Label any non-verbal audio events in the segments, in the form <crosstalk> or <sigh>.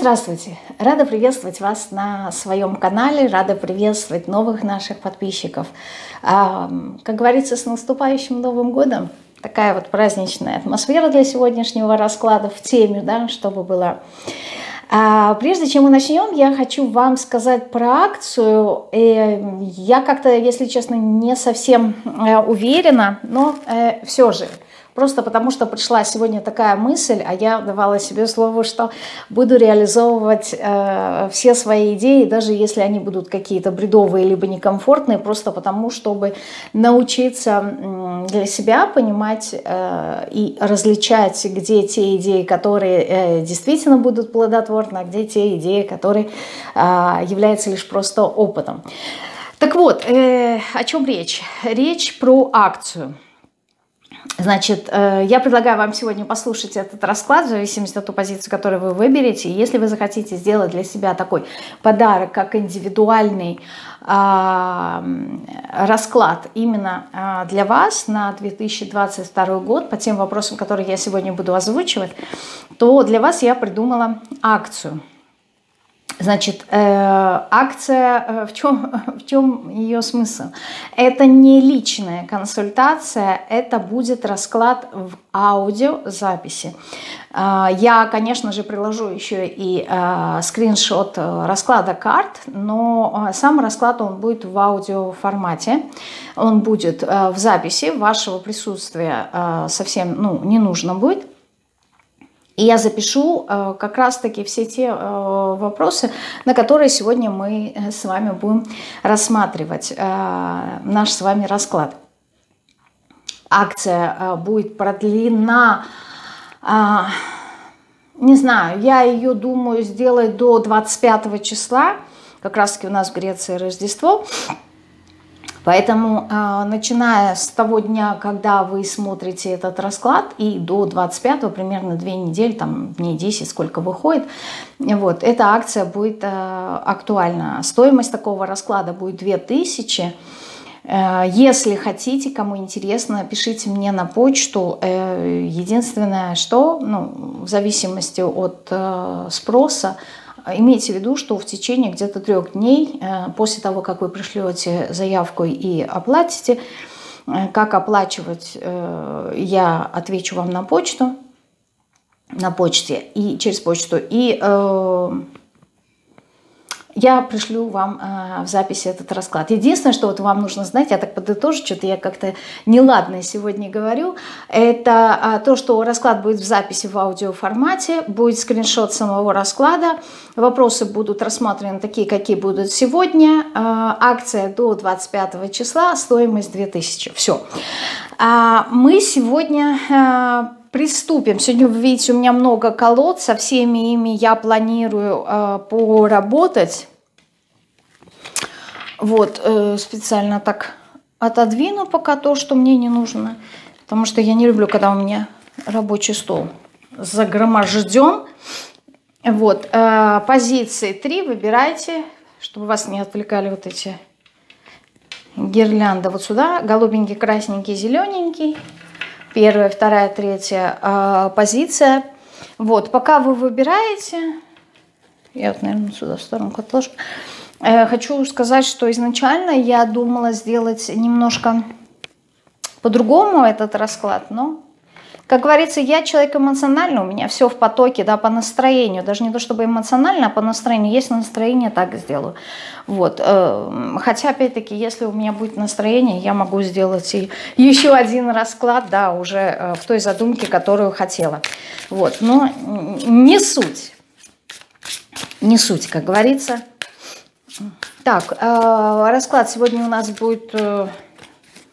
здравствуйте! Рада приветствовать вас на своем канале, рада приветствовать новых наших подписчиков. А, как говорится, с наступающим Новым Годом! Такая вот праздничная атмосфера для сегодняшнего расклада в теме, да, чтобы было. А, прежде чем мы начнем, я хочу вам сказать про акцию. Э, я как-то, если честно, не совсем э, уверена, но э, все же – Просто потому, что пришла сегодня такая мысль, а я давала себе слово, что буду реализовывать э, все свои идеи, даже если они будут какие-то бредовые либо некомфортные, просто потому, чтобы научиться для себя понимать э, и различать, где те идеи, которые э, действительно будут плодотворны, а где те идеи, которые э, являются лишь просто опытом. Так вот, э, о чем речь? Речь про акцию – Значит, э, я предлагаю вам сегодня послушать этот расклад в зависимости от той позиции, которую вы выберете. Если вы захотите сделать для себя такой подарок, как индивидуальный а, расклад именно а, для вас на 2022 год по тем вопросам, которые я сегодня буду озвучивать, то для вас я придумала акцию – Значит, э, акция, э, в чем, <laughs> в чем ее смысл? Это не личная консультация, это будет расклад в аудиозаписи. Э, я, конечно же, приложу еще и э, скриншот расклада карт, но э, сам расклад он будет в аудиоформате. Он будет э, в записи, вашего присутствия э, совсем ну, не нужно будет. И я запишу э, как раз-таки все те э, вопросы, на которые сегодня мы э, с вами будем рассматривать наш с вами расклад. Акция будет продлена, не знаю, я ее думаю сделать до 25 числа, как раз-таки у нас в Греции Рождество. Поэтому, а, начиная с того дня, когда вы смотрите этот расклад, и до 25 примерно 2 недели, там дней 10, сколько выходит, вот, эта акция будет а, актуальна. Стоимость такого расклада будет 2000 э, если хотите, кому интересно, пишите мне на почту. Э, единственное, что, ну, в зависимости от э, спроса, Имейте в виду, что в течение где-то трех дней э, после того, как вы пришлете заявку и оплатите, э, как оплачивать, э, я отвечу вам на почту, на почте и через почту. И я пришлю вам э, в записи этот расклад. Единственное, что вот вам нужно знать, я так подытожу, что-то я как-то неладное сегодня говорю, это э, то, что расклад будет в записи в аудиоформате, будет скриншот самого расклада, вопросы будут рассмотрены такие, какие будут сегодня, э, акция до 25 числа, стоимость 2000, все. А мы сегодня... Э, приступим. Сегодня, вы видите, у меня много колод, со всеми ими я планирую э, поработать. Вот, э, специально так отодвину пока то, что мне не нужно, потому что я не люблю, когда у меня рабочий стол загроможден. Вот, э, позиции 3 выбирайте, чтобы вас не отвлекали вот эти гирлянды вот сюда. Голубенький, красненький, зелененький первая, вторая, третья э, позиция. Вот, пока вы выбираете, я вот, наверное, сюда в сторонку отложу, хочу сказать, что изначально я думала сделать немножко по-другому этот расклад, но как говорится, я человек эмоциональный, у меня все в потоке, да, по настроению, даже не то чтобы эмоционально, а по настроению. Есть настроение, так сделаю. Вот. Э, хотя, опять-таки, если у меня будет настроение, я могу сделать и еще один расклад, да, уже э, в той задумке, которую хотела. Вот. Но не суть. Не суть, как говорится. Так, э, расклад сегодня у нас будет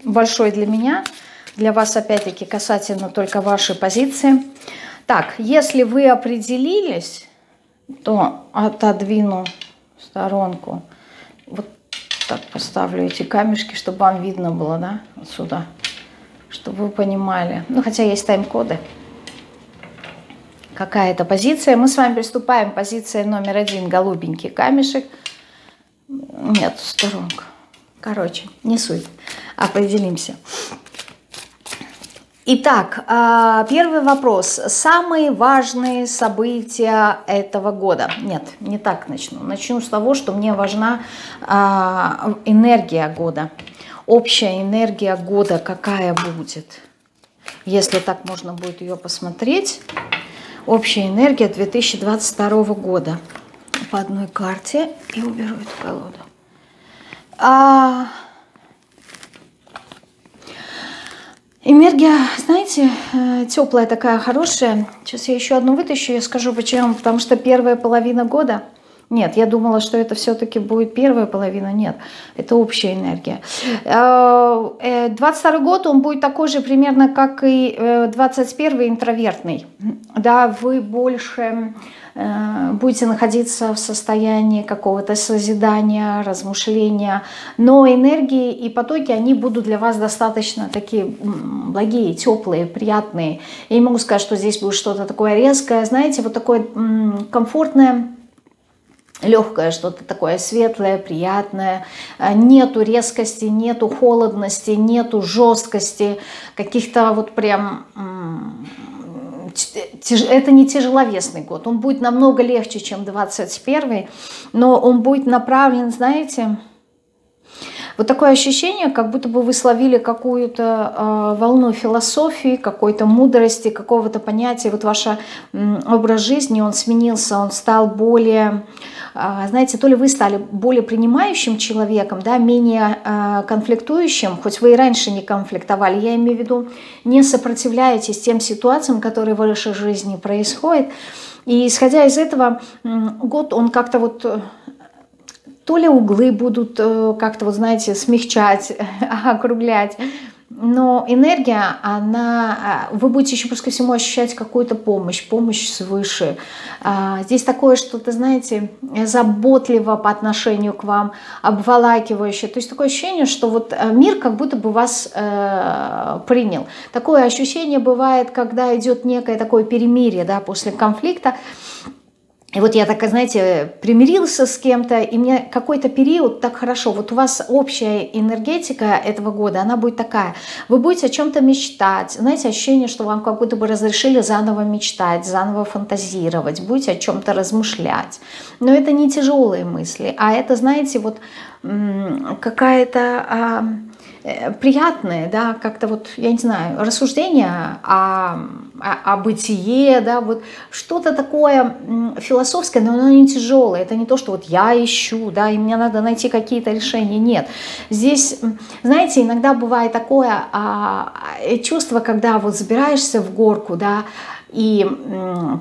большой для меня – для вас опять-таки касательно только вашей позиции. Так, если вы определились, то отодвину сторонку. Вот так поставлю эти камешки, чтобы вам видно было, да, отсюда, чтобы вы понимали. Ну, хотя есть тайм-коды. Какая это позиция? Мы с вами приступаем. Позиция номер один. Голубенький камешек. Нет, сторонка. Короче, не суть. Определимся. Итак, а, первый вопрос. Самые важные события этого года? Нет, не так начну. Начну с того, что мне важна а, энергия года. Общая энергия года какая будет? Если так можно будет ее посмотреть. Общая энергия 2022 года. По одной карте и уберу эту колоду. А, Энергия, знаете, э, теплая такая, хорошая. Сейчас я еще одну вытащу и скажу почему. Потому что первая половина года... Нет, я думала, что это все-таки будет первая половина. Нет, это общая энергия. 22 э, э, год, он будет такой же примерно, как и 21 интровертный. Да, вы больше будете находиться в состоянии какого-то созидания, размышления, но энергии и потоки, они будут для вас достаточно такие благие, теплые, приятные. Я не могу сказать, что здесь будет что-то такое резкое, знаете, вот такое комфортное, легкое, что-то такое светлое, приятное. Э, нету резкости, нету холодности, нету жесткости, каких-то вот прям это не тяжеловесный год, он будет намного легче, чем 21, но он будет направлен, знаете, вот такое ощущение, как будто бы вы словили какую-то э, волну философии, какой-то мудрости, какого-то понятия. Вот ваш э, образ жизни, он сменился, он стал более, э, знаете, то ли вы стали более принимающим человеком, да, менее э, конфликтующим, хоть вы и раньше не конфликтовали, я имею в виду, не сопротивляетесь тем ситуациям, которые в вашей жизни происходят. И исходя из этого, год, он как-то вот то ли углы будут э, как-то, вот знаете, смягчать, <laughs> округлять, но энергия, она, а, вы будете еще плюс ко всему ощущать какую-то помощь, помощь свыше. А, здесь такое что-то, знаете, заботливо по отношению к вам, обволакивающее. То есть такое ощущение, что вот э, мир как будто бы вас э, принял. Такое ощущение бывает, когда идет некое такое перемирие да, после конфликта. И вот я так, знаете, примирился с кем-то, и мне какой-то период так хорошо. Вот у вас общая энергетика этого года, она будет такая. Вы будете о чем-то мечтать. Знаете, ощущение, что вам как будто бы разрешили заново мечтать, заново фантазировать, будете о чем-то размышлять. Но это не тяжелые мысли, а это, знаете, вот какая-то а, приятные, да, как-то вот, я не знаю, рассуждения о, о, о бытие, да, вот что-то такое философское, но оно не тяжелое, это не то, что вот я ищу, да, и мне надо найти какие-то решения, нет. Здесь, знаете, иногда бывает такое а, чувство, когда вот забираешься в горку, да, и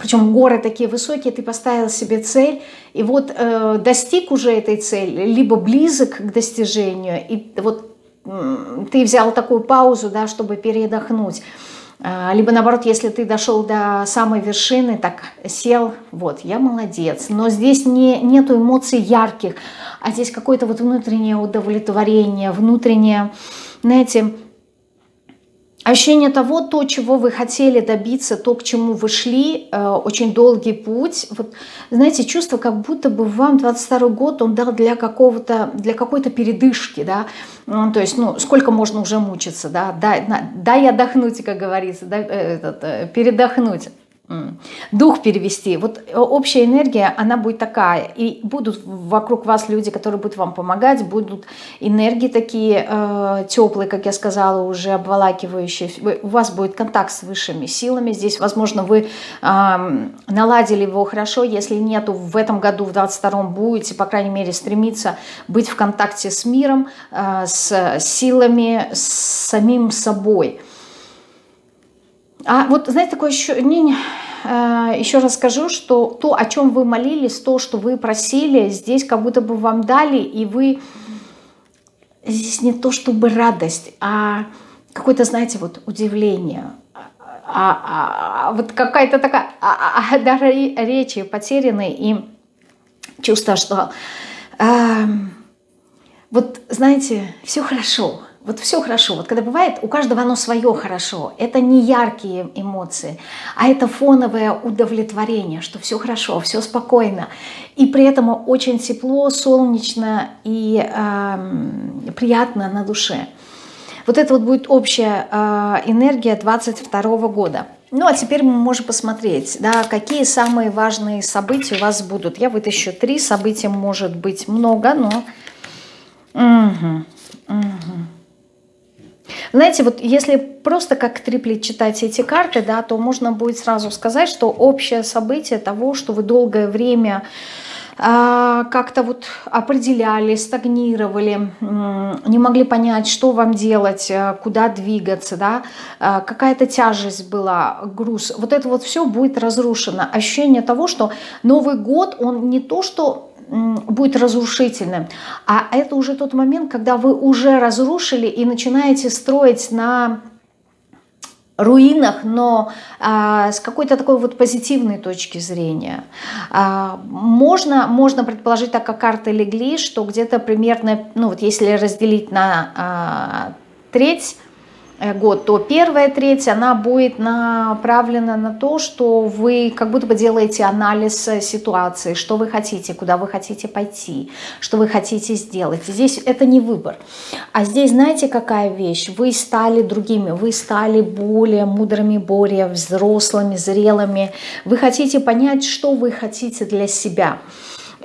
причем горы такие высокие, ты поставил себе цель, и вот э, достиг уже этой цели, либо близок к достижению, и вот ты взял такую паузу, да, чтобы передохнуть. А, либо наоборот, если ты дошел до самой вершины, так сел, вот, я молодец. Но здесь не, нету эмоций ярких, а здесь какое-то вот внутреннее удовлетворение, внутреннее, знаете, ощущение того, то, чего вы хотели добиться, то, к чему вы шли, э, очень долгий путь. Вот, знаете, чувство, как будто бы вам 22 год он дал для какого-то, для какой-то передышки, да, ну, то есть, ну, сколько можно уже мучиться, да, дай, дай отдохнуть, как говорится, дай, э, этот, э, передохнуть дух перевести. Вот э, общая энергия, она будет такая. И будут вокруг вас люди, которые будут вам помогать, будут энергии такие э, теплые, как я сказала, уже обволакивающие. У вас будет контакт с высшими силами. Здесь, возможно, вы э, наладили его хорошо. Если нету в этом году, в 22-м, будете, по крайней мере, стремиться быть в контакте с миром, э, с силами, с самим собой. А вот, знаете, такое еще, не, э, еще раз скажу, что то, о чем вы молились, то, что вы просили, здесь как будто бы вам дали, и вы... Здесь не то чтобы радость, а какое-то, знаете, вот удивление, а, а, а вот какая-то такая а, а, дар речи потерянный и чувство, что э, вот, знаете, все хорошо, вот все хорошо. Вот когда бывает, у каждого оно свое хорошо. Это не яркие эмоции, а это фоновое удовлетворение, что все хорошо, все спокойно. И при этом очень тепло, солнечно и э, приятно на душе. Вот это вот будет общая э, энергия 22 года. Ну, а теперь мы можем посмотреть, да, какие самые важные события у вас будут. Я вытащу три события, может быть много, но... Угу, угу. Знаете, вот если просто как триплет читать эти карты, да, то можно будет сразу сказать, что общее событие того, что вы долгое время а, как-то вот определяли, стагнировали, не могли понять, что вам делать, э, куда двигаться, да, а, какая-то тяжесть была, груз. Вот это вот все будет разрушено. Ощущение того, что Новый год, он не то, что будет разрушительным, а это уже тот момент, когда вы уже разрушили и начинаете строить на руинах, но а, с какой-то такой вот позитивной точки зрения. А, можно, можно предположить, так как карты легли, что где-то примерно, ну вот если разделить на а, треть, год, то первая треть, она будет направлена на то, что вы как будто бы делаете анализ э, ситуации, что вы хотите, куда вы хотите пойти, что вы хотите сделать. Здесь это не выбор. А здесь знаете, какая вещь? Вы стали другими, вы стали более мудрыми, более взрослыми, зрелыми. Вы хотите понять, что вы хотите для себя.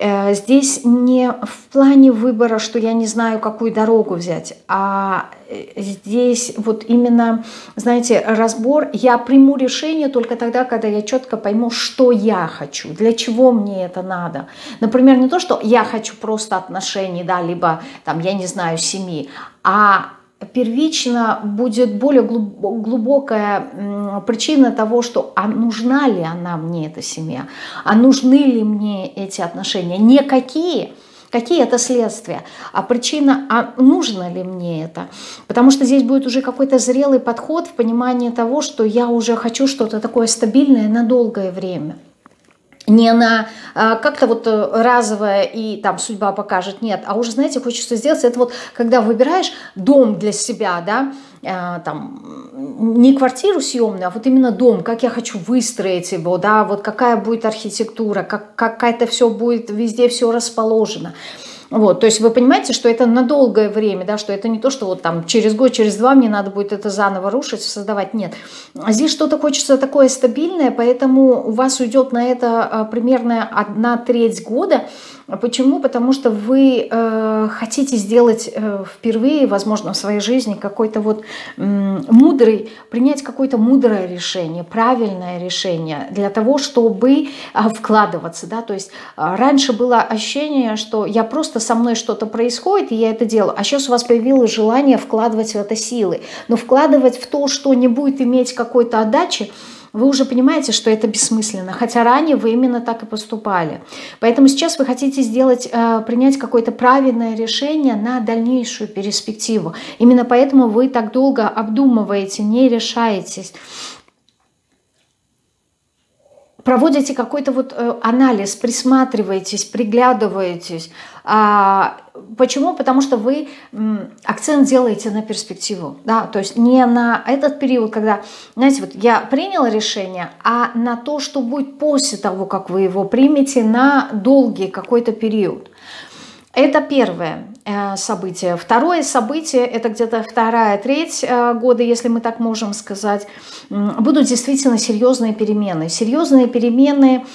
Э, здесь не в плане выбора, что я не знаю, какую дорогу взять, а э, здесь вот именно, знаете, разбор, я приму решение только тогда, когда я четко пойму, что я хочу, для чего мне это надо. Например, не то, что я хочу просто отношений, да, либо там, я не знаю, семьи, а первично будет более глубокая причина того, что а нужна ли она мне эта семья, а нужны ли мне эти отношения. Не какие, какие это следствия, а причина, а нужно ли мне это. Потому что здесь будет уже какой-то зрелый подход в понимании того, что я уже хочу что-то такое стабильное на долгое время не на а, как-то вот э, разовое и там судьба покажет, нет, а уже, знаете, хочется сделать, это вот когда выбираешь дом для себя, да, а, там, не квартиру съемную, а вот именно дом, как я хочу выстроить его, да, вот какая будет архитектура, как, как это все будет, везде все расположено. Вот, то есть вы понимаете, что это на долгое время, да, что это не то, что вот там через год, через два мне надо будет это заново рушить, создавать, нет. Здесь что-то хочется такое стабильное, поэтому у вас уйдет на это а, примерно одна треть года, Почему? Потому что вы э, хотите сделать э, впервые, возможно, в своей жизни какой-то вот э, мудрый, принять какое-то мудрое решение, правильное решение для того, чтобы э, вкладываться. Да? То есть э, раньше было ощущение, что я просто со мной что-то происходит, и я это делаю, а сейчас у вас появилось желание вкладывать в это силы. Но вкладывать в то, что не будет иметь какой-то отдачи, вы уже понимаете, что это бессмысленно, хотя ранее вы именно так и поступали. Поэтому сейчас вы хотите сделать, э, принять какое-то правильное решение на дальнейшую перспективу. Именно поэтому вы так долго обдумываете, не решаетесь проводите какой-то вот э, анализ, присматриваетесь, приглядываетесь. А, почему? Потому что вы акцент делаете на перспективу, да, то есть не на этот период, когда, знаете, вот я приняла решение, а на то, что будет после того, как вы его примете на долгий какой-то период. Это первое событие. Второе событие, это где-то вторая треть э, года, если мы так можем сказать, будут действительно серьезные перемены. Серьезные перемены,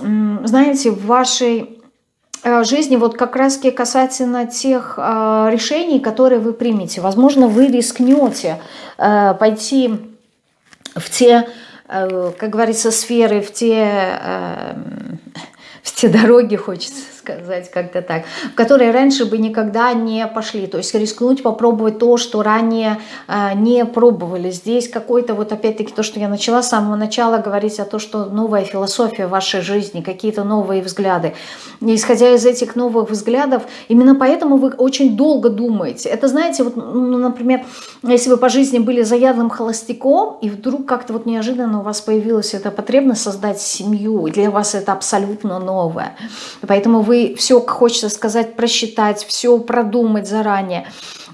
знаете, в вашей э, жизни вот как раз касательно тех решений, которые вы примете. Возможно, вы рискнете пойти в те, как говорится, сферы, в те, <laughs> в те дороги, хочется сказать как-то так, в которые раньше бы никогда не пошли. То есть рискнуть, попробовать то, что ранее э, не пробовали. Здесь какой-то вот опять-таки то, что я начала с самого начала говорить о том, что новая философия вашей жизни, какие-то новые взгляды. И исходя из этих новых взглядов, именно поэтому вы очень долго думаете. Это знаете, вот, ну, например, если вы по жизни были заядлым холостяком, и вдруг как-то вот неожиданно у вас появилась эта потребность создать семью, для вас это абсолютно новое. Поэтому вы все, хочется сказать, просчитать, все продумать заранее.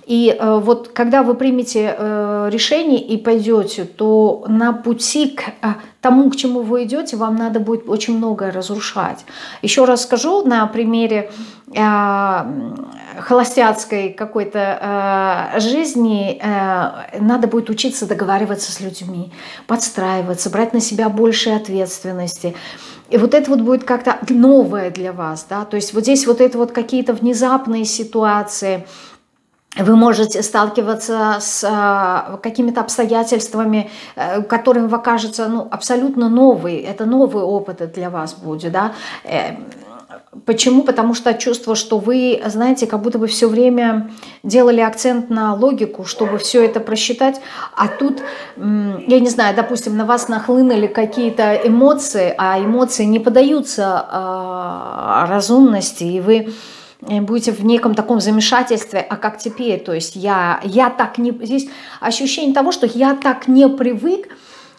И э, вот когда вы примете э, решение и пойдете, то на пути к э, тому, к чему вы идете, вам надо будет очень многое разрушать. Еще раз скажу на примере э, холостяцкой какой-то э, жизни, э, надо будет учиться договариваться с людьми, подстраиваться, брать на себя больше ответственности. И вот это вот будет как-то новое для вас, да, то есть вот здесь вот это вот какие-то внезапные ситуации, вы можете сталкиваться с э, какими-то обстоятельствами, э, которым вам кажется ну, абсолютно новый. Это новый опыт для вас будет. Да? Э, почему? Потому что чувство, что вы, знаете, как будто бы все время делали акцент на логику, чтобы все это просчитать, а тут, я не знаю, допустим, на вас нахлынули какие-то эмоции, а эмоции не поддаются разумности, и вы будете в неком таком замешательстве, а как теперь, то есть я, я так не, здесь ощущение того, что я так не привык,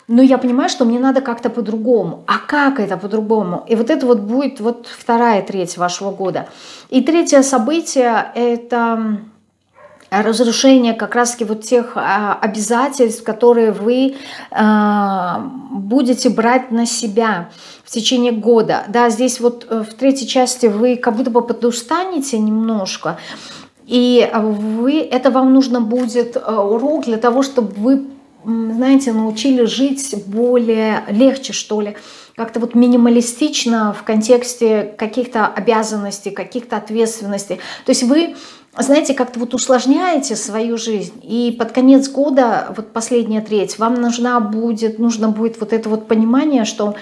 но я понимаю, что мне надо как-то по-другому. А как это по-другому? И вот это вот будет вот вторая треть вашего года. И третье событие – это разрушение как раз-таки вот тех а, обязательств, которые вы а, будете брать на себя в течение года. Да, здесь вот э, в третьей части вы как будто бы подустанете немножко, и вы, это вам нужно будет э, урок для того, чтобы вы, знаете, научили жить более легче, что ли, как-то вот минималистично в контексте каких-то обязанностей, каких-то ответственностей. То есть вы знаете, как-то вот усложняете свою жизнь, и под конец года, вот последняя треть, вам нужна будет, нужно будет вот это вот понимание, что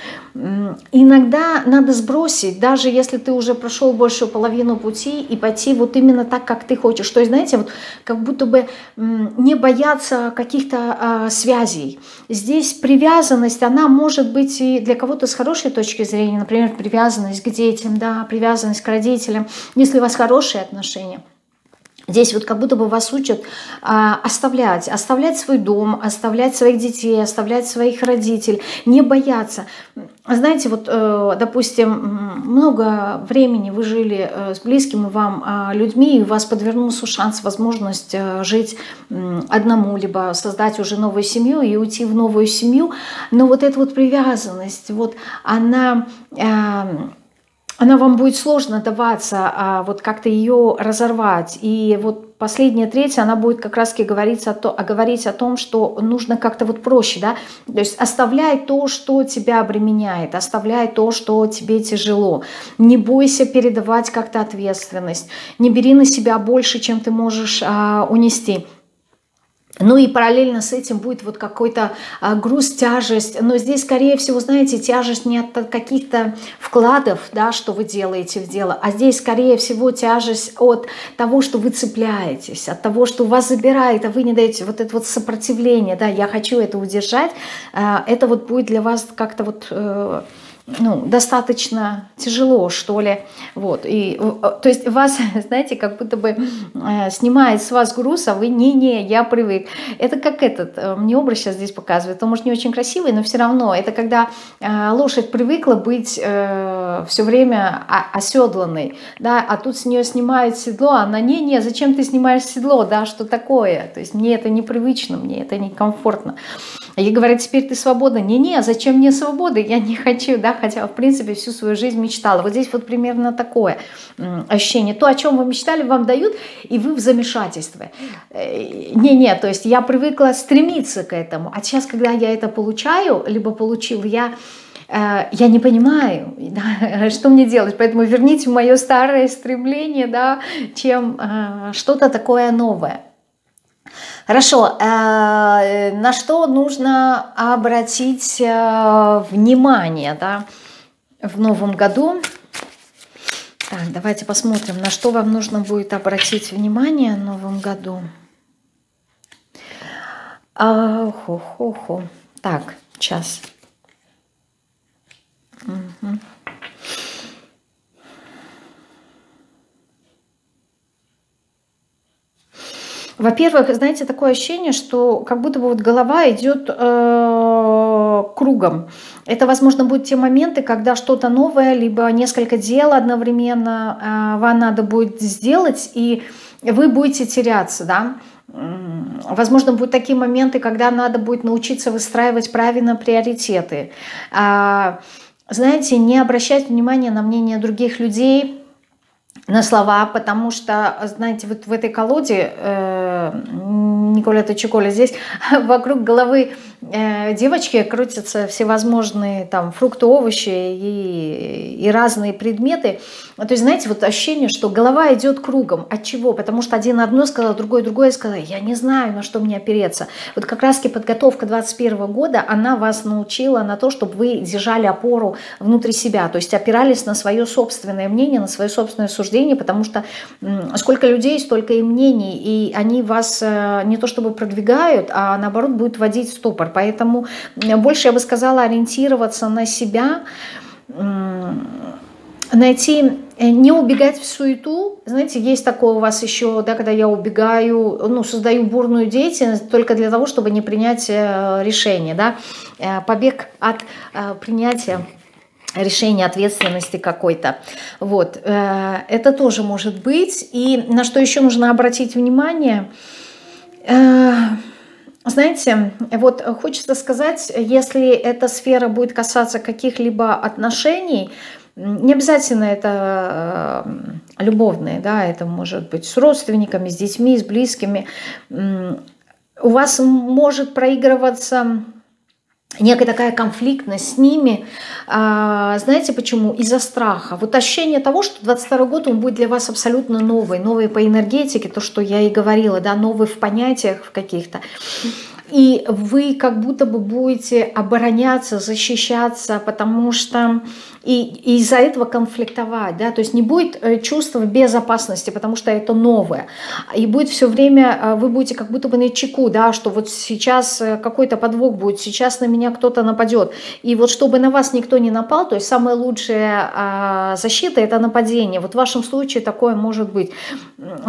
иногда надо сбросить, даже если ты уже прошел большую половину пути, и пойти вот именно так, как ты хочешь. То есть, знаете, вот как будто бы не бояться каких-то э, связей. Здесь привязанность, она может быть и для кого-то с хорошей точки зрения, например, привязанность к детям, да, привязанность к родителям, если у вас хорошие отношения – Здесь вот как будто бы вас учат а, оставлять, оставлять свой дом, оставлять своих детей, оставлять своих родителей, не бояться. Знаете, вот, э, допустим, много времени вы жили э, с близкими вам э, людьми, и у вас подвернулся шанс, возможность э, жить э, одному, либо создать уже новую семью и уйти в новую семью. Но вот эта вот привязанность, вот она... Э, она вам будет сложно даваться, а вот как-то ее разорвать. И вот последняя третья, она будет как раз-таки говорить о, то, говорить о том, что нужно как-то вот проще, да, то есть оставляй то, что тебя обременяет, оставляй то, что тебе тяжело. Не бойся передавать как-то ответственность, не бери на себя больше, чем ты можешь а, унести. Ну и параллельно с этим будет вот какой-то а, груз, тяжесть. Но здесь, скорее всего, знаете, тяжесть не от каких-то вкладов, да, что вы делаете в дело, а здесь, скорее всего, тяжесть от того, что вы цепляетесь, от того, что вас забирает, а вы не даете вот это вот сопротивление, да, я хочу это удержать. А, это вот будет для вас как-то вот э, ну, достаточно тяжело, что ли. Вот. И, э, то есть вас, <laughs> знаете, как будто бы э, снимает с вас груз, а вы не-не, я привык. Это как этот, э, мне образ сейчас здесь показывает, он может не очень красивый, но все равно это когда лошадь привыкла быть все время оседланной, да, а тут с нее снимают седло, она не-не, зачем ты снимаешь седло, да, что такое? То есть мне это непривычно, мне это некомфортно. Ей говорят, теперь ты свободна. Не-не, а зачем мне свобода? Я не хочу, да, хотя, в принципе, всю свою жизнь мечтала. Вот здесь вот примерно такое ощущение. То, о чем вы мечтали, вам дают, и вы в замешательстве. Э, не-не, то есть я привыкла стремиться к этому. А сейчас, когда я это получаю, либо получил, я э, я не понимаю, <laughs> да, что мне делать, поэтому верните мое старое стремление, да, чем э, что-то такое новое. Хорошо, э, на что нужно обратить э, внимание да, в новом году? Так, давайте посмотрим, на что вам нужно будет обратить внимание в новом году. А, хо, хо, хо. Так, сейчас. Угу. Во-первых, знаете, такое ощущение, что как будто бы вот голова идет э, кругом. Это, возможно, будут те моменты, когда что-то новое, либо несколько дел одновременно э, вам надо будет сделать, и вы будете теряться, да, Возможно, будут такие моменты, когда надо будет научиться выстраивать правильно приоритеты. А, знаете, не обращать внимания на мнение других людей, на слова, потому что, знаете, вот в этой колоде э, Николета Чиколя здесь <laughs> вокруг головы девочки крутятся всевозможные там фрукты, овощи и, и разные предметы. То есть, знаете, вот ощущение, что голова идет кругом. От чего? Потому что один одно сказал, другой другое сказал. Я не знаю, на что мне опереться. Вот как раз подготовка 21 года, она вас научила на то, чтобы вы держали опору внутри себя. То есть опирались на свое собственное мнение, на свое собственное суждение, потому что сколько людей, столько и мнений. И они вас э, не то чтобы продвигают, а наоборот будут вводить в ступор. Поэтому больше, я бы сказала, ориентироваться на себя, найти, э, не убегать в суету. Знаете, есть такое у вас еще, да, когда я убегаю, ну, создаю бурную деятельность только для того, чтобы не принять э, решение, да, э, побег от принятия решения ответственности какой-то. Вот, это тоже может быть. И на что еще нужно обратить внимание – знаете, вот хочется сказать, если эта сфера будет касаться каких-либо отношений, не обязательно это э, любовные, да, это может быть с родственниками, с детьми, с близкими. У вас может проигрываться некая такая конфликтность с ними. А, знаете почему? Из-за страха. Вот ощущение того, что 22 год он будет для вас абсолютно новый, новый по энергетике, то, что я и говорила, да, новый в понятиях в каких-то. И вы как будто бы будете обороняться, защищаться, потому что и, и из-за этого конфликтовать, да, то есть не будет э, чувства безопасности, потому что это новое, и будет все время, э, вы будете как будто бы на чеку, да, что вот сейчас э, какой-то подвох будет, сейчас на меня кто-то нападет, и вот чтобы на вас никто не напал, то есть самая лучшая а, защита это нападение, вот в вашем случае такое может быть,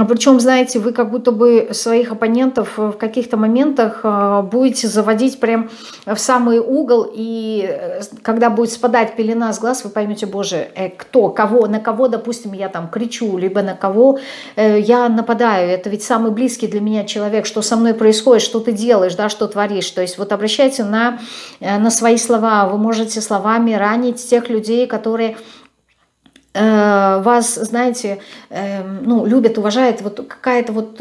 причем, знаете, вы как будто бы своих оппонентов в каких-то моментах будете заводить прям в самый угол, и когда будет спадать пелена с глаз, вы поймете, боже, э, кто, кого, на кого, допустим, я там кричу, либо на кого э, я нападаю. Это ведь самый близкий для меня человек, что со мной происходит, что ты делаешь, да, что творишь. То есть вот обращайте на, э, на свои слова. Вы можете словами ранить тех людей, которые вас, знаете, ну, любят, уважают, вот какая-то вот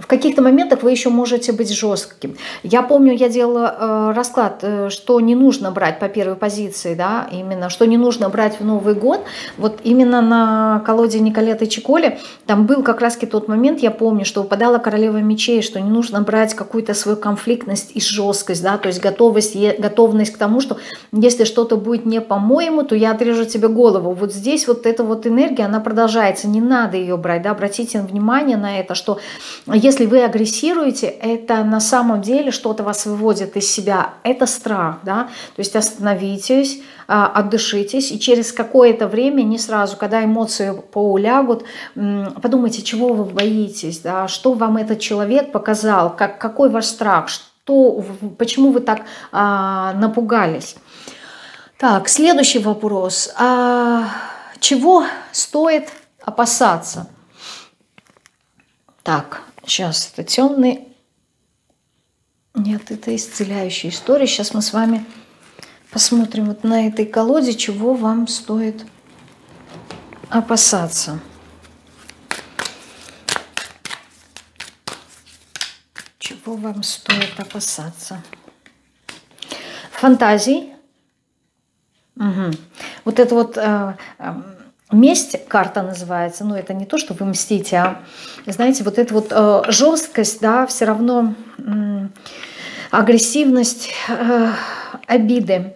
в каких-то моментах вы еще можете быть жестким. Я помню, я делала э, расклад, э, что не нужно брать по первой позиции, да, именно, что не нужно брать в Новый год. Вот именно на колоде Николеты Чиколи там был как раз тот момент, я помню, что выпадала королева мечей, что не нужно брать какую-то свою конфликтность и жесткость, да, то есть готовность, готовность к тому, что если что-то будет не по-моему, то я отрежу тебе голову. Вот здесь вот эта вот энергия, она продолжается, не надо ее брать, да, обратите внимание на это, что если вы агрессируете, это на самом деле что-то вас выводит из себя. Это страх, да. То есть остановитесь, а, отдышитесь, и через какое-то время, не сразу, когда эмоции поулягут, подумайте, чего вы боитесь, да, что вам этот человек показал, как, какой ваш страх, что, почему вы так а, напугались. Так, следующий вопрос. А, чего стоит опасаться? Так, Сейчас это темный. Нет, это исцеляющая история. Сейчас мы с вами посмотрим вот на этой колоде, чего вам стоит опасаться. Чего вам стоит опасаться? Фантазий. Угу. Вот это вот э, э, Месть карта называется, но это не то, что вы мстите, а, знаете, вот эта вот э, жесткость, да, все равно э, агрессивность, э, обиды.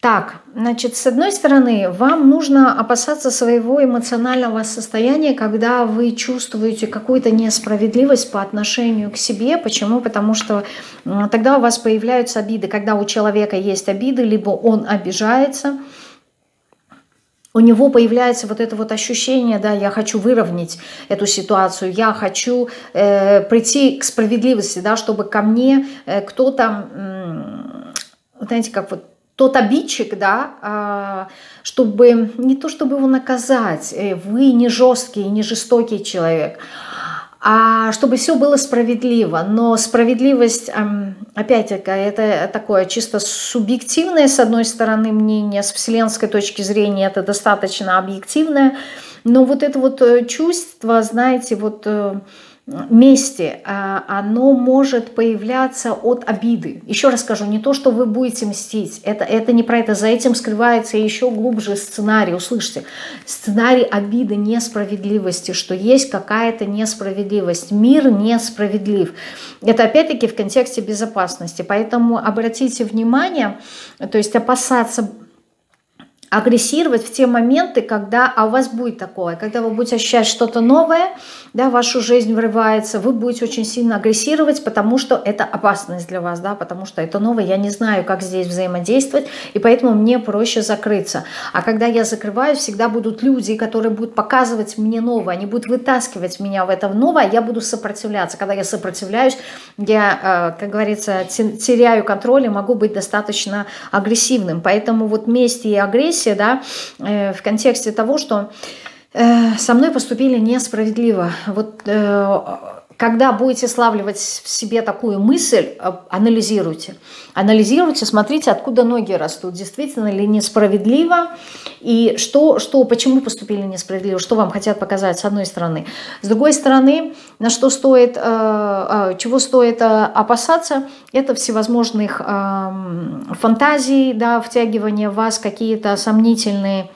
Так, значит, с одной стороны, вам нужно опасаться своего эмоционального состояния, когда вы чувствуете какую-то несправедливость по отношению к себе. Почему? Потому что тогда у вас появляются обиды. Когда у человека есть обиды, либо он обижается – у него появляется вот это вот ощущение, да, я хочу выровнять эту ситуацию, я хочу э, прийти к справедливости, да, чтобы ко мне э, кто-то, знаете, как вот тот обидчик, да, а, чтобы не то чтобы его наказать, э, вы не жесткий, не жестокий человек, чтобы все было справедливо. Но справедливость, опять-таки, это такое чисто субъективное, с одной стороны, мнение, с вселенской точки зрения это достаточно объективное, но вот это вот э, чувство, знаете, вот э, месте, а, оно может появляться от обиды. Еще раз скажу, не то, что вы будете мстить, это, это не про это, за этим скрывается еще глубже сценарий, услышьте, сценарий обиды, несправедливости, что есть какая-то несправедливость, мир несправедлив. Это опять-таки в контексте безопасности, поэтому обратите внимание, то есть опасаться агрессировать в те моменты, когда а у вас будет такое, когда вы будете ощущать что-то новое, да, в вашу жизнь врывается, вы будете очень сильно агрессировать, потому что это опасность для вас, да, потому что это новое, я не знаю, как здесь взаимодействовать, и поэтому мне проще закрыться. А когда я закрываю, всегда будут люди, которые будут показывать мне новое, они будут вытаскивать меня в это новое, а я буду сопротивляться. Когда я сопротивляюсь, я, э, как говорится, теряю контроль и могу быть достаточно агрессивным. Поэтому вот месть и агрессия, да, э, в контексте того, что Э, со мной поступили несправедливо. Вот э, когда будете славливать в себе такую мысль, э, анализируйте. Анализируйте, смотрите, откуда ноги растут, действительно ли несправедливо, и что, что, почему поступили несправедливо, что вам хотят показать с одной стороны. С другой стороны, на что стоит, чего стоит опасаться, это всевозможных фантазий, да, втягивания в вас какие-то сомнительные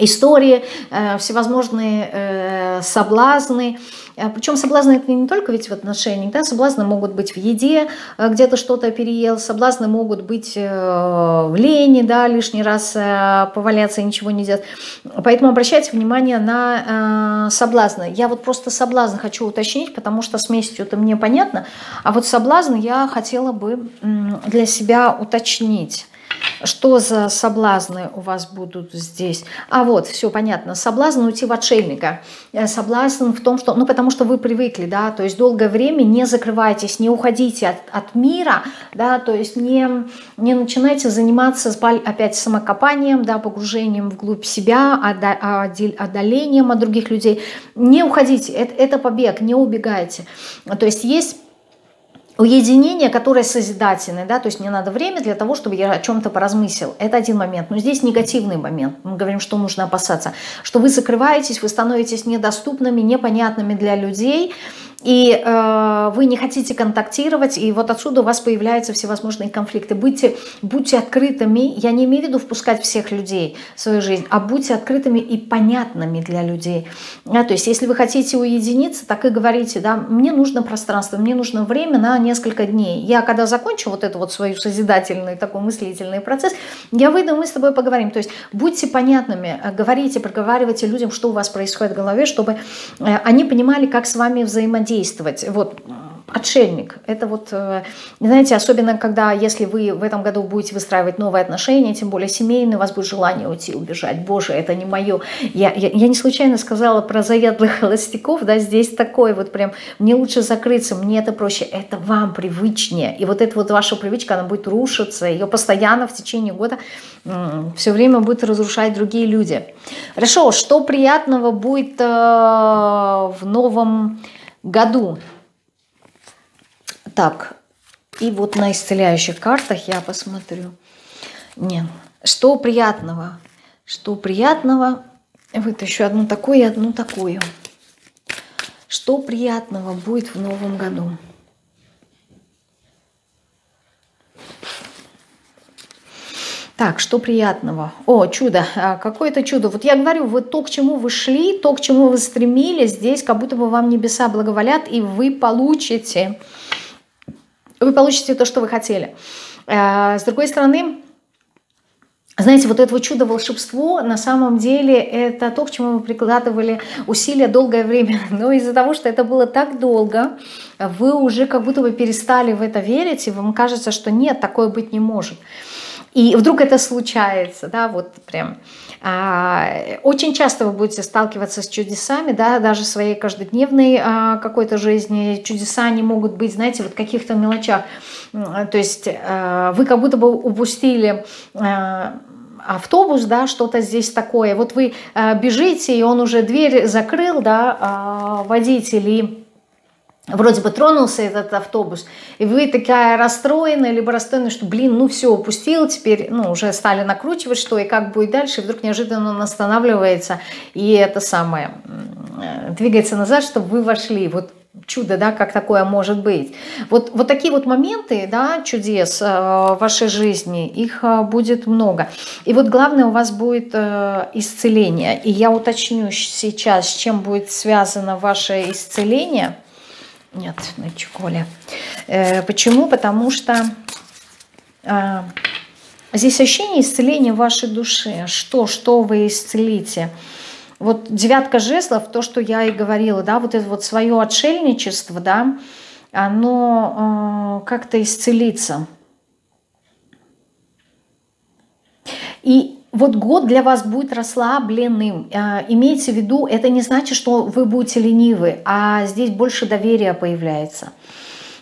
истории, э, всевозможные э, соблазны. Э, Причем соблазны это не только ведь в отношениях, да, соблазны могут быть в еде, где-то что-то переел, соблазны могут быть в лени, да, лишний раз поваляться и ничего не делать. Поэтому обращайте внимание на соблазны. Я вот просто соблазн хочу уточнить, потому что с местью это мне понятно, а вот соблазн я хотела бы для себя уточнить. Что за соблазны у вас будут здесь? А вот, все понятно. Соблазн уйти в отшельника. Э, соблазн в том, что... Ну, потому что вы привыкли, да, то есть долгое время не закрывайтесь, не уходите от, от мира, да, то есть не, не начинайте заниматься опять самокопанием, да, погружением вглубь себя, отдалением от других людей. Не уходите, это, это побег, не убегайте. То есть есть уединение, которое созидательное, да, то есть мне надо время для того, чтобы я о чем-то поразмыслил. Это один момент. Но здесь негативный момент. Мы говорим, что нужно опасаться. Что вы закрываетесь, вы становитесь недоступными, непонятными для людей, и э, вы не хотите контактировать, и вот отсюда у вас появляются всевозможные конфликты. Будьте, будьте открытыми, я не имею в виду впускать всех людей в свою жизнь, а будьте открытыми и понятными для людей. Да, то есть если вы хотите уединиться, так и говорите, да, мне нужно пространство, мне нужно время на несколько дней. Я когда закончу вот эту вот свою созидательный такой мыслительный процесс, я выйду, мы с тобой поговорим. То есть будьте понятными, говорите, проговаривайте людям, что у вас происходит в голове, чтобы э, они понимали, как с вами взаимодействовать действовать. Вот отшельник. Это вот, э, знаете, особенно когда, если вы в этом году будете выстраивать новые отношения, тем более семейные, у вас будет желание уйти, убежать. Боже, это не мое. Я, я, я не случайно сказала про заядлых <laughs> холостяков, да, здесь такой вот прям, мне лучше закрыться, мне это проще. Это вам привычнее. И вот эта вот ваша привычка, она будет рушиться, ее постоянно в течение года все время будут разрушать другие люди. Хорошо, что приятного будет э, в новом году. Так, и вот на исцеляющих картах я посмотрю. Нет, что приятного? Что приятного? Вытащу одну такую и одну такую. Что приятного будет в новом году? Так, что приятного? О, чудо, а, какое-то чудо. Вот я говорю, вы то, к чему вы шли, то, к чему вы стремились, здесь как будто бы вам небеса благоволят, и вы получите, вы получите то, что вы хотели. А, с другой стороны, знаете, вот это вот чудо-волшебство, на самом деле, это то, к чему вы прикладывали усилия долгое время. <laughs> Но из-за того, что это было так долго, вы уже как будто бы перестали в это верить, и вам кажется, что нет, такое быть не может. И вдруг это случается, да, вот прям. А, очень часто вы будете сталкиваться с чудесами, да, даже своей каждодневной а, какой-то жизни. Чудеса, они могут быть, знаете, вот в каких-то мелочах. То есть а, вы как будто бы упустили автобус, да, что-то здесь такое. Вот вы бежите, и он уже дверь закрыл, да, водитель, и вроде бы тронулся этот автобус, и вы такая расстроенная, либо расстроенная, что, блин, ну все, упустил, теперь, ну, уже стали накручивать, что и как будет дальше, и вдруг неожиданно он останавливается, и это самое, двигается назад, чтобы вы вошли, вот чудо, да, как такое может быть. Вот, вот такие вот моменты, да, чудес э, в вашей жизни, их э, будет много. И вот главное у вас будет э, исцеление. И я уточню сейчас, с чем будет связано ваше исцеление – нет, на чеколе. Э, почему? Потому что э, здесь ощущение исцеления вашей души. Что, что вы исцелите? Вот девятка жезлов, то, что я и говорила, да, вот это вот свое отшельничество, да, оно э, как-то исцелится. И вот год для вас будет расслабленным. А, имейте в виду, это не значит, что вы будете ленивы, а здесь больше доверия появляется.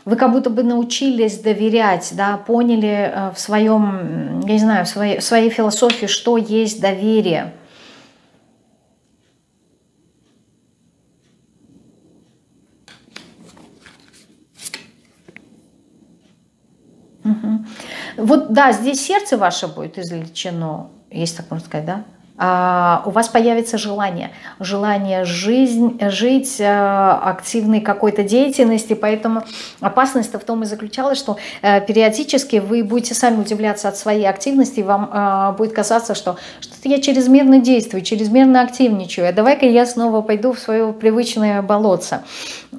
Вы как будто бы научились доверять, да, поняли э, в своем, я не знаю, в своей, в своей философии, что есть доверие. Угу. Вот да, здесь сердце ваше будет излечено, есть так можно сказать, да? А, у вас появится желание, желание жизнь, жить э, активной какой-то деятельности, поэтому опасность в том и заключалась, что э, периодически вы будете сами удивляться от своей активности, и вам э, будет казаться, что что-то я чрезмерно действую, чрезмерно активничаю, а давай-ка я снова пойду в свое привычное болотце.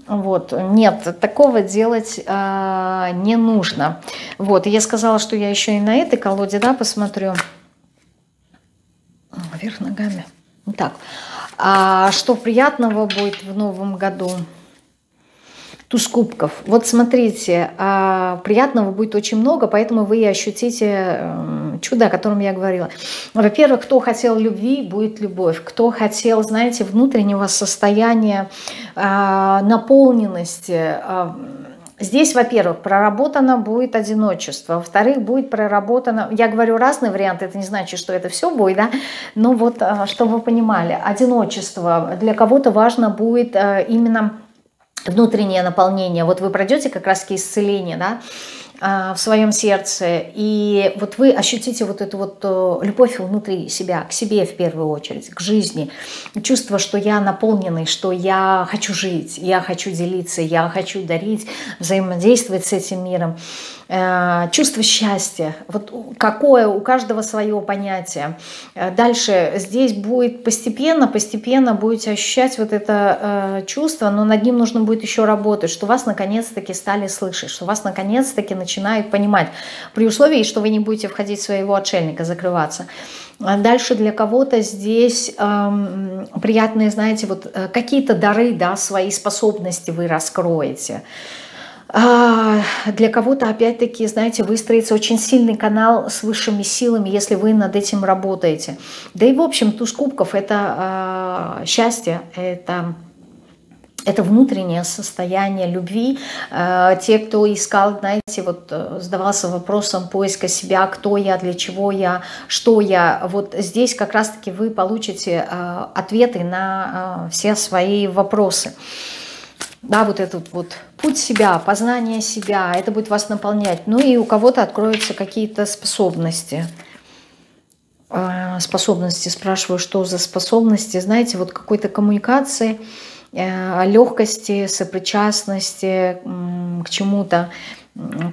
Вот. Нет, такого делать не нужно. Вот. И я сказала, что я еще и на этой колоде да, посмотрю вверх ногами. Так, а что приятного будет в новом году? Туз кубков. Вот смотрите, а, приятного будет очень много, поэтому вы ощутите эм, чудо, о котором я говорила. Во-первых, кто хотел любви, будет любовь. Кто хотел, знаете, внутреннего состояния а, наполненности, а, Здесь, во-первых, проработано будет одиночество, во-вторых, будет проработано, я говорю разные варианты, это не значит, что это все будет, да, но вот, а, чтобы вы понимали, одиночество для кого-то важно будет а, именно внутреннее наполнение. Вот вы пройдете как раз-таки исцеление, да, в своем сердце, и вот вы ощутите вот эту вот э, любовь внутри себя, к себе в первую очередь, к жизни, чувство, что я наполненный, что я хочу жить, я хочу делиться, я хочу дарить, взаимодействовать с этим миром. Э, чувство счастья, вот какое у каждого свое понятие. Э, дальше здесь будет постепенно, постепенно будете ощущать вот это э, чувство, но над ним нужно будет еще работать, что вас наконец-таки стали слышать, что вас наконец-таки начинают понимать, при условии, что вы не будете входить в своего отшельника, закрываться. Дальше для кого-то здесь эм, приятные, знаете, вот какие-то дары, да, свои способности вы раскроете. А, для кого-то, опять-таки, знаете, выстроится очень сильный канал с высшими силами, если вы над этим работаете. Да и, в общем, туз кубков – это э, счастье, это это внутреннее состояние любви. А, те, кто искал, знаете, вот э, задавался вопросом поиска себя, кто я, для чего я, что я, вот здесь как раз-таки вы получите ответы на все свои вопросы да, вот этот вот путь себя, познание себя, это будет вас наполнять. Ну и у кого-то откроются какие-то способности. А, способности, спрашиваю, что за способности, знаете, вот какой-то коммуникации, э, легкости, сопричастности к чему-то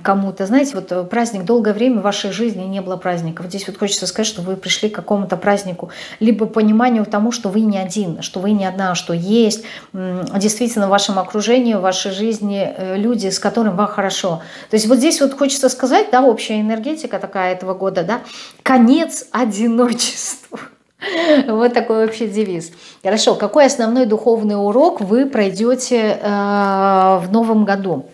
кому-то. Знаете, вот э, праздник, долгое время в вашей жизни не было праздников. Здесь вот хочется сказать, что вы пришли к какому-то празднику, либо пониманию тому, что вы не один, что вы не одна, что есть действительно в вашем окружении, в вашей жизни э, люди, с которыми вам хорошо. То есть вот здесь вот хочется сказать, да, общая энергетика такая этого года, да, конец одиночеству. <laughs> Вот такой вообще девиз. Хорошо, какой основной духовный урок вы пройдете э, в новом году?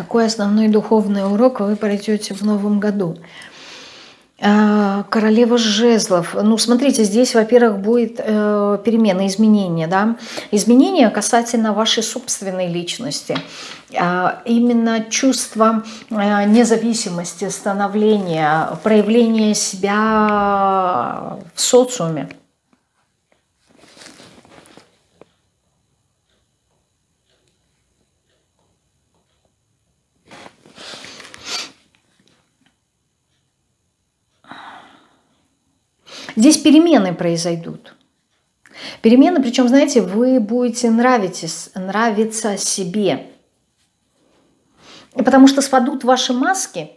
Какой основной духовный урок вы пройдете в новом году? А, королева жезлов. Ну, смотрите, здесь, во-первых, будет э, перемена, изменения, да, изменения касательно вашей собственной личности. Э, именно чувство э, независимости, становления, проявления себя в социуме. Здесь перемены произойдут. Перемены, причем, знаете, вы будете нравитесь, нравиться себе. Потому что спадут ваши маски,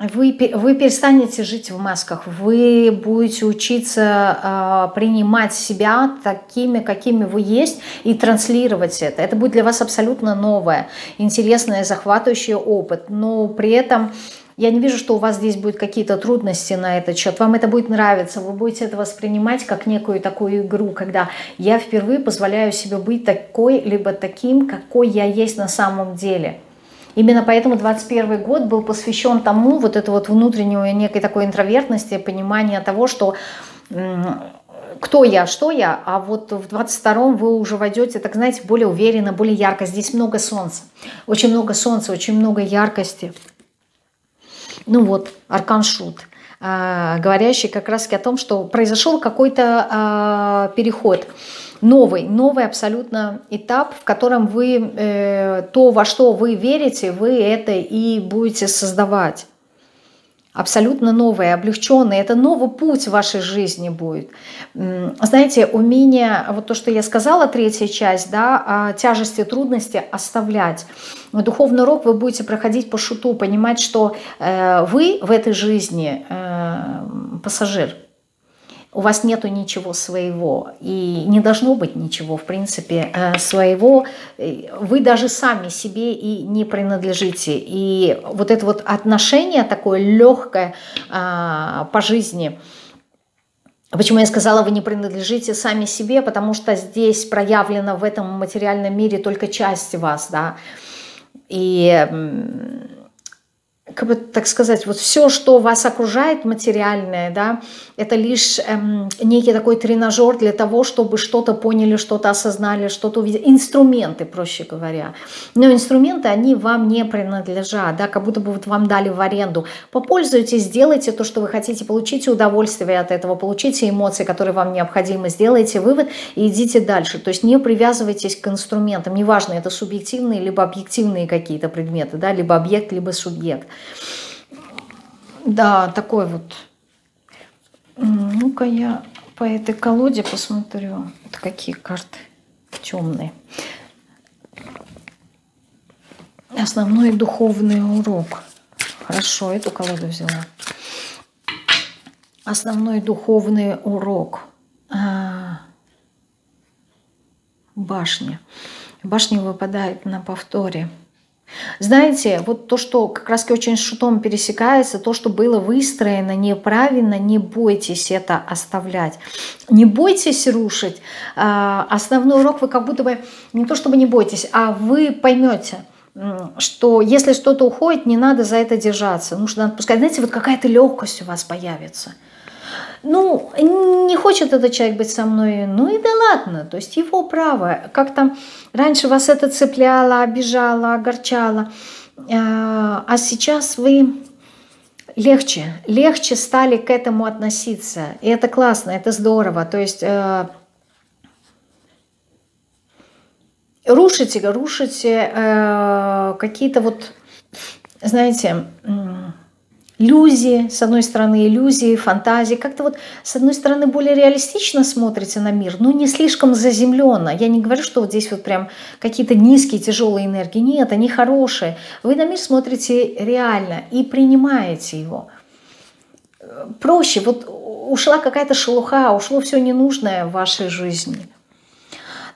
вы, вы перестанете жить в масках, вы будете учиться э, принимать себя такими, какими вы есть, и транслировать это. Это будет для вас абсолютно новое, интересное, захватывающий опыт, но при этом я не вижу, что у вас здесь будут какие-то трудности на этот счет. Вам это будет нравиться, вы будете это воспринимать как некую такую игру, когда я впервые позволяю себе быть такой, либо таким, какой я есть на самом деле. Именно поэтому 21 год был посвящен тому, вот это вот внутренней некой такой интровертности, понимания того, что кто я, что я, а вот в 22-м вы уже войдете, так знаете, более уверенно, более ярко. Здесь много солнца, очень много солнца, очень много яркости. Ну вот, Аркан Шут, а, говорящий как раз о том, что произошел какой-то а, переход. Новый, новый абсолютно этап, в котором вы э, то, во что вы верите, вы это и будете создавать абсолютно новое, облегченное. Это новый путь в вашей жизни будет. Знаете, умение, вот то, что я сказала, третья часть, да, тяжести, трудности оставлять. Духовный урок вы будете проходить по шуту, понимать, что э, вы в этой жизни э, пассажир, у вас нету ничего своего, и не должно быть ничего, в принципе, э, своего. Вы даже сами себе и не принадлежите. И вот это вот отношение такое легкое а, по жизни, Почему я сказала, вы не принадлежите сами себе, потому что здесь проявлена в этом материальном мире только часть вас, да. И как бы так сказать, вот все, что вас окружает материальное, да, это лишь эм, некий такой тренажер для того, чтобы что-то поняли, что-то осознали, что-то увидели. Инструменты, проще говоря. Но инструменты, они вам не принадлежат, да, как будто бы вот вам дали в аренду. Попользуйтесь, сделайте то, что вы хотите, получите удовольствие от этого, получите эмоции, которые вам необходимы, сделайте вывод и идите дальше. То есть не привязывайтесь к инструментам, неважно, это субъективные либо объективные какие-то предметы, да, либо объект, либо субъект. Да, такой вот. Ну-ка я по этой колоде посмотрю. Это какие карты темные. Основной духовный урок. Хорошо, эту колоду взяла. Основной духовный урок. А, башня. Башня выпадает на повторе. Знаете, вот то, что как раз очень шутом пересекается, то, что было выстроено неправильно, не бойтесь это оставлять. Не бойтесь рушить. А, основной урок вы как будто бы, не то чтобы не бойтесь, а вы поймете, что если что-то уходит, не надо за это держаться. Нужно отпускать. Знаете, вот какая-то легкость у вас появится – ну, не хочет этот человек быть со мной, ну и да ладно, то есть его право. Как-то раньше вас это цепляло, обижало, огорчало, а, а сейчас вы легче, легче стали к этому относиться. И это классно, это здорово. То есть э, рушите, рушите э, какие-то вот, знаете, иллюзии, с одной стороны иллюзии, фантазии, как-то вот с одной стороны более реалистично смотрите на мир, но не слишком заземленно. Я не говорю, что вот здесь вот прям какие-то низкие, тяжелые энергии. Нет, они хорошие. Вы на мир смотрите реально и принимаете его. Проще, вот ушла какая-то шелуха, ушло все ненужное в вашей жизни.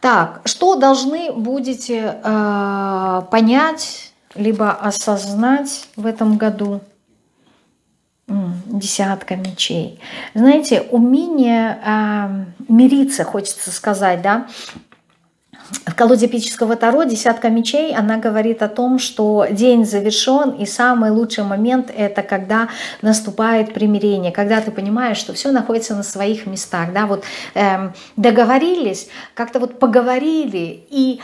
Так, что должны будете э, понять, либо осознать в этом году – Десятка мечей. Знаете, умение э, мириться, хочется сказать, да, в колоде эпического Таро «Десятка мечей» она говорит о том, что день завершен, и самый лучший момент – это когда наступает примирение, когда ты понимаешь, что все находится на своих местах. Да? Вот, эм, договорились, как-то вот поговорили, и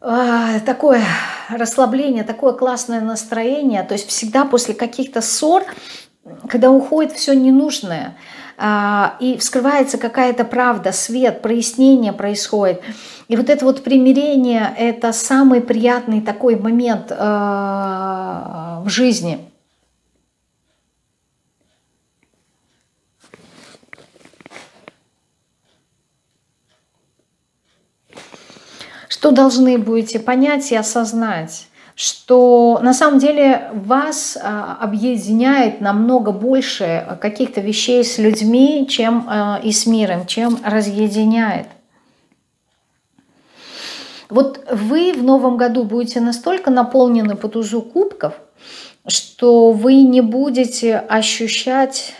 э, такое расслабление, такое классное настроение. То есть всегда после каких-то ссор, когда уходит все ненужное – а, и вскрывается какая-то правда, свет, прояснение происходит. И вот это вот примирение – это самый приятный такой момент а, в жизни. Что должны будете понять и осознать? Что на самом деле вас а, объединяет намного больше каких-то вещей с людьми, чем а, и с миром, чем разъединяет. Вот вы в новом году будете настолько наполнены по тузу кубков, что вы не будете ощущать...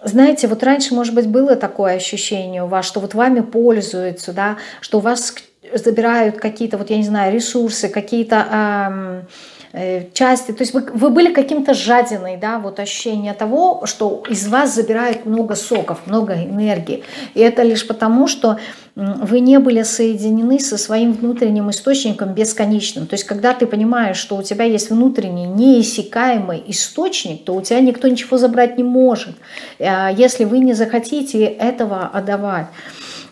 Знаете, вот раньше, может быть, было такое ощущение у вас, что вот вами пользуются, да, что у вас забирают какие-то, вот я не знаю, ресурсы, какие-то э, части. То есть вы, вы были каким-то жадиной, да, вот ощущение того, что из вас забирают много соков, много энергии. И это лишь потому, что вы не были соединены со своим внутренним источником бесконечным. То есть когда ты понимаешь, что у тебя есть внутренний неиссякаемый источник, то у тебя никто ничего забрать не может, э, если вы не захотите этого отдавать.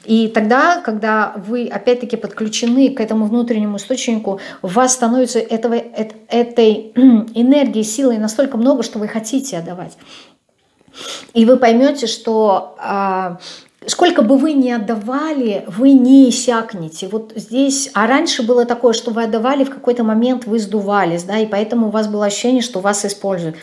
И тогда, когда вы опять-таки подключены к этому внутреннему источнику, у вас становится этого, этой <clears throat> энергии, силы настолько много, что вы хотите отдавать. И вы поймете, что а, сколько бы вы ни отдавали, вы не иссякнете. Вот здесь, а раньше было такое, что вы отдавали, в какой-то момент вы сдувались, да, и поэтому у вас было ощущение, что вас используют.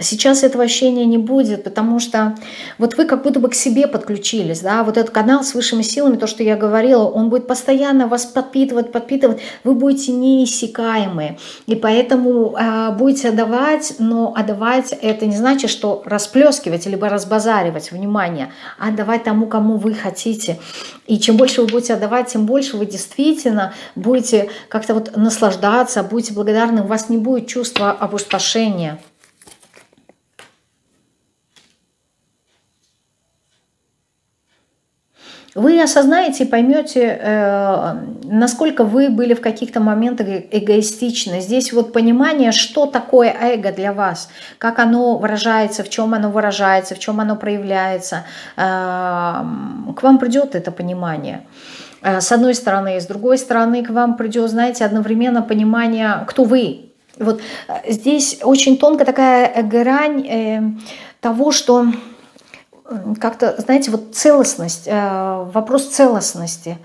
Сейчас этого ощущения не будет, потому что вот вы как будто бы к себе подключились, да, вот этот канал с высшими силами, то, что я говорила, он будет постоянно вас подпитывать, подпитывать, вы будете неиссякаемые, и поэтому э, будете отдавать, но отдавать это не значит, что расплескивать, либо разбазаривать внимание, а отдавать тому, кому вы хотите. И чем больше вы будете отдавать, тем больше вы действительно будете как-то вот наслаждаться, будете благодарны, у вас не будет чувства опустошения. Вы осознаете и поймете, э, насколько вы были в каких-то моментах э, эгоистичны. Здесь вот понимание, что такое эго для вас, как оно выражается, в чем оно выражается, в чем оно проявляется. Э, к вам придет это понимание. С одной стороны, с другой стороны, к вам придет, знаете, одновременно понимание, кто вы. Вот здесь очень тонкая такая грань того, что как-то, знаете, вот целостность, э, вопрос целостности.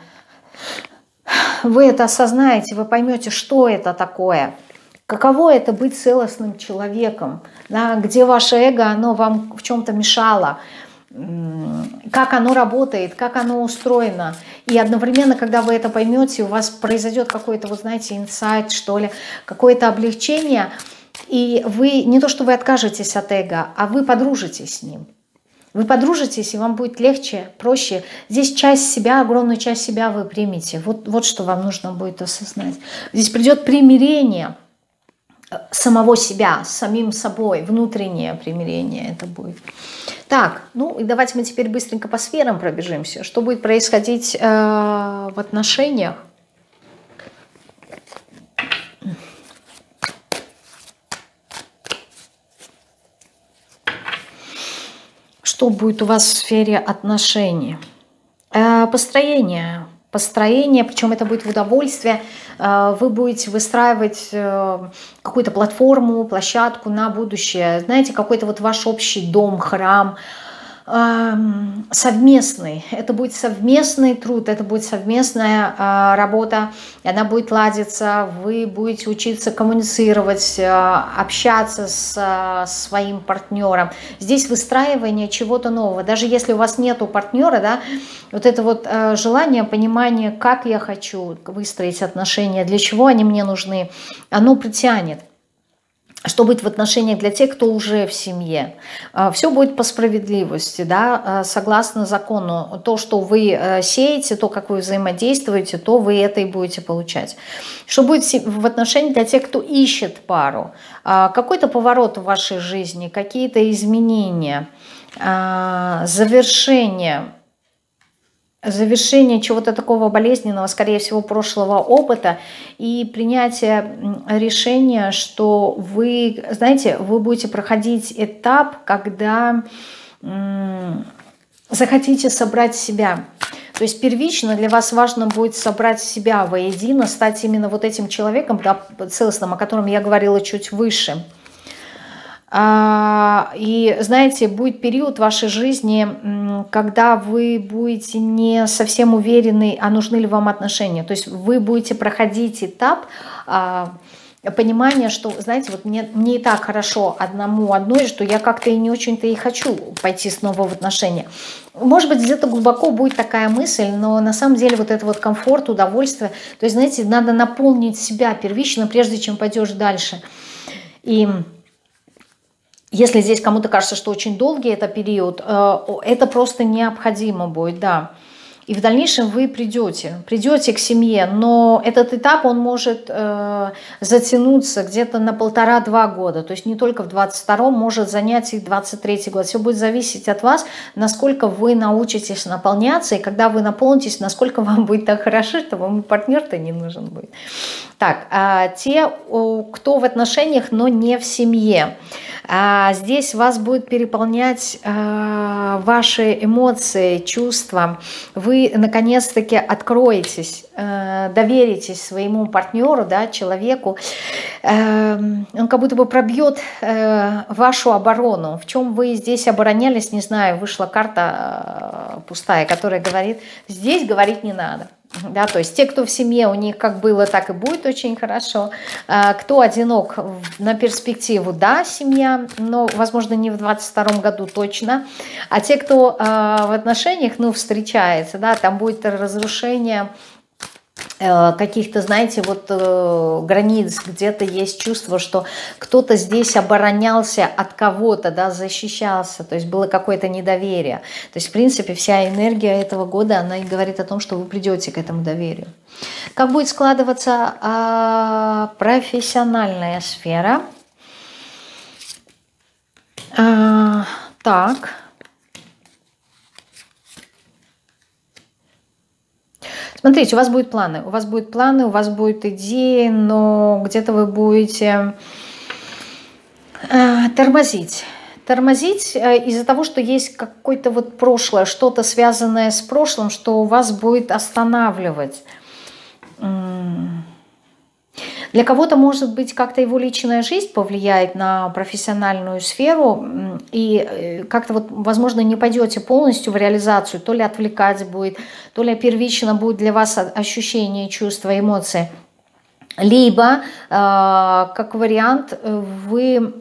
Вы это осознаете, вы поймете, что это такое. Каково это быть целостным человеком, да, где ваше эго, оно вам в чем-то мешало, как оно работает, как оно устроено. И одновременно, когда вы это поймете, у вас произойдет какой-то, вот знаете, инсайт, что ли, какое-то облегчение, и вы не то, что вы откажетесь от эго, а вы подружитесь с ним. Вы подружитесь, и вам будет легче, проще. Здесь часть себя, огромную часть себя вы примете. Вот, вот что вам нужно будет осознать. Здесь придет примирение э, самого себя, с самим собой, внутреннее примирение это будет. Так, ну и давайте мы теперь быстренько по сферам пробежимся. Что будет происходить э, в отношениях? Что будет у вас в сфере отношений. Э, построение. Построение, причем это будет в удовольствие. Э, вы будете выстраивать э, какую-то платформу, площадку на будущее. Знаете, какой-то вот ваш общий дом, храм – совместный. Это будет совместный труд, это будет совместная а, работа, и она будет ладиться, вы будете учиться коммуницировать, а, общаться с а, своим партнером. Здесь выстраивание чего-то нового. Даже если у вас нету партнера, да, вот это вот желание, понимание, как я хочу выстроить отношения, для чего они мне нужны, оно притянет. Что будет в отношениях для тех, кто уже в семье. А, Все будет по справедливости, да, а, согласно закону. То, что вы э, сеете, то, как вы взаимодействуете, то вы это и будете получать. Что будет в отношениях для тех, кто ищет пару. А, какой-то поворот в вашей жизни, какие-то изменения, завершение завершение чего-то такого болезненного, скорее всего, прошлого опыта и принятие решения, что вы, знаете, вы будете проходить этап, когда захотите собрать себя. То есть первично для вас важно будет собрать себя воедино, стать именно вот этим человеком да, целостным, о котором я говорила чуть выше – и знаете, будет период вашей жизни, когда вы будете не совсем уверены, а нужны ли вам отношения. То есть вы будете проходить этап а, понимания, что, знаете, вот мне, мне и так хорошо одному одной, что я как-то и не очень-то и хочу пойти снова в отношения. Может быть, где-то глубоко будет такая мысль, но на самом деле вот это вот комфорт, удовольствие, то есть, знаете, надо наполнить себя первично, прежде чем пойдешь дальше. И если здесь кому-то кажется, что очень долгий это период, э, это просто необходимо будет, да. И в дальнейшем вы придете, придете к семье, но этот этап, он может э, затянуться где-то на полтора-два года. То есть не только в 22-м, может занять и 23-й год. Все будет зависеть от вас, насколько вы научитесь наполняться, и когда вы наполнитесь, насколько вам будет так хорошо, что вам партнер-то не нужен будет. Так, а те, кто в отношениях, но не в семье. А здесь вас будет переполнять а, ваши эмоции, чувства. Вы наконец-таки откроетесь, а, доверитесь своему партнеру, да, человеку. А, он как будто бы пробьет а, вашу оборону. В чем вы здесь оборонялись, не знаю, вышла карта пустая, которая говорит, здесь говорить не надо. Да, то есть те, кто в семье, у них как было, так и будет очень хорошо. А, кто одинок на перспективу, да, семья, но, возможно, не в 22 году точно. А те, кто а, в отношениях, ну, встречается, да, там будет разрушение каких-то, знаете, вот э, границ, где-то есть чувство, что кто-то здесь оборонялся от кого-то, да, защищался, то есть было какое-то недоверие. То есть, в принципе, вся энергия этого года, она и говорит о том, что вы придете к этому доверию. Как будет складываться э, профессиональная сфера? Э, так... Смотрите, у вас будут планы, у вас будут планы, у вас будут идеи, но где-то вы будете э, тормозить. Тормозить э, из-за того, что есть какое-то вот прошлое, что-то связанное с прошлым, что у вас будет останавливать. Для кого-то, может быть, как-то его личная жизнь повлияет на профессиональную сферу, и э, как-то вот, возможно, не пойдете полностью в реализацию, то ли отвлекать будет, то ли первично будет для вас ощущение, чувства, эмоции. Либо, э, как вариант, вы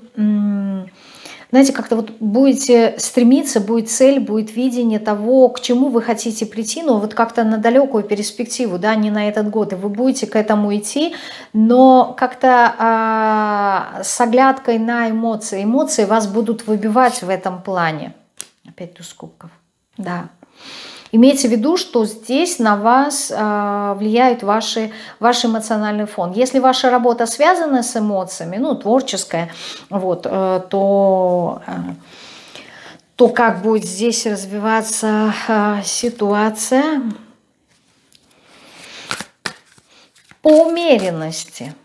знаете, как-то вот будете стремиться, будет цель, будет видение того, к чему вы хотите прийти, но вот как-то на далекую перспективу, да, не на этот год, и вы будете к этому идти, но как-то а, с оглядкой на эмоции. Эмоции вас будут выбивать в этом плане. Опять туз кубков. Да. Имейте в виду, что здесь на вас э, влияет ваши, ваш эмоциональный фон. Если ваша работа связана с эмоциями, ну, творческая, вот, э, то... Э, то как будет здесь развиваться э, ситуация по умеренности.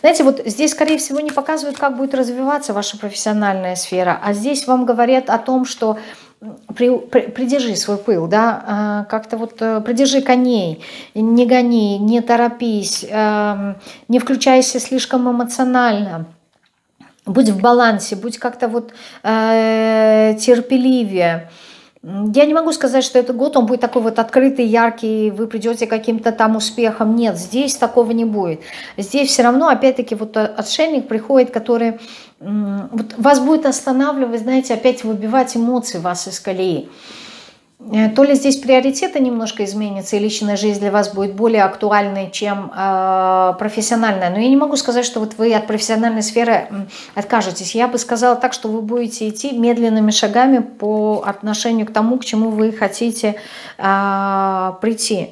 Знаете, вот здесь, скорее всего, не показывают, как будет развиваться ваша профессиональная сфера, а здесь вам говорят о том, что при, при, придержи свой пыл, да, а, как-то вот э, придержи коней, не гони, не торопись, эм, не включайся слишком эмоционально, будь в балансе, будь как-то вот э, терпеливее, я не могу сказать, что этот год он будет такой вот открытый, яркий, вы придете каким-то там успехом. Нет, здесь такого не будет. Здесь все равно, опять-таки, вот отшельник приходит, который вот вас будет останавливать, знаете, опять выбивать эмоции вас из колеи. Э, то ли здесь приоритеты немножко изменятся, и личная жизнь для вас будет более актуальной, чем э, профессиональная. Но я не могу сказать, что вот вы от профессиональной сферы откажетесь. Я бы сказала так, что вы будете идти медленными шагами по отношению к тому, к чему вы хотите э, прийти.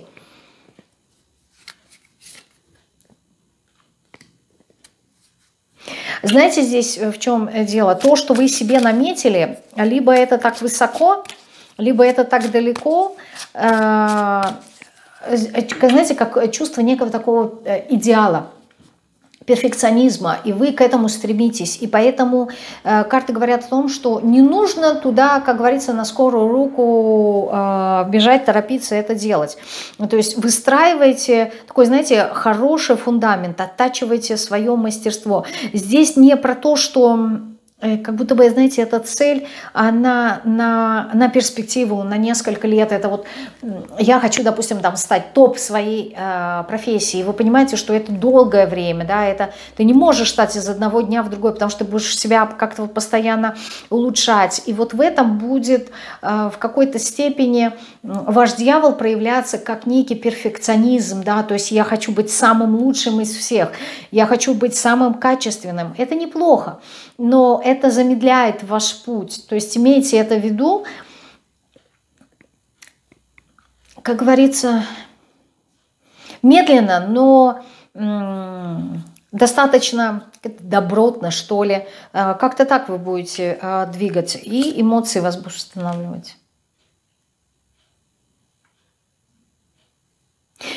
Знаете, здесь в чем дело? То, что вы себе наметили, либо это так высоко, либо это так далеко, э, знаете, как чувство некого такого э, идеала, перфекционизма, и вы к этому стремитесь. И поэтому э, карты говорят о том, что не нужно туда, как говорится, на скорую руку э, бежать, торопиться это делать. То есть выстраивайте такой, знаете, хороший фундамент, оттачивайте свое мастерство. Здесь не про то, что Э, как будто бы, знаете, эта цель, она на, на перспективу, на несколько лет. Это вот я хочу, допустим, там стать топ своей э, профессии. Вы понимаете, что это долгое время, да, это ты не можешь стать из одного дня в другой, потому что ты будешь себя как-то вот постоянно улучшать. И вот в этом будет э, в какой-то степени ваш дьявол проявляться как некий перфекционизм, да, то есть я хочу быть самым лучшим из всех, я хочу быть самым качественным. Это неплохо но это замедляет ваш путь. То есть имейте это в виду. Как говорится, медленно, но достаточно добротно, что ли. А, как-то так вы будете а, двигать, и эмоции вас будут устанавливать.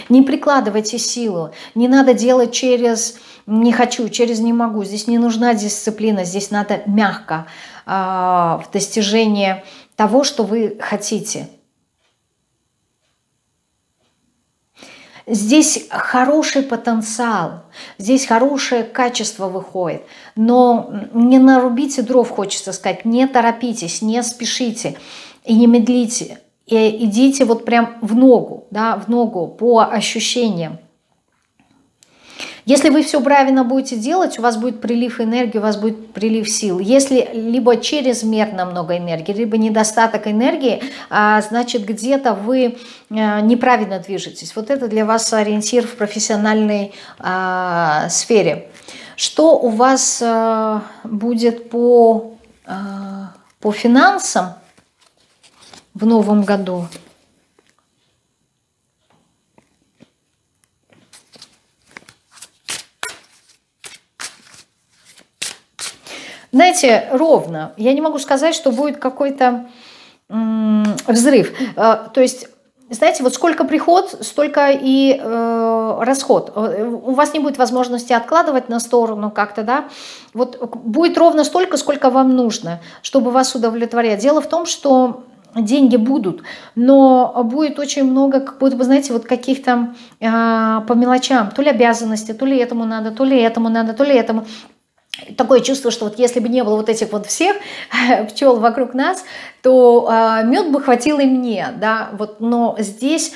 Не прикладывайте силу, не надо делать через не хочу, через не могу. Здесь не нужна дисциплина, здесь надо мягко э, в достижении того, что вы хотите. Здесь хороший потенциал, здесь хорошее качество выходит, но не нарубите дров, хочется сказать, не торопитесь, не спешите и не медлите. И идите вот прям в ногу, да, в ногу по ощущениям. Если вы все правильно будете делать, у вас будет прилив энергии, у вас будет прилив сил. Если либо чрезмерно много энергии, либо недостаток энергии, а, значит где-то вы а, неправильно движетесь. Вот это для вас ориентир в профессиональной а, сфере. Что у вас будет по, по финансам в новом году? Знаете, ровно. Я не могу сказать, что будет какой-то взрыв. Э, то есть знаете, вот сколько приход, столько и э, расход. Э, у вас не будет возможности откладывать на сторону как-то, да. Вот будет ровно столько, сколько вам нужно, чтобы вас удовлетворять. Дело в том, что деньги будут, но будет очень много, как будто бы, знаете, вот каких-то э, по мелочам, то ли обязанности, то ли этому надо, то ли этому надо, то ли этому. Такое чувство, что вот если бы не было вот этих вот всех <laughs> пчел вокруг нас, то э, мед бы хватил и мне, да, вот, но здесь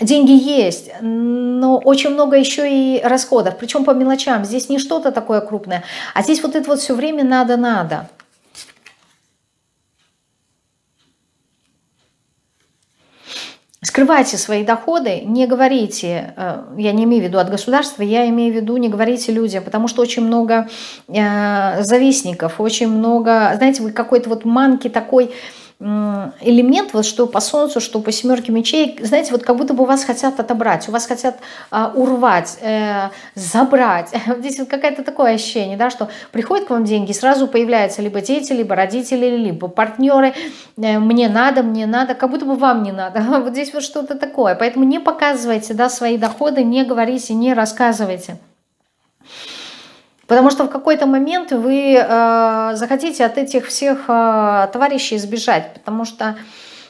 деньги есть, но очень много еще и расходов, причем по мелочам, здесь не что-то такое крупное, а здесь вот это вот все время надо-надо. Скрывайте свои доходы, не говорите, э, я не имею в виду от государства, я имею в виду не говорите людям, потому что очень много э, завистников, очень много, знаете, вы какой-то вот манки такой, элемент, вот что по солнцу, что по семерке мечей, знаете, вот как будто бы вас хотят отобрать, у вас хотят а, урвать, э, забрать. <laughs> Здесь вот какое-то такое ощущение, да, что приходят к вам деньги, сразу появляются либо дети, либо родители, либо партнеры, э, мне надо, мне надо, как будто бы вам не надо. <laughs> Вот здесь вот что-то такое. Поэтому не показывайте да, свои доходы, не говорите, не рассказывайте. Потому что в какой-то момент вы э, захотите от этих всех э, товарищей сбежать, потому что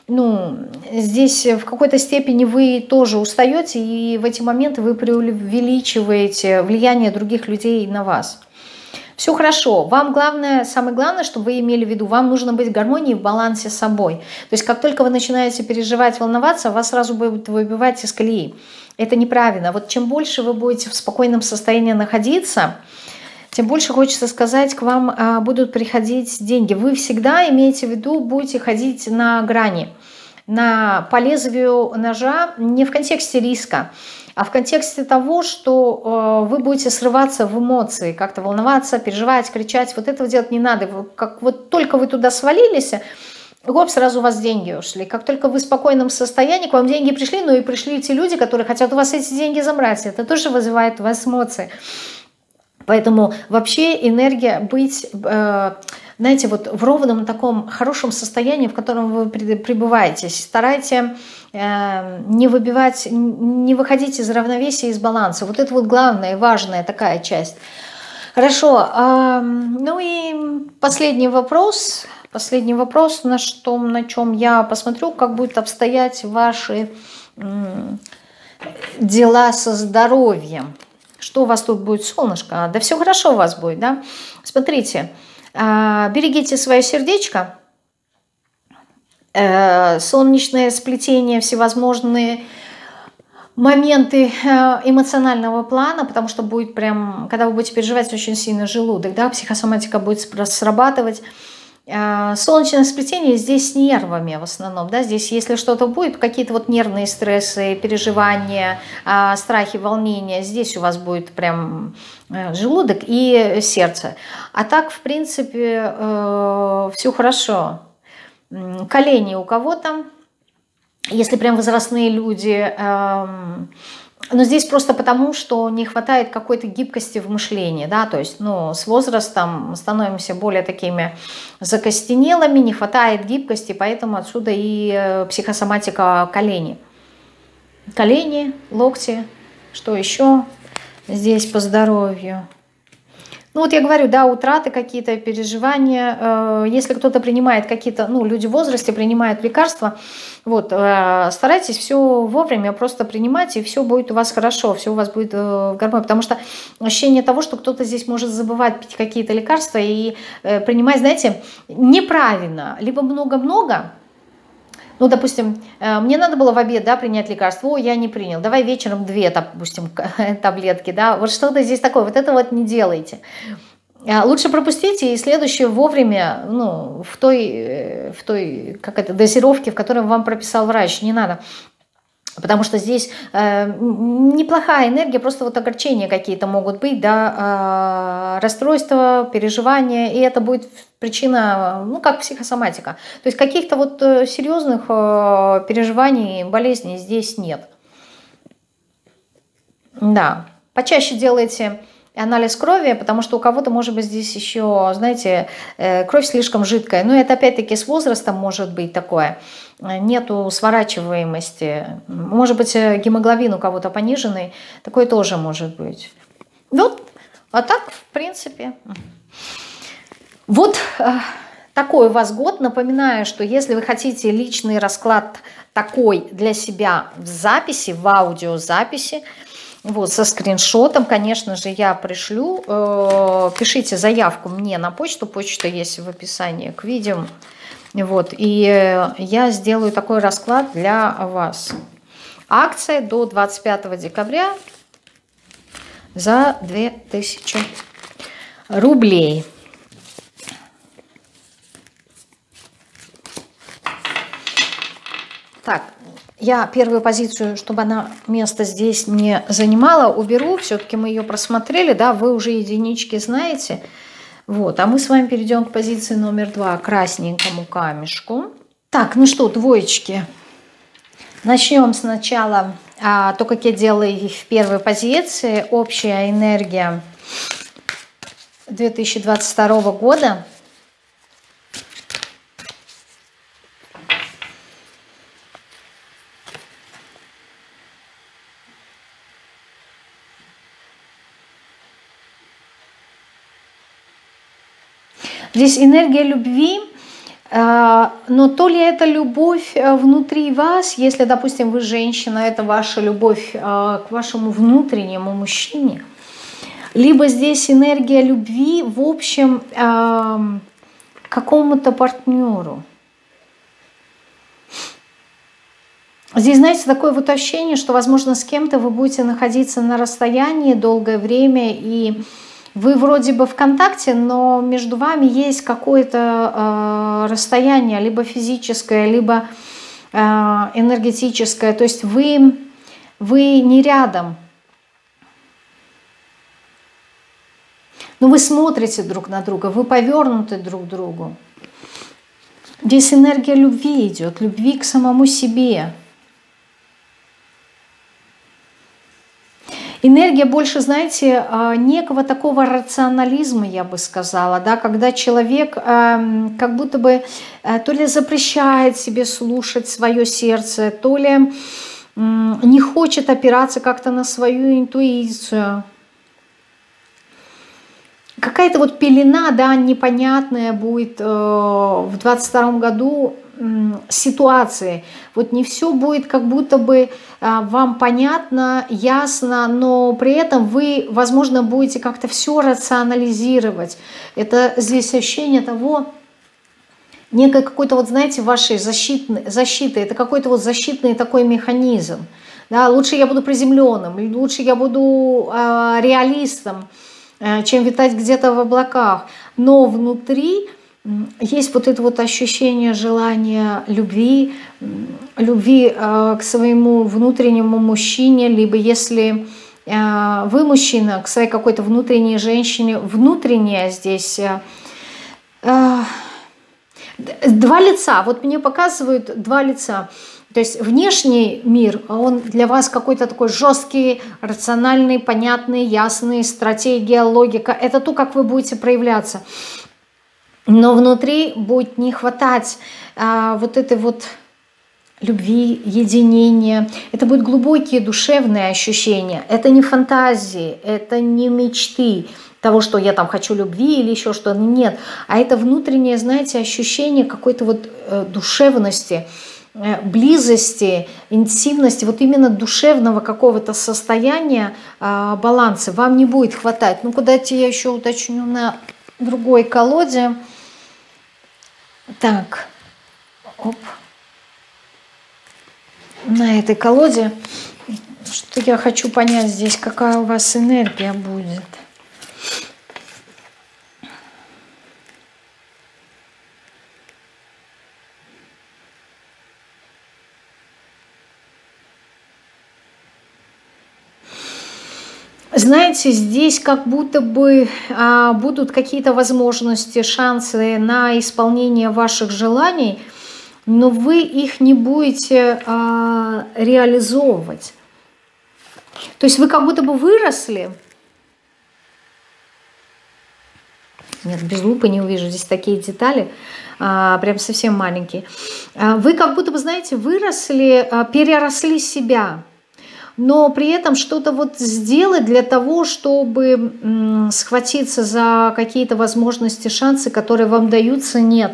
ну, здесь в какой-то степени вы тоже устаете, и в эти моменты вы преувеличиваете влияние других людей на вас. Все хорошо. Вам главное, самое главное, чтобы вы имели в виду, вам нужно быть в гармонии, в балансе с собой. То есть как только вы начинаете переживать, волноваться, вас сразу будет выбивать из колеи. Это неправильно. Вот чем больше вы будете в спокойном состоянии находиться, тем больше хочется сказать, к вам а, будут приходить деньги. Вы всегда имеете в виду, будете ходить на грани. на, по лезвию ножа не в контексте риска, а в контексте того, что э, вы будете срываться в эмоции, как-то волноваться, переживать, кричать. Вот этого делать не надо. Как вот только вы туда свалились, гоп, сразу у вас деньги ушли. Как только вы в спокойном состоянии, к вам деньги пришли, ну и пришли те люди, которые хотят у вас эти деньги забрать. Это тоже вызывает у вас эмоции. Поэтому вообще энергия быть, э, знаете, вот в ровном таком хорошем состоянии, в котором вы пребываете. Старайтесь э, не выбивать, не выходить из равновесия, из баланса. Вот это вот главная важная такая часть. Хорошо. Ну и последний вопрос. Последний вопрос, на, что, на чем я посмотрю, как будет обстоять ваши дела со здоровьем. Что у вас тут будет, солнышко? Да все хорошо у вас будет, да? Смотрите, а, берегите свое сердечко, э, солнечное сплетение, всевозможные моменты э, эмоционального плана, потому что будет прям, когда вы будете переживать очень сильно желудок, да, психосоматика будет срабатывать, а, солнечное сплетение здесь с нервами в основном, да, здесь если что-то будет, какие-то вот нервные стрессы, переживания, а, страхи, волнения, здесь у вас будет прям э, желудок и сердце. А так, в принципе, э, все хорошо. Колени у кого-то, если прям возрастные люди, эм, но здесь просто потому, что не хватает какой-то гибкости в мышлении, да, то есть, ну, с возрастом становимся более такими закостенелыми, не хватает гибкости, поэтому отсюда и э, психосоматика колени. Колени, локти, что еще здесь по здоровью? Ну вот я говорю, да, утраты какие-то, переживания. Э, если кто-то принимает какие-то, ну, люди в возрасте принимают лекарства, вот, э, старайтесь все вовремя просто принимать, и все будет у вас хорошо, все у вас будет э, в гармонии. Потому что ощущение того, что кто-то здесь может забывать пить какие-то лекарства и принимать, знаете, неправильно, либо много-много, ну, допустим, э, мне надо было в обед, да, принять лекарство, о, я не принял, давай вечером две, допустим, <laughs> таблетки, да, вот что-то здесь такое, вот это вот не делайте. А лучше пропустите и следующее вовремя, ну, в той, э, в той как это, дозировке, в которой вам прописал врач, не надо. Потому что здесь э, неплохая энергия, просто вот огорчения какие-то могут быть, да, э, расстройства, переживания, и это будет причина, ну, как психосоматика. То есть каких-то вот э, серьезных э, переживаний, болезней здесь нет. Да, почаще делайте анализ крови, потому что у кого-то может быть здесь еще, знаете, э, кровь слишком жидкая. Но это опять-таки с возрастом может быть такое. Нету сворачиваемости. Может быть, э, гемоглобин у кого-то пониженный. Такое тоже может быть. Вот, а так, в принципе. Вот э, такой у вас год. Напоминаю, что если вы хотите личный расклад такой для себя в записи, в аудиозаписи, вот, со скриншотом, конечно же, я пришлю. Э, пишите заявку мне на почту. Почта есть в описании к видео. Вот, и я сделаю такой расклад для вас. Акция до 25 декабря за 2000 рублей. Так, я первую позицию, чтобы она место здесь не занимала, уберу. Все-таки мы ее просмотрели, да, вы уже единички знаете. Вот, а мы с вами перейдем к позиции номер два, красненькому камешку. Так, ну что, двоечки. Начнем сначала а, то, как я делаю в первой позиции. Общая энергия 2022 года – Здесь энергия любви, э, но то ли это любовь э, внутри вас, если, допустим, вы женщина, это ваша любовь э, к вашему внутреннему мужчине, либо здесь энергия любви в общем какому-то партнеру. Здесь, знаете, такое вот ощущение, что, возможно, с кем-то вы будете находиться на расстоянии долгое время и вы вроде бы в контакте, но между вами есть какое-то э, расстояние, либо физическое, либо э, энергетическое, то есть вы, вы не рядом, но вы смотрите друг на друга, вы повернуты друг к другу. Здесь энергия любви идет, любви к самому себе. Энергия больше, знаете, а, некого такого рационализма, я бы сказала, да, когда человек эм, как будто бы э, то ли запрещает себе слушать свое сердце, то ли не хочет опираться как-то на свою интуицию. Какая-то вот пелена, да, непонятная будет э, в 22 году ситуации. Вот не все будет как будто бы а, вам понятно, ясно, но при этом вы, возможно, будете как-то все рационализировать. Это здесь ощущение того, некой какой-то, вот знаете, вашей защитной, защиты, это какой-то вот защитный такой механизм. Да, лучше я буду приземленным, лучше я буду э, реалистом, э, чем витать где-то в облаках. Но внутри есть вот это вот ощущение желания любви, любви э, к своему внутреннему мужчине, либо если э, вы мужчина, к своей какой-то внутренней женщине, внутренняя здесь э, два лица. Вот мне показывают два лица. То есть внешний мир, он для вас какой-то такой жесткий, рациональный, понятный, ясный, стратегия, логика. Это то, как вы будете проявляться но внутри будет не хватать а, вот этой вот любви, единения. Это будут глубокие душевные ощущения. Это не фантазии, это не мечты того, что я там хочу любви или еще что-то. Нет. А это внутреннее, знаете, ощущение какой-то вот э, душевности, э, близости, интимности, вот именно душевного какого-то состояния, э, баланса вам не будет хватать. Ну, куда-то я еще уточню на другой колоде. Так, оп. На этой колоде, что я хочу понять здесь, какая у вас энергия будет. Знаете, здесь как будто бы а, будут какие-то возможности, шансы на исполнение ваших желаний, но вы их не будете а, реализовывать. То есть вы как будто бы выросли. Нет, без лупы не увижу здесь такие детали, а, прям совсем маленькие. А, вы как будто бы, знаете, выросли, а, переросли себя но при этом что-то вот сделать для того, чтобы схватиться за какие-то возможности, шансы, которые вам даются, нет.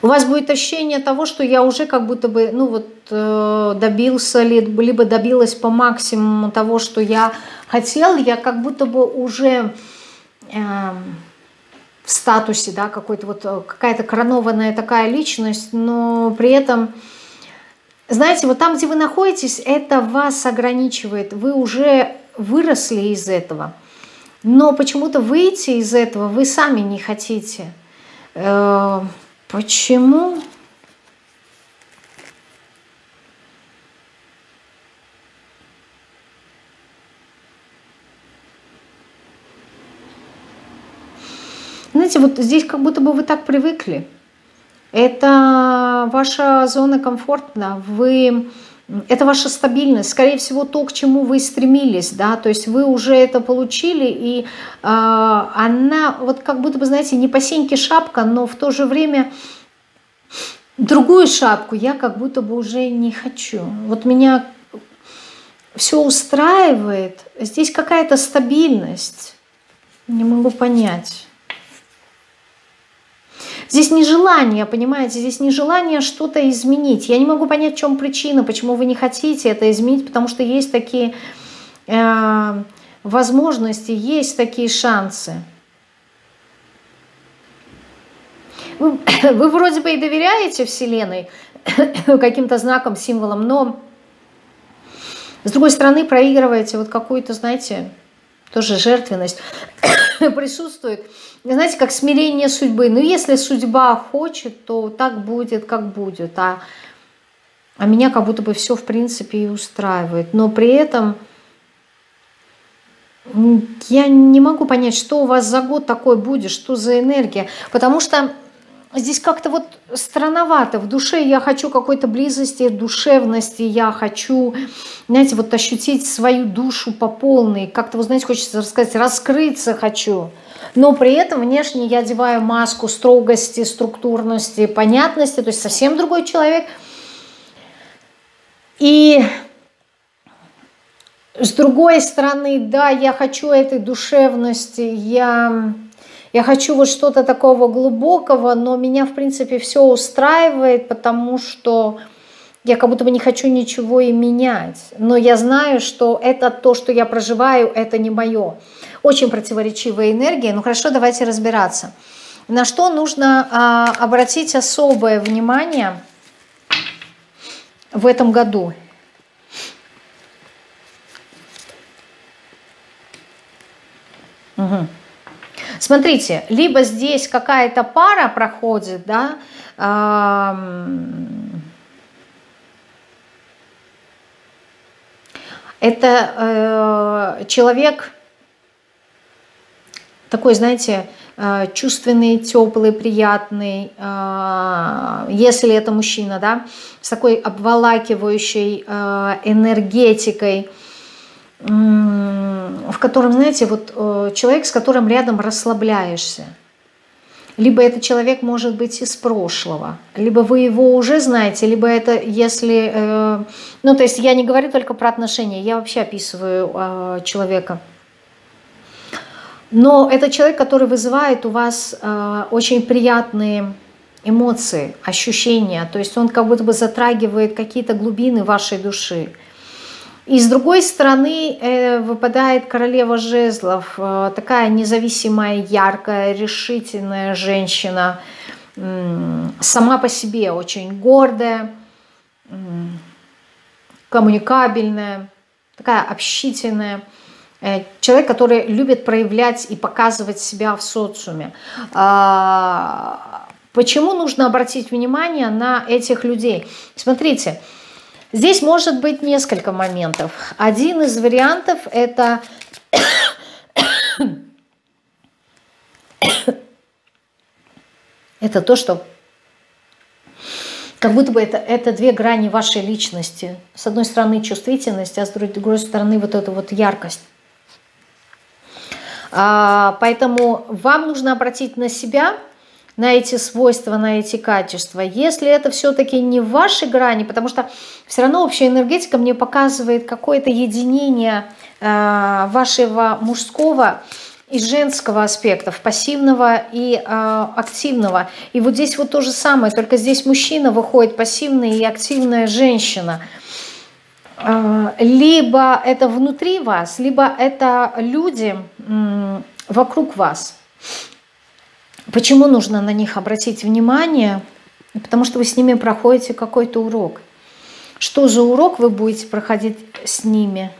У вас будет ощущение того, что я уже как будто бы, ну вот, э, добился, либо добилась по максимуму того, что я хотел, я как будто бы уже э, в статусе, да, какой-то вот, э, какая-то коронованная такая личность, но при этом знаете, вот там, где вы находитесь, это вас ограничивает. Вы уже выросли из этого. Но почему-то выйти из этого вы сами не хотите. Э, почему? Знаете, вот здесь как будто бы вы так привыкли. Это ваша зона комфорта, вы, это ваша стабильность, скорее всего, то, к чему вы стремились, да, то есть вы уже это получили, и э, она, вот как будто бы, знаете, не по сеньке шапка, но в то же время другую шапку я как будто бы уже не хочу. Вот меня все устраивает, здесь какая-то стабильность, не могу понять. Здесь не желание, понимаете, здесь не желание что-то изменить. Я не могу понять, в чем причина, почему вы не хотите это изменить, потому что есть такие э, возможности, есть такие шансы. Вы, <coughs> вы вроде бы и доверяете Вселенной, <coughs> каким-то знаком, символом, но с другой стороны проигрываете вот какую-то, знаете, тоже жертвенность. <coughs> присутствует, знаете, как смирение судьбы. Ну, если судьба хочет, то так будет, как будет. А, а меня как будто бы все, в принципе, и устраивает. Но при этом я не могу понять, что у вас за год такой будет, что за энергия. Потому что здесь как-то вот странновато. В душе я хочу какой-то близости, душевности, я хочу, знаете, вот ощутить свою душу по полной. Как-то, вы знаете, хочется рассказать, раскрыться хочу. Но при этом внешне я одеваю маску строгости, структурности, понятности, то есть совсем другой человек. И с другой стороны, да, я хочу этой душевности, я я хочу вот что-то такого глубокого, но меня, в принципе, все устраивает, потому что я как будто бы не хочу ничего и менять. Но я знаю, что это то, что я проживаю, это не мое. Очень противоречивая энергия. Ну хорошо, давайте разбираться. На что нужно а, обратить особое внимание в этом году? Угу. Смотрите, либо здесь какая-то пара проходит, да, это э, человек такой, знаете, э, чувственный, теплый, приятный, э, если это мужчина, да, с такой обволакивающей энергетикой, в котором, знаете, вот э, человек, с которым рядом расслабляешься. Либо это человек может быть из прошлого, либо вы его уже знаете, либо это если... Э, ну, то есть я не говорю только про отношения, я вообще описываю э, человека. Но это человек, который вызывает у вас очень приятные эмоции, ощущения. То есть он как будто бы затрагивает какие-то глубины вашей души. И с другой стороны э, выпадает королева жезлов, э, такая независимая, яркая, решительная женщина, сама по себе очень гордая, коммуникабельная, такая общительная. Э, человек, который любит проявлять и показывать себя в социуме. А, почему нужно обратить внимание на этих людей? Смотрите, Здесь может быть несколько моментов. Один из вариантов это <coughs> это то, что как будто бы это, это две грани вашей личности. С одной стороны чувствительность, а с другой стороны вот эта вот яркость. А, поэтому вам нужно обратить на себя на эти свойства, на эти качества. Если это все-таки не в вашей грани, потому что все равно общая энергетика мне показывает какое-то единение э, вашего мужского и женского аспектов, пассивного и э, активного. И вот здесь вот то же самое, только здесь мужчина выходит пассивная и активная женщина. Э, либо это внутри вас, либо это люди вокруг вас. Почему нужно на них обратить внимание? Потому что вы с ними проходите какой-то урок. Что за урок вы будете проходить с ними?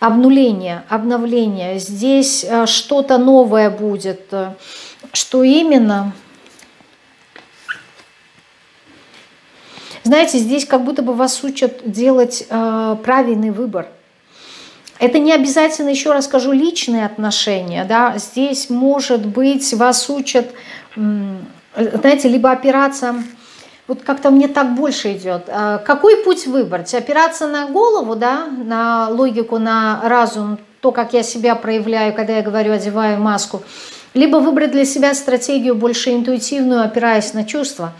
Обнуление, обновление. Здесь э, что-то новое будет. Что именно? Знаете, здесь как будто бы вас учат делать э, правильный выбор – это не обязательно, еще раз скажу, личные отношения. Да? Здесь, может быть, вас учат, знаете, либо опираться, вот как-то мне так больше идет. А какой путь выбрать? Опираться на голову, да, на логику, на разум, то, как я себя проявляю, когда я говорю, одеваю маску, либо выбрать для себя стратегию больше интуитивную, опираясь на чувства.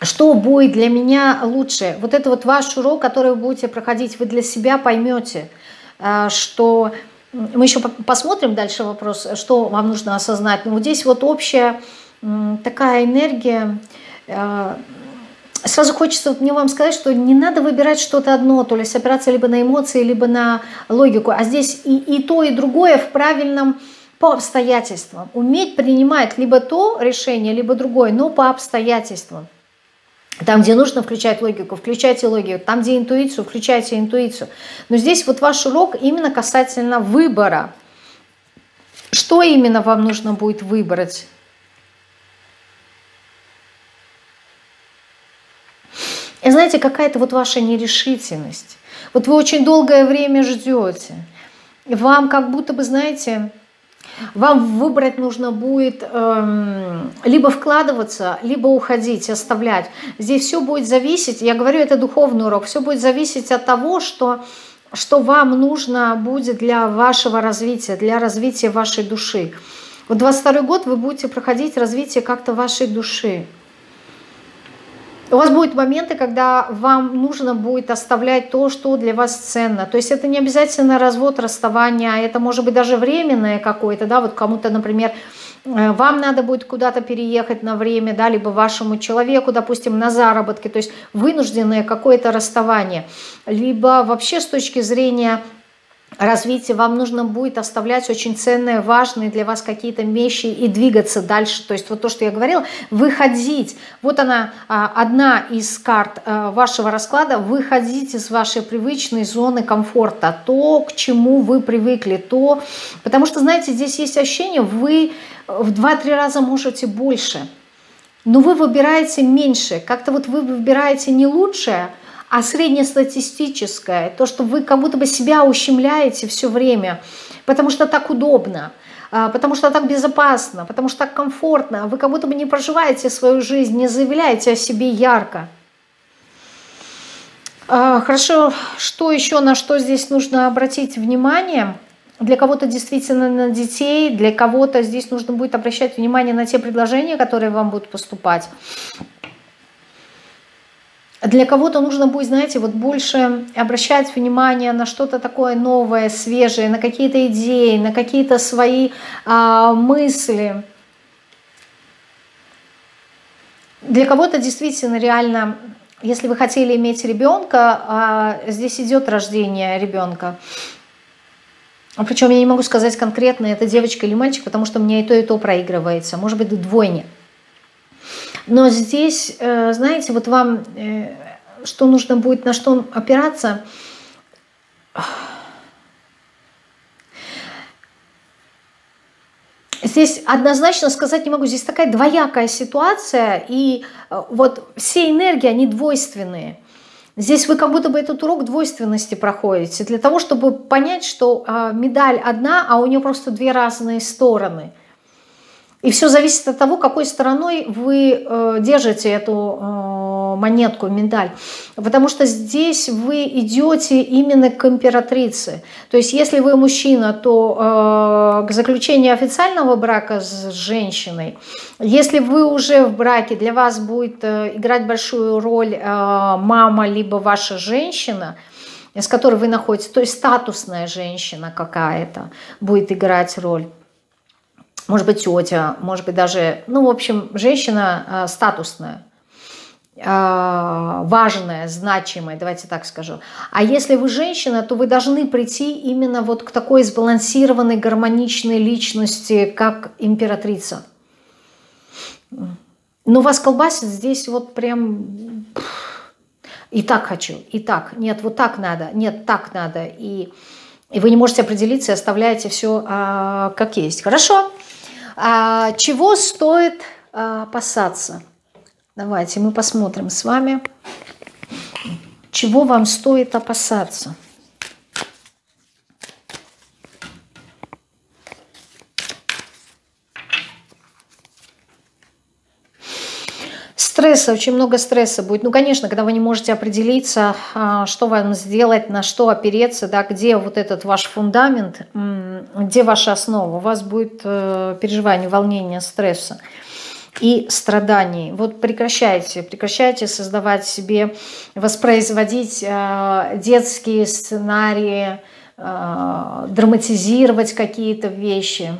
Что будет для меня лучше? Вот это вот ваш урок, который вы будете проходить, вы для себя поймете – что мы еще посмотрим дальше вопрос, что вам нужно осознать. Но вот здесь вот общая такая энергия. А, сразу хочется мне вам сказать, что не надо выбирать что-то одно, то есть опираться либо на эмоции, либо на логику. А здесь и, и то, и другое в правильном по обстоятельствам. Уметь принимать либо то решение, либо другое, но по обстоятельствам. Там, где нужно включать логику, включайте логику. Там, где интуицию, включайте интуицию. Но здесь вот ваш урок именно касательно выбора. Что именно вам нужно будет выбрать? И знаете, какая-то вот ваша нерешительность. Вот вы очень долгое время ждете. Вам как будто бы, знаете, вам выбрать нужно будет эм, либо вкладываться, либо уходить, оставлять. Здесь все будет зависеть, я говорю, это духовный урок, все будет зависеть от того, что, что вам нужно будет для вашего развития, для развития вашей души. Вот 22 год вы будете проходить развитие как-то вашей души. У вас будут моменты, когда вам нужно будет оставлять то, что для вас ценно. То есть это не обязательно развод, расставание, а это может быть даже временное какое-то, да, вот кому-то, например, э, вам надо будет куда-то переехать на время, да, либо вашему человеку, допустим, на заработки, то есть вынужденное какое-то расставание, либо вообще с точки зрения развития вам нужно будет оставлять очень ценные, важные для вас какие-то вещи и двигаться дальше. То есть вот то, что я говорила, выходить. Вот она, а, одна из карт а, вашего расклада, выходить из вашей привычной зоны комфорта, то, к чему вы привыкли, то... Потому что, знаете, здесь есть ощущение, вы в 2-3 раза можете больше, но вы выбираете меньше. Как-то вот вы выбираете не лучшее, а среднестатистическое, то, что вы как будто бы себя ущемляете все время, потому что так удобно, а, потому что так безопасно, потому что так комфортно, вы как будто бы не проживаете свою жизнь, не заявляете о себе ярко. А, хорошо, что еще, на что здесь нужно обратить внимание? Для кого-то действительно на детей, для кого-то здесь нужно будет обращать внимание на те предложения, которые вам будут поступать. Для кого-то нужно будет, знаете, вот больше обращать внимание на что-то такое новое, свежее, на какие-то идеи, на какие-то свои а, мысли. Для кого-то действительно реально, если вы хотели иметь ребенка, а, здесь идет рождение ребенка. Причем я не могу сказать конкретно, это девочка или мальчик, потому что мне и то, и то проигрывается. Может быть, двойня. Но здесь, э, знаете, вот вам, э, что нужно будет, на что опираться, Здесь однозначно сказать не могу, здесь такая двоякая ситуация, и э, вот все энергии, они двойственные. Здесь вы как будто бы этот урок двойственности проходите, для того, чтобы понять, что медаль одна, а у нее просто две разные стороны – и все зависит от того, какой стороной вы э, держите эту э, монетку, медаль. Потому что здесь вы идете именно к императрице. То есть если вы мужчина, то э, к заключению официального брака с женщиной. Если вы уже в браке, для вас будет играть большую роль мама, либо ваша женщина, с которой вы находитесь, то есть статусная женщина какая-то будет играть роль может быть, тетя, может быть, даже, ну, в общем, женщина э, статусная, э, важная, значимая, давайте так скажу. А если вы женщина, то вы должны прийти именно вот к такой сбалансированной, гармоничной личности, как императрица. Но вас колбасит здесь вот прям... И так хочу, и так, нет, вот так надо, нет, так надо. И, и вы не можете определиться и оставляете все а, как есть. Хорошо. А, чего стоит а, опасаться? Давайте мы посмотрим с вами, чего вам стоит опасаться. Стресса, очень много стресса будет. Ну, конечно, когда вы не можете определиться, а, что вам сделать, на что опереться, да, где вот этот ваш фундамент, где ваша основа, у вас будет э, переживание, волнение, стресса и страданий. Вот прекращайте, прекращайте создавать себе, воспроизводить э, детские сценарии, э, драматизировать какие-то вещи.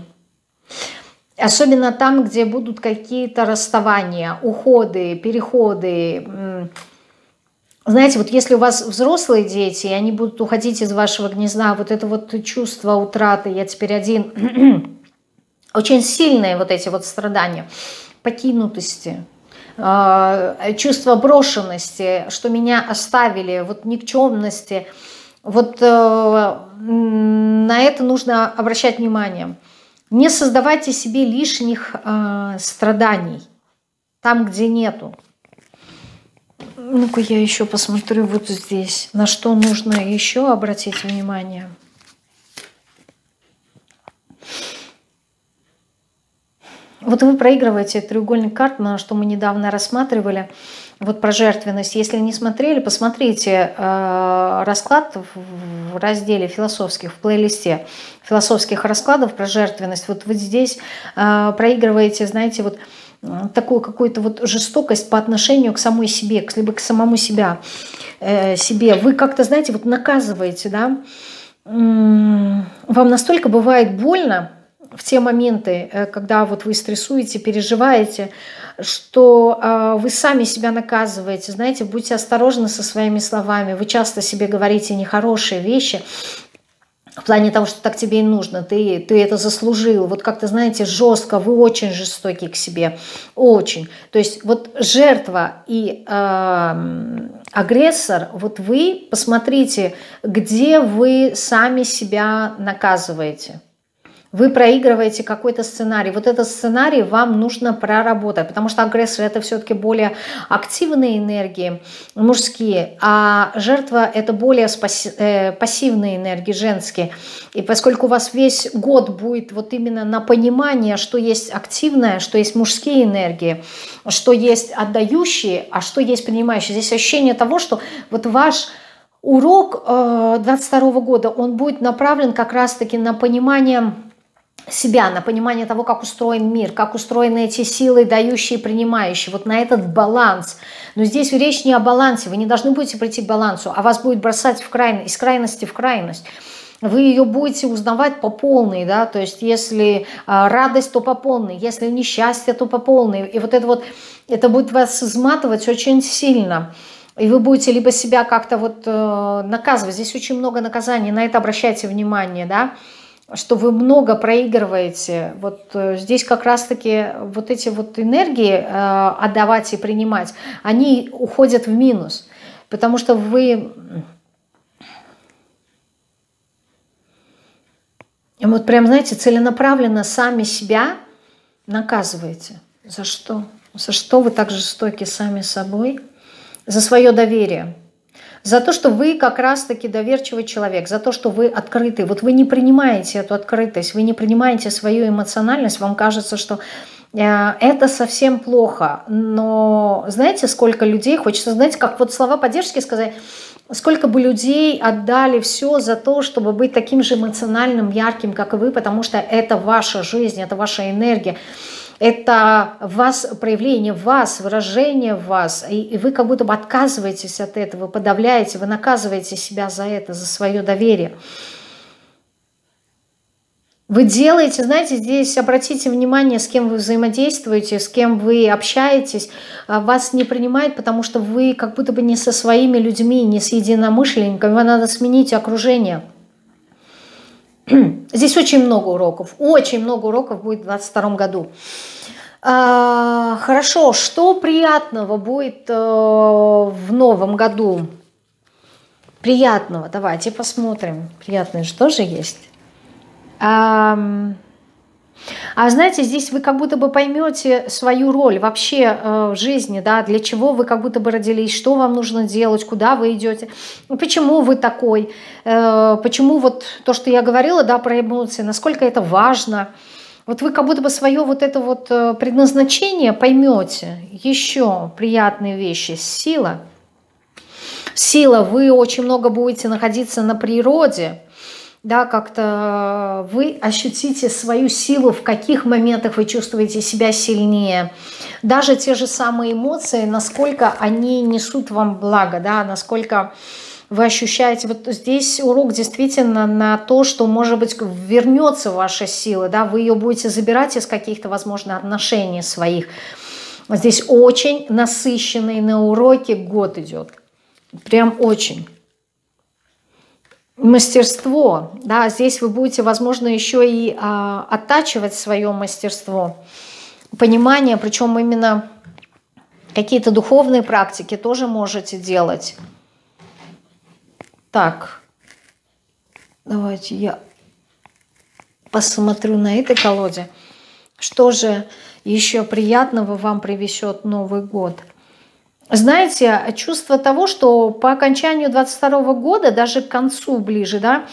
Особенно там, где будут какие-то расставания, уходы, переходы. Знаете, вот если у вас взрослые дети, и они будут уходить из вашего гнезда, вот это вот чувство утраты, я теперь один, <clears throat> очень сильные вот эти вот страдания, покинутости, а, чувство брошенности, что меня оставили, вот никчемности, вот э, на это нужно обращать внимание. Не создавайте себе лишних э, страданий там, где нету. Ну-ка я еще посмотрю вот здесь, на что нужно еще обратить внимание. Вот вы проигрываете треугольник карт, на что мы недавно рассматривали, вот про жертвенность. Если не смотрели, посмотрите э, расклад в разделе философских, в плейлисте философских раскладов про жертвенность. Вот вы здесь э, проигрываете, знаете, вот такую какую-то вот жестокость по отношению к самой себе, либо к самому себя, э, себе. Вы как-то, знаете, вот наказываете, да, вам настолько бывает больно в те моменты, э, когда вот вы стрессуете, переживаете, что э, вы сами себя наказываете. Знаете, будьте осторожны со своими словами. Вы часто себе говорите нехорошие вещи, в плане того, что так тебе и нужно, ты, ты это заслужил. Вот как-то, знаете, жестко, вы очень жестоки к себе, очень. То есть вот жертва и э, агрессор, вот вы посмотрите, где вы сами себя наказываете вы проигрываете какой-то сценарий. Вот этот сценарий вам нужно проработать, потому что агрессор это все-таки более активные энергии мужские, а жертва это более э, пассивные энергии женские. И поскольку у вас весь год будет вот именно на понимание, что есть активное, что есть мужские энергии, что есть отдающие, а что есть принимающие. Здесь ощущение того, что вот ваш урок 22 э, года, он будет направлен как раз-таки на понимание себя, на понимание того, как устроен мир, как устроены эти силы, дающие и принимающие, вот на этот баланс. Но здесь речь не о балансе, вы не должны будете прийти к балансу, а вас будет бросать в крайность, из крайности в крайность. Вы ее будете узнавать по полной, да, то есть если а, радость, то по полной, если несчастье, то по полной. И вот это вот, это будет вас изматывать очень сильно. И вы будете либо себя как-то вот э, наказывать. Здесь очень много наказаний, на это обращайте внимание, да что вы много проигрываете. Вот э, здесь как раз-таки вот эти вот энергии э, отдавать и принимать, они уходят в минус, потому что вы вот прям, знаете, целенаправленно сами себя наказываете. За что? За что вы так жестоки сами собой? За свое доверие за то, что вы как раз-таки доверчивый человек, за то, что вы открытый. Вот вы не принимаете эту открытость, вы не принимаете свою эмоциональность, вам кажется, что э, это совсем плохо. Но знаете, сколько людей, хочется, знаете, как вот слова поддержки сказать, сколько бы людей отдали все за то, чтобы быть таким же эмоциональным, ярким, как и вы, потому что это ваша жизнь, это ваша энергия это вас, проявление вас, выражение вас, и, и вы как будто бы отказываетесь от этого, подавляете, вы наказываете себя за это, за свое доверие. Вы делаете, знаете, здесь обратите внимание, с кем вы взаимодействуете, с кем вы общаетесь. А вас не принимают, потому что вы как будто бы не со своими людьми, не с единомышленниками. Вам надо сменить окружение. <clears throat> Здесь очень много уроков, очень много уроков будет в 2022 году. А, хорошо, что приятного будет э, в новом году? Приятного, давайте посмотрим. Приятное же есть? А, а знаете, здесь вы как будто бы поймете свою роль вообще э, в жизни, да, для чего вы как будто бы родились, что вам нужно делать, куда вы идете, почему вы такой, э, почему вот то, что я говорила, да, про эмоции, насколько это важно. Вот вы как будто бы свое вот это вот э, предназначение поймете. Еще приятные вещи. Сила. Сила. Вы очень много будете находиться на природе да, как-то вы ощутите свою силу, в каких моментах вы чувствуете себя сильнее. Даже те же самые эмоции, насколько они несут вам благо, да, насколько вы ощущаете, вот здесь урок действительно на то, что, может быть, вернется ваша сила, да, вы ее будете забирать из каких-то, возможно, отношений своих. Здесь очень насыщенный на уроке год идет, прям очень мастерство, да, здесь вы будете, возможно, еще и а, оттачивать свое мастерство, понимание, причем именно какие-то духовные практики тоже можете делать. Так, давайте я посмотрю на этой колоде, что же еще приятного вам привезет Новый год. Знаете, чувство того, что по окончанию 22 года, даже к концу ближе, да,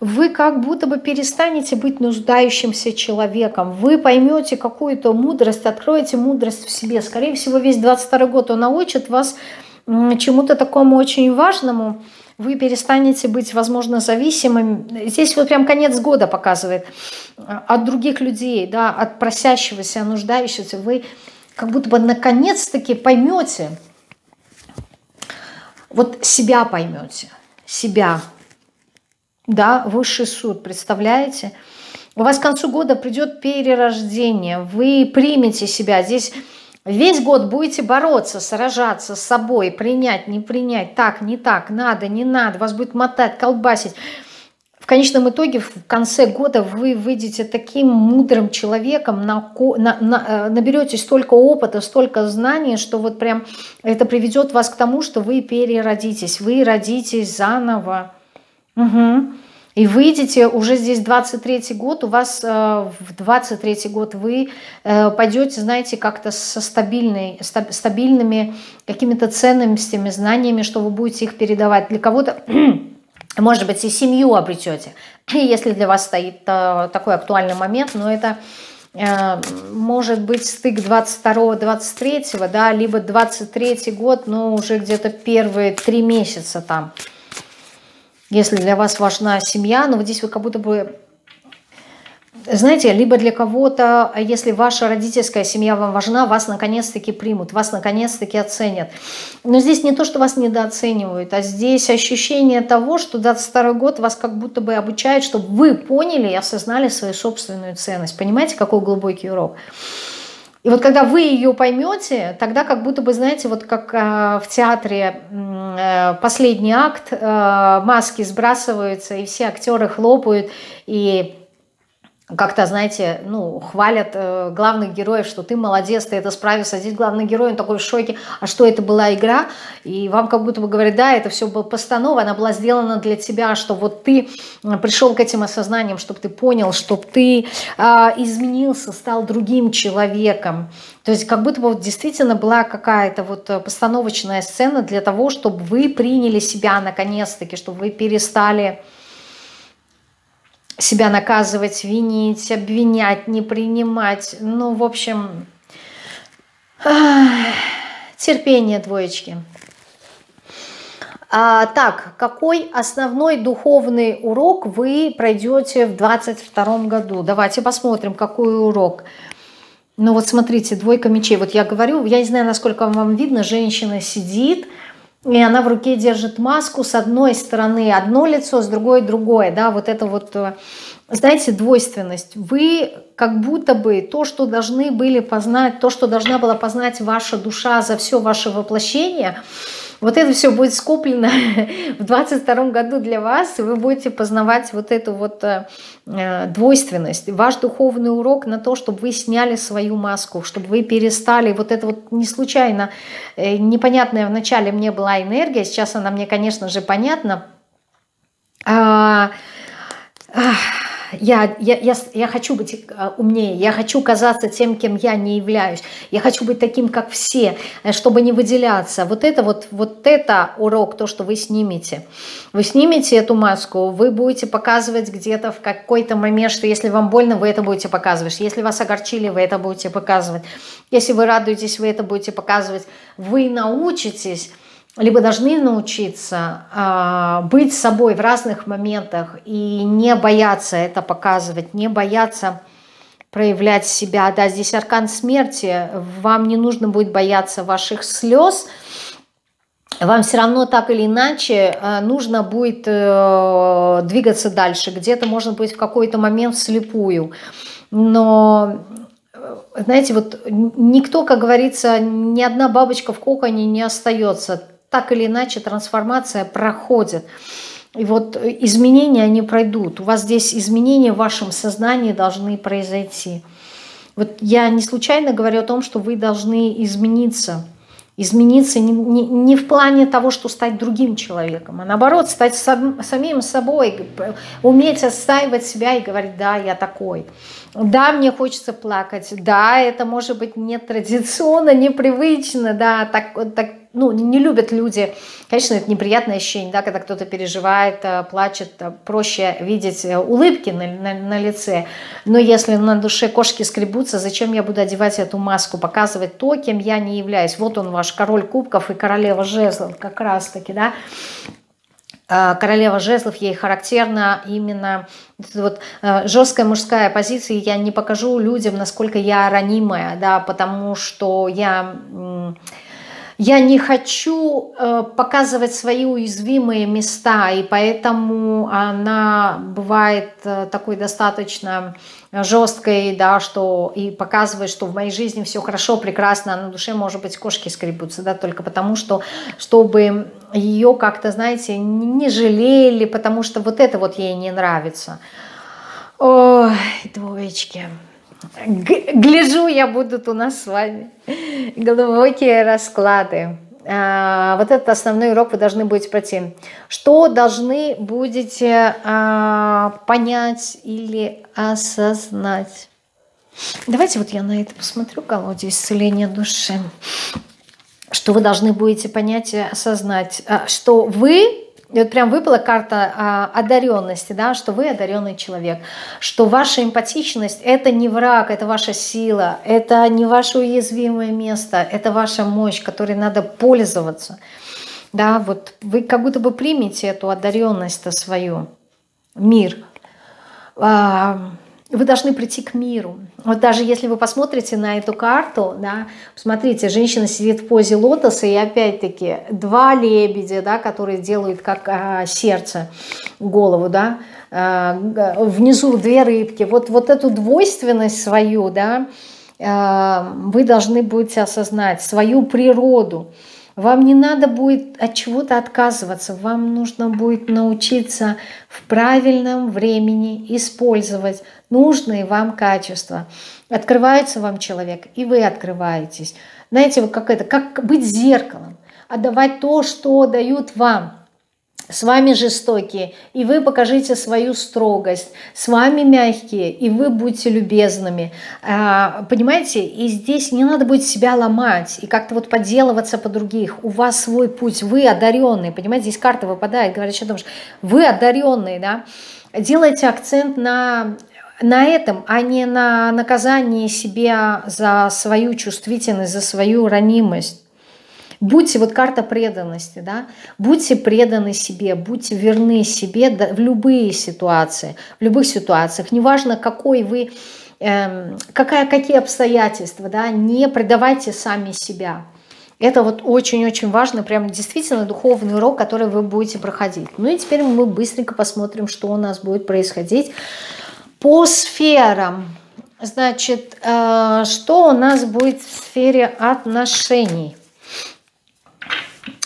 вы как будто бы перестанете быть нуждающимся человеком. Вы поймете какую-то мудрость, откроете мудрость в себе. Скорее всего, весь 22 год он научит вас чему-то такому очень важному. Вы перестанете быть, возможно, зависимым. Здесь вот прям конец года показывает. От других людей, да, от просящегося, нуждающегося. Вы как будто бы наконец-таки поймете, вот себя поймете, себя, да, высший суд, представляете? У вас к концу года придет перерождение, вы примете себя. Здесь весь год будете бороться, сражаться с собой, принять, не принять, так, не так, надо, не надо, вас будет мотать, колбасить. Конечном итоге, в конце года вы выйдете таким мудрым человеком, на, на, на, э, наберете столько опыта, столько знаний, что вот прям это приведет вас к тому, что вы переродитесь, вы родитесь заново. Угу. И выйдете, уже здесь 23 год, у вас э, в 23 год вы э, пойдете, знаете, как-то со стабильной, стабильными какими-то ценностями, знаниями, что вы будете их передавать. Для кого-то, может быть, и семью обретете, <clears throat> если для вас стоит э, такой актуальный момент, но это может быть стык 22-23, да, либо 23 год, но уже где-то первые три месяца там. Если для вас важна семья, но вот здесь вы как будто бы знаете, либо для кого-то, если ваша родительская семья вам важна, вас наконец-таки примут, вас наконец-таки оценят. Но здесь не то, что вас недооценивают, а здесь ощущение того, что 22 год вас как будто бы обучает, чтобы вы поняли и осознали свою собственную ценность. Понимаете, какой глубокий урок? И вот когда вы ее поймете, тогда как будто бы, знаете, вот как э, в театре э, последний акт, э, маски сбрасываются, и все актеры хлопают, и как-то, знаете, ну, хвалят э, главных героев, что ты молодец, ты это справился. Здесь главный герой, он такой в шоке, а что это была игра? И вам как будто бы говорят, да, это все было постанова, она была сделана для тебя, что вот ты пришел к этим осознаниям, чтобы ты понял, чтобы ты э, изменился, стал другим человеком. То есть как будто бы вот действительно была какая-то вот э, постановочная сцена для того, чтобы вы приняли себя наконец-таки, чтобы вы перестали себя наказывать, винить, обвинять, не принимать. Ну, в общем, терпение двоечки. А, так, какой основной духовный урок вы пройдете в 22 году? Давайте посмотрим, какой урок. Ну вот смотрите, двойка мечей. Вот я говорю, я не знаю, насколько вам видно, женщина сидит, и она в руке держит маску с одной стороны одно лицо, с другой другое, да, вот это вот, э, знаете, двойственность. Вы как будто бы то, что должны были познать, то, что должна была познать ваша душа за все ваше воплощение – вот это все будет скоплено <laughs> в 22 году для вас, и вы будете познавать вот эту вот э, э, двойственность. Ваш духовный урок на то, чтобы вы сняли свою маску, чтобы вы перестали, вот это вот не случайно, э, непонятная вначале мне была энергия, сейчас она мне, конечно же, понятна. А, а, я, я, я, я хочу быть э, умнее, я хочу казаться тем, кем я не являюсь, я хочу быть таким, как все, э, чтобы не выделяться. Вот это вот, вот это урок, то, что вы снимете. Вы снимете эту маску, вы будете показывать где-то в какой-то момент, что если вам больно, вы это будете показывать. Если вас огорчили, вы это будете показывать. Если вы радуетесь, вы это будете показывать. Вы научитесь либо должны научиться э, быть собой в разных моментах и не бояться это показывать, не бояться проявлять себя. Да, здесь аркан смерти, вам не нужно будет бояться ваших слез, вам все равно так или иначе э, нужно будет э, двигаться дальше. Где-то, может быть, в какой-то момент вслепую. Но э, знаете, вот никто, как говорится, ни одна бабочка в коконе не остается так или иначе трансформация проходит. И вот изменения, они пройдут. У вас здесь изменения в вашем сознании должны произойти. Вот я не случайно говорю о том, что вы должны измениться. Измениться не, не, не в плане того, что стать другим человеком, а наоборот, стать сам, самим собой, уметь отстаивать себя и говорить, да, я такой. Да, мне хочется плакать, да, это может быть не традиционно, непривычно, да, так, так ну, не любят люди. Конечно, это неприятное ощущение, да, когда кто-то переживает, э, плачет, э, проще видеть э, улыбки на, на, на лице. Но если на душе кошки скребутся, зачем я буду одевать эту маску, показывать то, кем я не являюсь. Вот он ваш король кубков и королева жезлов как раз-таки, да королева жезлов, ей характерна именно вот жесткая мужская позиция. Я не покажу людям, насколько я ранимая, да, потому что я я не хочу э, показывать свои уязвимые места, и поэтому она бывает э, такой достаточно жесткой, да, что и показывает, что в моей жизни все хорошо, прекрасно, а на душе, может быть, кошки скребутся, да, только потому что, чтобы ее как-то, знаете, не жалели, потому что вот это вот ей не нравится. Ой, двоечки. Гляжу, я буду у нас с вами. Глубокие расклады. А, вот этот основной урок вы должны будете пройти. Что должны будете а, понять или осознать? Давайте вот я на это посмотрю, колоде исцеления души. Что вы должны будете понять и осознать, а, что вы и вот прям выпала карта а, одаренности, да, что вы одаренный человек, что ваша эмпатичность – это не враг, это ваша сила, это не ваше уязвимое место, это ваша мощь, которой надо пользоваться. Да, вот вы как будто бы примете эту одаренность-то свою, мир. А, вы должны прийти к миру. Вот даже если вы посмотрите на эту карту, да, посмотрите, женщина сидит в позе лотоса, и опять-таки два лебедя, да, которые делают как а, сердце, голову, да, а, внизу две рыбки. Вот, вот эту двойственность свою, да, а, вы должны будете осознать, свою природу. Вам не надо будет от чего-то отказываться, вам нужно будет научиться в правильном времени использовать нужные вам качества. Открывается вам человек, и вы открываетесь. Знаете, как это, как быть зеркалом, отдавать то, что дают вам с вами жестокие, и вы покажите свою строгость, с вами мягкие, и вы будьте любезными. А, понимаете, и здесь не надо будет себя ломать и как-то вот подделываться по других. У вас свой путь, вы одаренные, понимаете, здесь карта выпадает, говорят о том, что вы одаренные, да, делайте акцент на на этом, а не на наказании себя за свою чувствительность, за свою ранимость. Будьте, вот карта преданности, да, будьте преданы себе, будьте верны себе в любые ситуации, в любых ситуациях, неважно какой вы, эм, какая, какие обстоятельства, да, не предавайте сами себя. Это вот очень-очень важно, прям действительно духовный урок, который вы будете проходить. Ну и теперь мы быстренько посмотрим, что у нас будет происходить по сферам. Значит, э, что у нас будет в сфере отношений?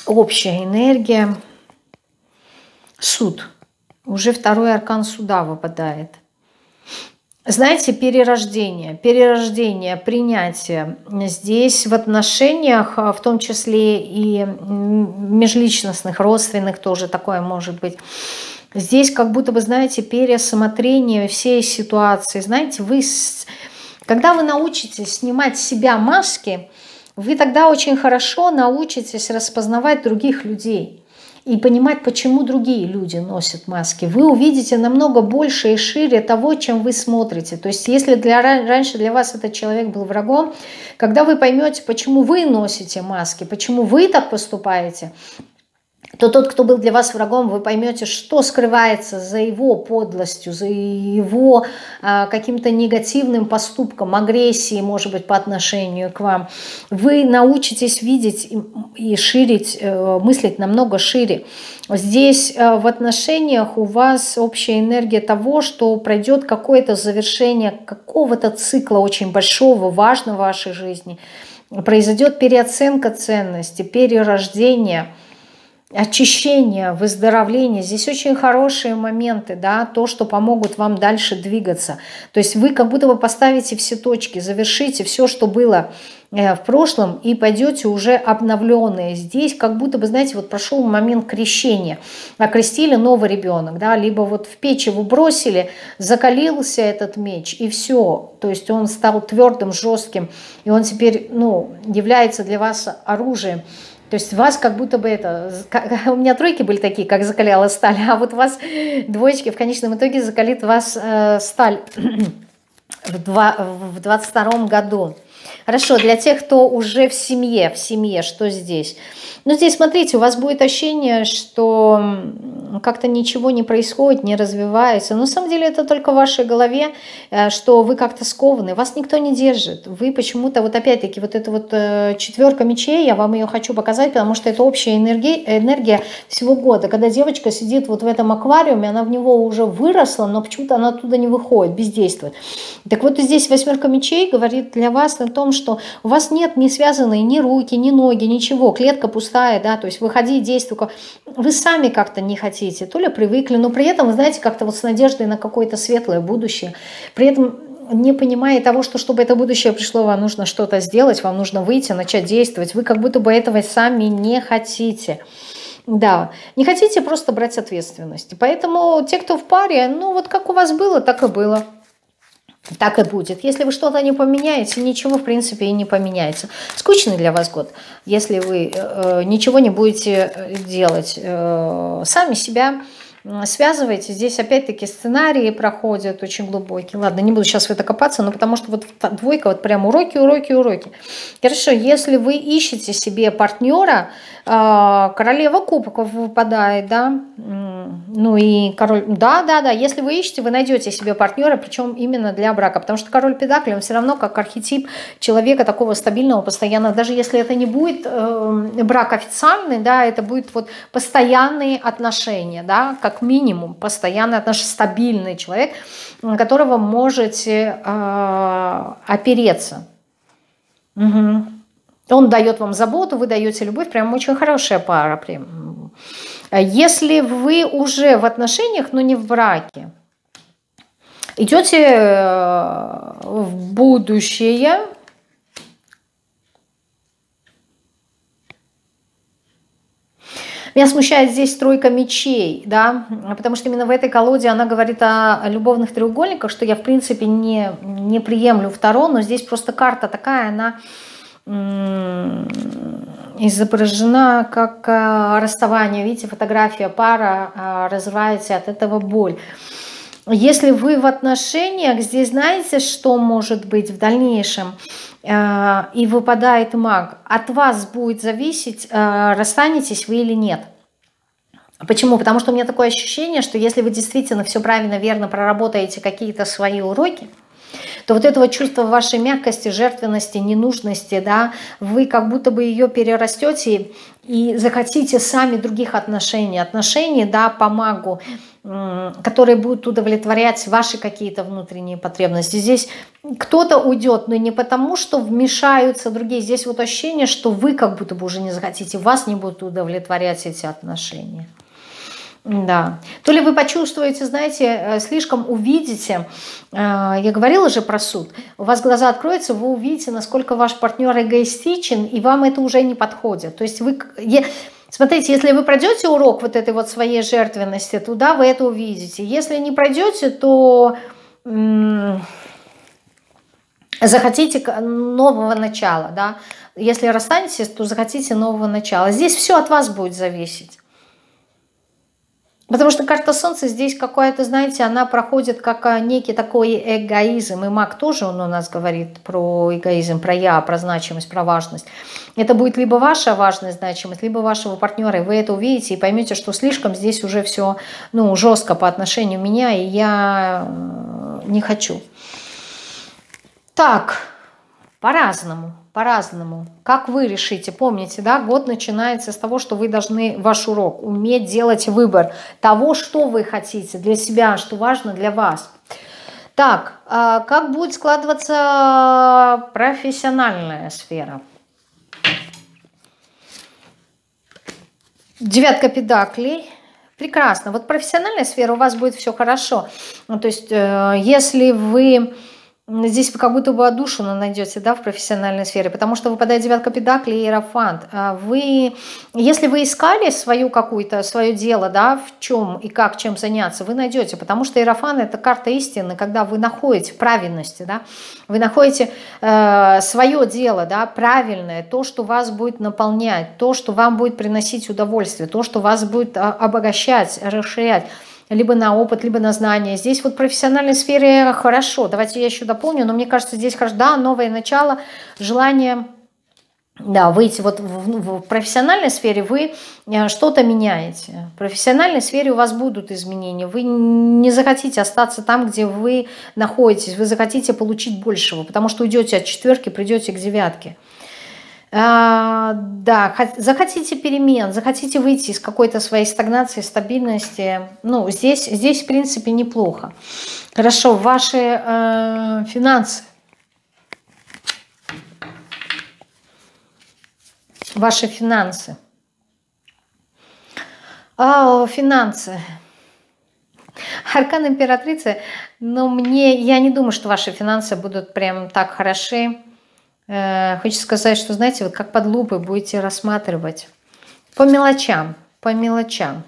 Общая энергия. Суд. Уже второй аркан суда выпадает. Знаете, перерождение, перерождение, принятие. Здесь в отношениях, в том числе и межличностных, родственных тоже такое может быть. Здесь как будто бы, знаете, пересмотрение всей ситуации. Знаете, вы, когда вы научитесь снимать с себя маски, вы тогда очень хорошо научитесь распознавать других людей и понимать, почему другие люди носят маски. Вы увидите намного больше и шире того, чем вы смотрите. То есть если для, раньше для вас этот человек был врагом, когда вы поймете, почему вы носите маски, почему вы так поступаете, то тот, кто был для вас врагом, вы поймете, что скрывается за его подлостью, за его а, каким-то негативным поступком, агрессией, может быть, по отношению к вам. Вы научитесь видеть и, и ширить, э, мыслить намного шире. Здесь э, в отношениях у вас общая энергия того, что пройдет какое-то завершение какого-то цикла очень большого, важного в вашей жизни. Произойдет переоценка ценности, перерождение – очищение, выздоровление. Здесь очень хорошие моменты, да, то, что помогут вам дальше двигаться. То есть вы как будто бы поставите все точки, завершите все, что было Э, в прошлом и пойдете уже обновленные. Здесь как будто бы, знаете, вот прошел момент крещения. Окрестили новый ребенок, да, либо вот в печь его бросили, закалился этот меч и все. То есть он стал твердым, жестким, и он теперь, ну, является для вас оружием. То есть вас как будто бы это... <laughs> У меня тройки были такие, как закаляла сталь, а вот вас двоечки в конечном итоге закалит вас э, сталь <clears throat> в 22 году. Хорошо, для тех, кто уже в семье, в семье, что здесь? Ну, здесь, смотрите, у вас будет ощущение, что как-то ничего не происходит, не развивается. Но на самом деле это только в вашей голове, э, что вы как-то скованы, вас никто не держит. Вы почему-то, вот опять-таки, вот эта вот э, четверка мечей, я вам ее хочу показать, потому что это общая энергия, энергия всего года. Когда девочка сидит вот в этом аквариуме, она в него уже выросла, но почему-то она оттуда не выходит, бездействует. Так вот здесь восьмерка мечей говорит для вас о том, что у вас нет не связанные ни руки, ни ноги, ничего, клетка пустая да, то есть выходи, действуй. Вы сами как-то не хотите, то ли привыкли, но при этом, знаете, как-то вот с надеждой на какое-то светлое будущее. При этом не понимая того, что чтобы это будущее пришло, вам нужно что-то сделать, вам нужно выйти, начать действовать. Вы как будто бы этого сами не хотите. Да, не хотите просто брать ответственность. Поэтому те, кто в паре, ну вот как у вас было, так и было так и будет. Если вы что-то не поменяете, ничего, в принципе, и не поменяется. Скучный для вас год, если вы э, э ничего не будете э, делать. Э, сами себя связываете. Здесь опять-таки сценарии проходят очень глубокие. Ладно, не буду сейчас в это копаться, но потому что вот двойка, вот прям уроки, уроки, уроки. Хорошо, если вы ищете себе партнера, а, королева кубков выпадает, да, ну и король, да, да, да, если вы ищете, вы найдете себе партнера, причем именно для брака, потому что король педакли, он все равно как архетип человека такого стабильного, постоянно, даже если это не будет э, брак официальный, да, это будет вот постоянные отношения, да, как минимум постоянные отношения, стабильный человек, на которого можете э, опереться. Угу. Он дает вам заботу, вы даете любовь, прям очень хорошая пара. Прям. Если вы уже в отношениях, но не в браке, идете э, в будущее, Меня смущает здесь тройка мечей, да, потому что именно в этой колоде она говорит о любовных треугольниках, что я, в принципе, не, не приемлю второго, но здесь просто карта такая, она изображена как э, расставание. Видите, фотография пара э, разрывается от этого боль. Если вы в отношениях, здесь знаете, что может быть в дальнейшем, и выпадает маг, от вас будет зависеть, расстанетесь вы или нет. Почему? Потому что у меня такое ощущение, что если вы действительно все правильно, верно проработаете какие-то свои уроки, то вот этого чувства вашей мягкости, жертвенности, ненужности, да, вы как будто бы ее перерастете и захотите сами других отношений, отношений, да, по магу, которые будут удовлетворять ваши какие-то внутренние потребности. Здесь кто-то уйдет, но не потому, что вмешаются другие. Здесь вот ощущение, что вы как будто бы уже не захотите, вас не будут удовлетворять эти отношения. Да. То ли вы почувствуете, знаете, э, слишком увидите, э, я говорила же про суд, у вас глаза откроются, вы увидите, насколько ваш партнер эгоистичен, и вам это уже не подходит. То есть вы... Смотрите, если вы пройдете урок вот этой вот своей жертвенности, туда вы это увидите. Если не пройдете, то захотите нового начала, да. Если расстанетесь, то захотите нового начала. Здесь все от вас будет зависеть. Потому что карта Солнца здесь какая-то, знаете, она проходит как а, некий такой эгоизм. И маг тоже он у нас говорит про эгоизм, про я, про значимость, про важность. Это будет либо ваша важность, значимость, либо вашего партнера. И вы это увидите и поймете, что слишком здесь уже все ну, жестко по отношению меня, и я э, не хочу. Так, по-разному по-разному. Как вы решите? Помните, да, год начинается с того, что вы должны, ваш урок, уметь делать выбор того, что вы хотите для себя, что важно для вас. Так, а как будет складываться профессиональная сфера? Девятка педаклей. Прекрасно. Вот профессиональная сфера у вас будет все хорошо. Ну, то есть, э, если вы Здесь вы как будто бы отдушину найдете да, в профессиональной сфере, потому что выпадает девятка педакли и иерофант. А вы, если вы искали свою какую-то, свое дело, да, в чем и как, чем заняться, вы найдете, потому что иерофан – это карта истины, когда вы находите правильности, да, вы находите э, свое дело, да, правильное, то, что вас будет наполнять, то, что вам будет приносить удовольствие, то, что вас будет а, обогащать, расширять либо на опыт, либо на знания. Здесь вот в профессиональной сфере хорошо. Давайте я еще дополню, но мне кажется, здесь хорошо. Да, новое начало, желание да, выйти вот в, в профессиональной сфере вы э, что-то меняете. В профессиональной сфере у вас будут изменения. Вы не захотите остаться там, где вы находитесь. Вы захотите получить большего, потому что уйдете от четверки, придете к девятке. А, да, захотите перемен, захотите выйти из какой-то своей стагнации, стабильности, ну, здесь, здесь в принципе, неплохо. Хорошо, ваши э, финансы. Ваши финансы. А, финансы. Аркан императрицы, но мне, я не думаю, что ваши финансы будут прям так хороши. Э, хочу сказать, что, знаете, вот как под лупой будете рассматривать по мелочам, по мелочам.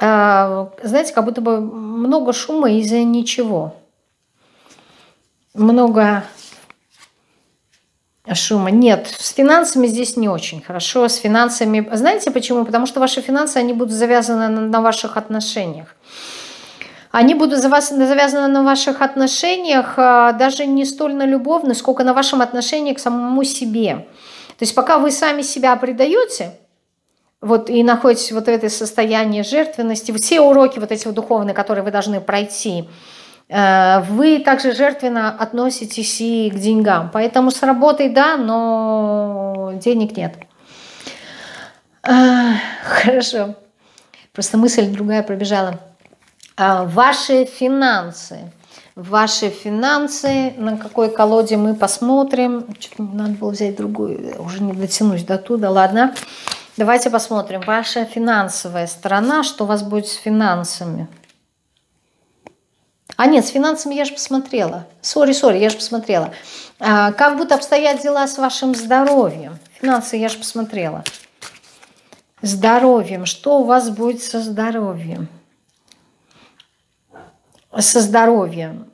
А, знаете, как будто бы много шума из-за ничего. Много шума. Нет, с финансами здесь не очень хорошо. С финансами... Знаете почему? Потому что ваши финансы, они будут завязаны на ваших отношениях они будут за вас завязаны на ваших отношениях а, даже не столь на любовно, сколько на вашем отношении к самому себе. То есть пока вы сами себя предаете, вот и находитесь вот в этой состоянии жертвенности, все уроки вот эти вот духовные, которые вы должны пройти, э, вы также жертвенно относитесь и к деньгам. Поэтому с работой да, но денег нет. <laughs> Хорошо. Просто мысль другая пробежала. А, ваши финансы. Ваши финансы, на какой колоде мы посмотрим. Надо было взять другую, уже не дотянусь до туда, ладно. Давайте посмотрим. Ваша финансовая сторона, что у вас будет с финансами. А нет, с финансами я же посмотрела. Sorry, sorry, я же посмотрела. А, как будут обстоят дела с вашим здоровьем? Финансы я же посмотрела. Здоровьем. Что у вас будет со здоровьем? Со здоровьем.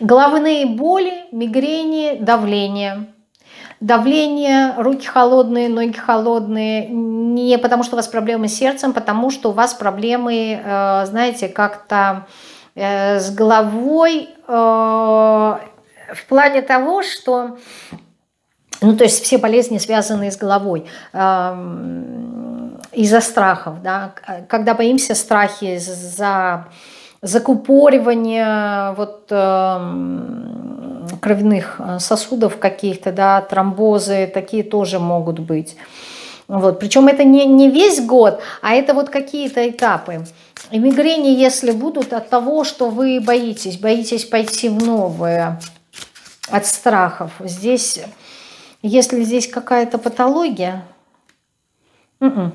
Головные боли, мигрени, давление. Давление, руки холодные, ноги холодные. Не потому, что у вас проблемы с сердцем, потому что у вас проблемы, э, знаете, как-то э, с головой э, в плане того, что ну, то есть все болезни, связанные с головой из-за страхов, да, когда боимся страхи за закупоривание вот э, кровяных сосудов каких-то, да, тромбозы, такие тоже могут быть. Вот. Причем это не, не весь год, а это вот какие-то этапы. И мигрени, если будут от того, что вы боитесь, боитесь пойти в новое, от страхов. Здесь, если здесь какая-то патология. -н.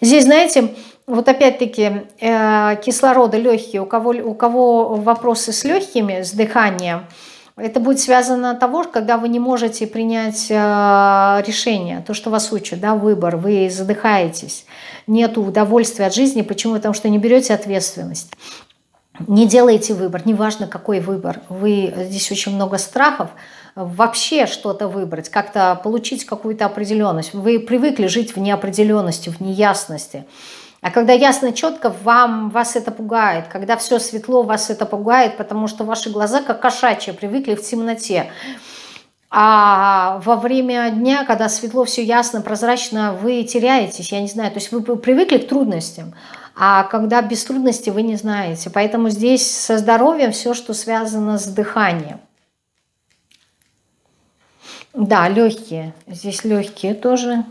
Здесь, знаете, вот опять-таки э, кислорода легкие, у кого, у кого вопросы с легкими, с дыханием, это будет связано от того, когда вы не можете принять э, решение, то, что вас учат, да, выбор, вы задыхаетесь, нет удовольствия от жизни. Почему? Потому что не берете ответственность. Не делаете выбор, неважно какой выбор. Вы, здесь очень много страхов, вообще что-то выбрать, как-то получить какую-то определенность. Вы привыкли жить в неопределенности, в неясности. А когда ясно, четко, вам, вас это пугает. Когда все светло, вас это пугает, потому что ваши глаза, как кошачьи, привыкли в темноте. А во время дня, когда светло, все ясно, прозрачно, вы теряетесь, я не знаю. То есть вы привыкли к трудностям, а когда без трудностей вы не знаете. Поэтому здесь со здоровьем все, что связано с дыханием. Да, легкие. Здесь легкие тоже.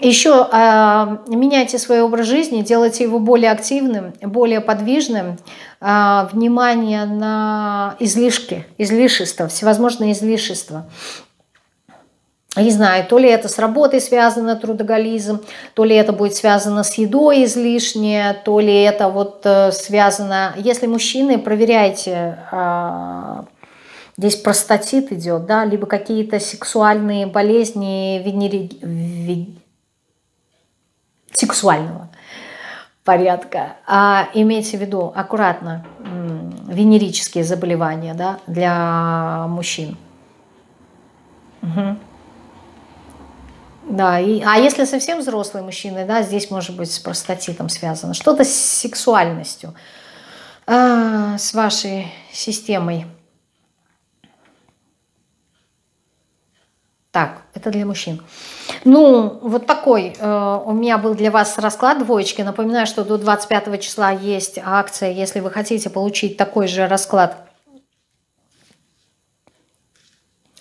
Еще э, меняйте свой образ жизни, делайте его более активным, более подвижным. Э, внимание на излишки, излишества, всевозможные излишества. Не знаю, то ли это с работой связано, трудоголизм, то ли это будет связано с едой излишнее, то ли это вот э, связано... Если мужчины, проверяйте, э, здесь простатит идет, да, либо какие-то сексуальные болезни венери сексуального порядка. А имейте в виду, аккуратно, венерические заболевания да, для мужчин. Угу. Да, и, а если совсем взрослые мужчины, да, здесь может быть с простатитом связано. Что-то с сексуальностью, а, с вашей системой. Так, это для мужчин. Ну, вот такой э, у меня был для вас расклад двоечки. Напоминаю, что до 25 числа есть акция, если вы хотите получить такой же расклад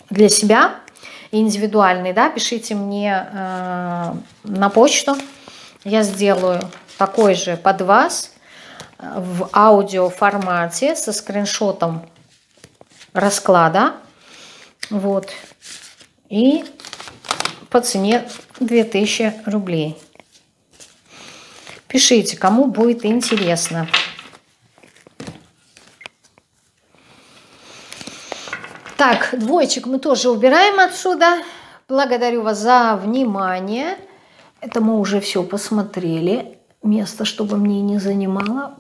для себя, индивидуальный, да, пишите мне э, на почту. Я сделаю такой же под вас в аудио формате со скриншотом расклада. Вот и по цене 2000 рублей. Пишите, кому будет интересно. Так, двоечек мы тоже убираем отсюда. Благодарю вас за внимание. Это мы уже все посмотрели. Место, чтобы мне не занимало.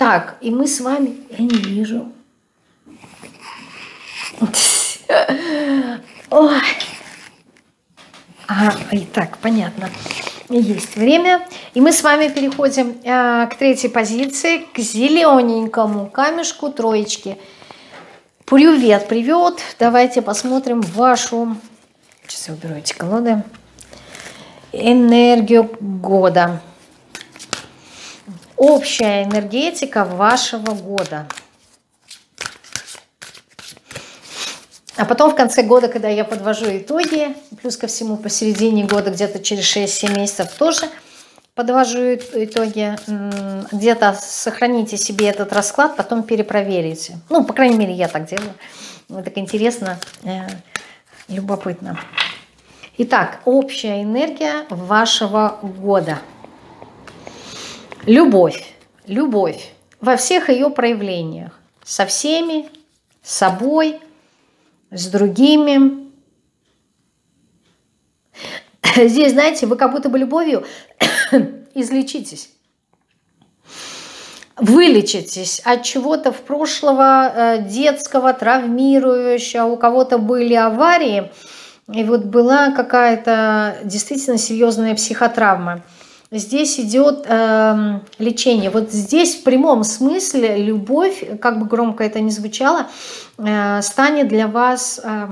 Так, и мы с вами... Я не вижу. Ой. Ага, и так, понятно. Есть время. И мы с вами переходим э, к третьей позиции, к зелененькому камешку троечки. Привет, привет. Давайте посмотрим вашу... Сейчас я уберу эти колоды. Энергию года общая энергетика вашего года. А потом в конце года, когда я подвожу итоги, плюс ко всему посередине года, где-то через 6-7 месяцев тоже подвожу итоги, где-то сохраните себе этот расклад, потом перепроверите. Ну, по крайней мере, я так делаю. Так интересно, э, любопытно. Итак, общая энергия вашего года – Любовь. Любовь во всех ее проявлениях. Со всеми, с собой, с другими. <coughs> Здесь, знаете, вы как будто бы любовью <coughs> излечитесь. Вылечитесь от чего-то в прошлого э, детского, травмирующего, у кого-то были аварии, и вот была какая-то действительно серьезная психотравма – здесь идет э, лечение. Вот здесь в прямом смысле любовь, как бы громко это ни звучало, э, станет для вас э,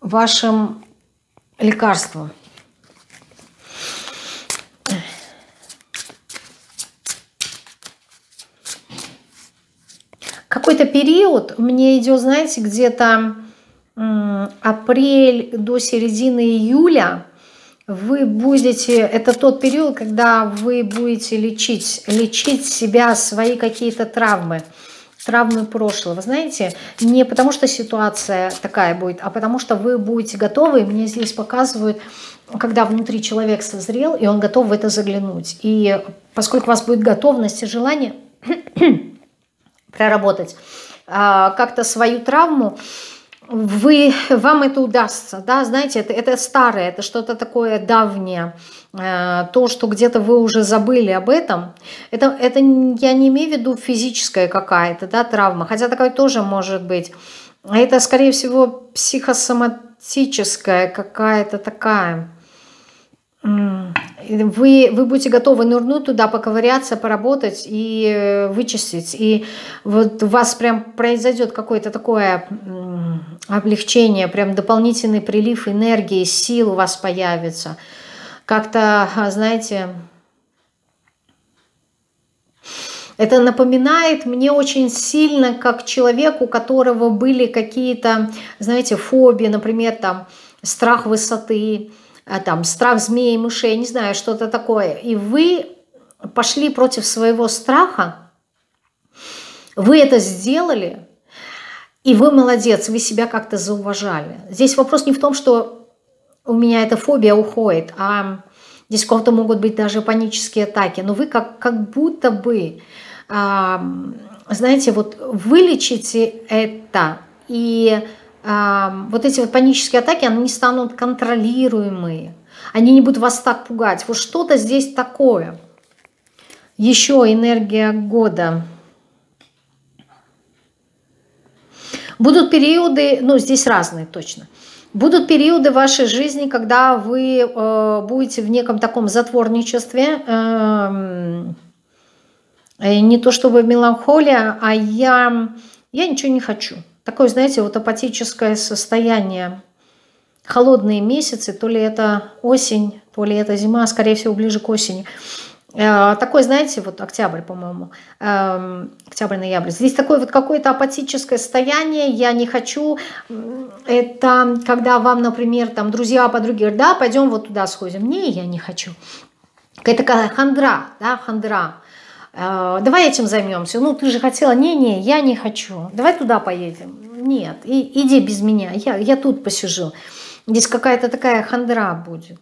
вашим лекарством. Какой-то период мне идет, знаете, где-то апрель до середины июля вы будете, это тот период, когда вы будете лечить, лечить себя, свои какие-то травмы, травмы прошлого. Знаете, не потому что ситуация такая будет, а потому что вы будете готовы, мне здесь показывают, когда внутри человек созрел, и он готов в это заглянуть. И поскольку у вас будет готовность и желание <clears throat> проработать а, как-то свою травму, вы, вам это удастся, да, знаете, это, это старое, это что-то такое давнее, э, то, что где-то вы уже забыли об этом, это, это я не имею в виду физическая какая-то, да, травма, хотя такое тоже может быть, это, скорее всего, психосоматическая какая-то такая, вы, вы будете готовы нырнуть туда, поковыряться, поработать и э, вычистить. И вот у вас прям произойдет какое-то такое облегчение, прям дополнительный прилив энергии, сил у вас появится. Как-то, а, знаете, Это напоминает мне очень сильно, как человек, у которого были какие-то, знаете, фобии, например, там страх высоты, там страх змеи, мышей, не знаю, что-то такое. И вы пошли против своего страха, вы это сделали, и вы молодец, вы себя как-то зауважали. Здесь вопрос не в том, что у меня эта фобия уходит, а здесь у кого-то могут быть даже панические атаки, но вы как, как будто бы, а, знаете, вот вылечите это, и а, вот эти вот панические атаки, они не станут контролируемые, они не будут вас так пугать. Вот что-то здесь такое. Еще энергия года – Будут периоды, ну здесь разные точно, будут периоды в вашей жизни, когда вы э, будете в неком таком затворничестве, эм, э, не то чтобы меланхолия, а я, я ничего не хочу. Такое, знаете, вот апатическое состояние. Холодные месяцы, то ли это осень, то ли это зима, скорее всего, ближе к осени. Э, такой, знаете, вот октябрь, по-моему, эм, октябрь-ноябрь. Здесь такое вот какое-то апатическое состояние, я не хочу. Это когда вам, например, там друзья, подруги говорят, да, пойдем вот туда сходим. Не, я не хочу. Какая-то такая хандра, да, хандра. Э, давай этим займемся. Ну, ты же хотела. Не-не, я не хочу. Давай туда поедем. Нет, и, иди без меня, я, я тут посижу. Здесь какая-то такая хандра будет.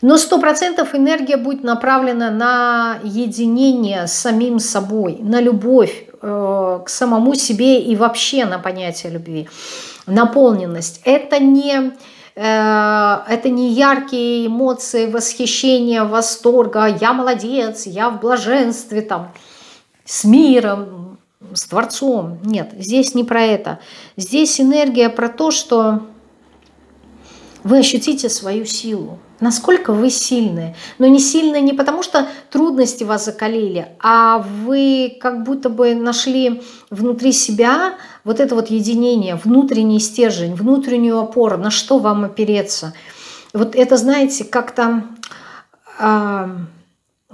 Но сто процентов энергия будет направлена на единение с самим собой, на любовь э, к самому себе и вообще на понятие любви. Наполненность. Это не, это не яркие эмоции восхищения, восторга. Я молодец, я в блаженстве, там, с миром, с Творцом. Нет, здесь не про это. Здесь энергия про то, что вы ощутите свою силу насколько вы сильны. Но не сильны не потому, что трудности вас закалили, а вы как будто бы нашли внутри себя вот это вот единение, внутренний стержень, внутреннюю опору, на что вам опереться. Вот это, знаете, как-то... А,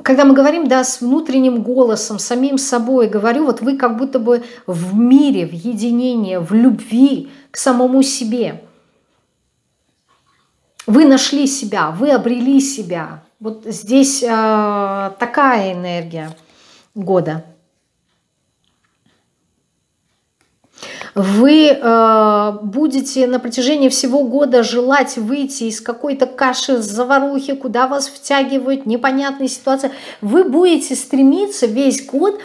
когда мы говорим, да, с внутренним голосом, самим собой, говорю, вот вы как будто бы в мире, в единении, в любви к самому себе – вы нашли себя, вы обрели себя. Вот здесь э, такая энергия года. Вы э, будете на протяжении всего года желать выйти из какой-то каши, заварухи, куда вас втягивают, непонятные ситуации. Вы будете стремиться весь год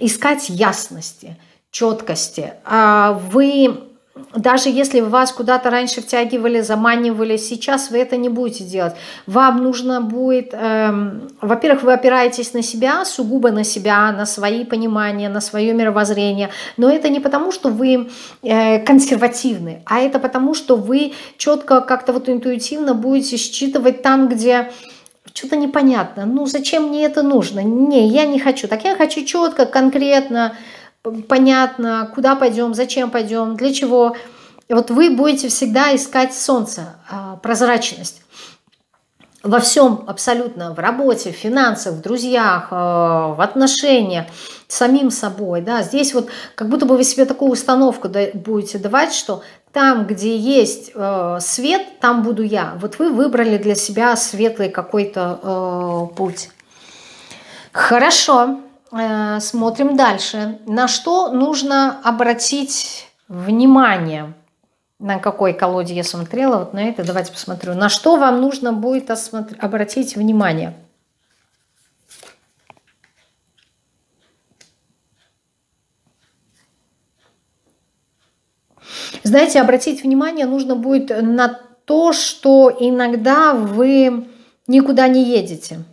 искать ясности, четкости. А вы даже если вас куда-то раньше втягивали, заманивали, сейчас вы это не будете делать. Вам нужно будет, эм, во-первых, вы опираетесь на себя, сугубо на себя, на свои понимания, на свое мировоззрение. Но это не потому, что вы э, консервативны, а это потому, что вы четко как-то вот интуитивно будете считывать там, где что-то непонятно. Ну, зачем мне это нужно? Не, я не хочу. Так я хочу четко, конкретно, понятно, куда пойдем, зачем пойдем, для чего. вот вы будете всегда искать солнце, а, прозрачность. Во всем абсолютно, в работе, в финансах, в друзьях, а, в отношениях, самим собой. Да. Здесь вот как будто бы вы себе такую установку будете давать, что там, где есть э, свет, там буду я. Вот вы выбрали для себя светлый какой-то путь. Хорошо. Э, смотрим дальше. На что нужно обратить внимание? На какой колоде я смотрела? Вот на это давайте посмотрю. На что вам нужно будет обратить внимание? Знаете, обратить внимание нужно будет на то, что иногда вы никуда не едете.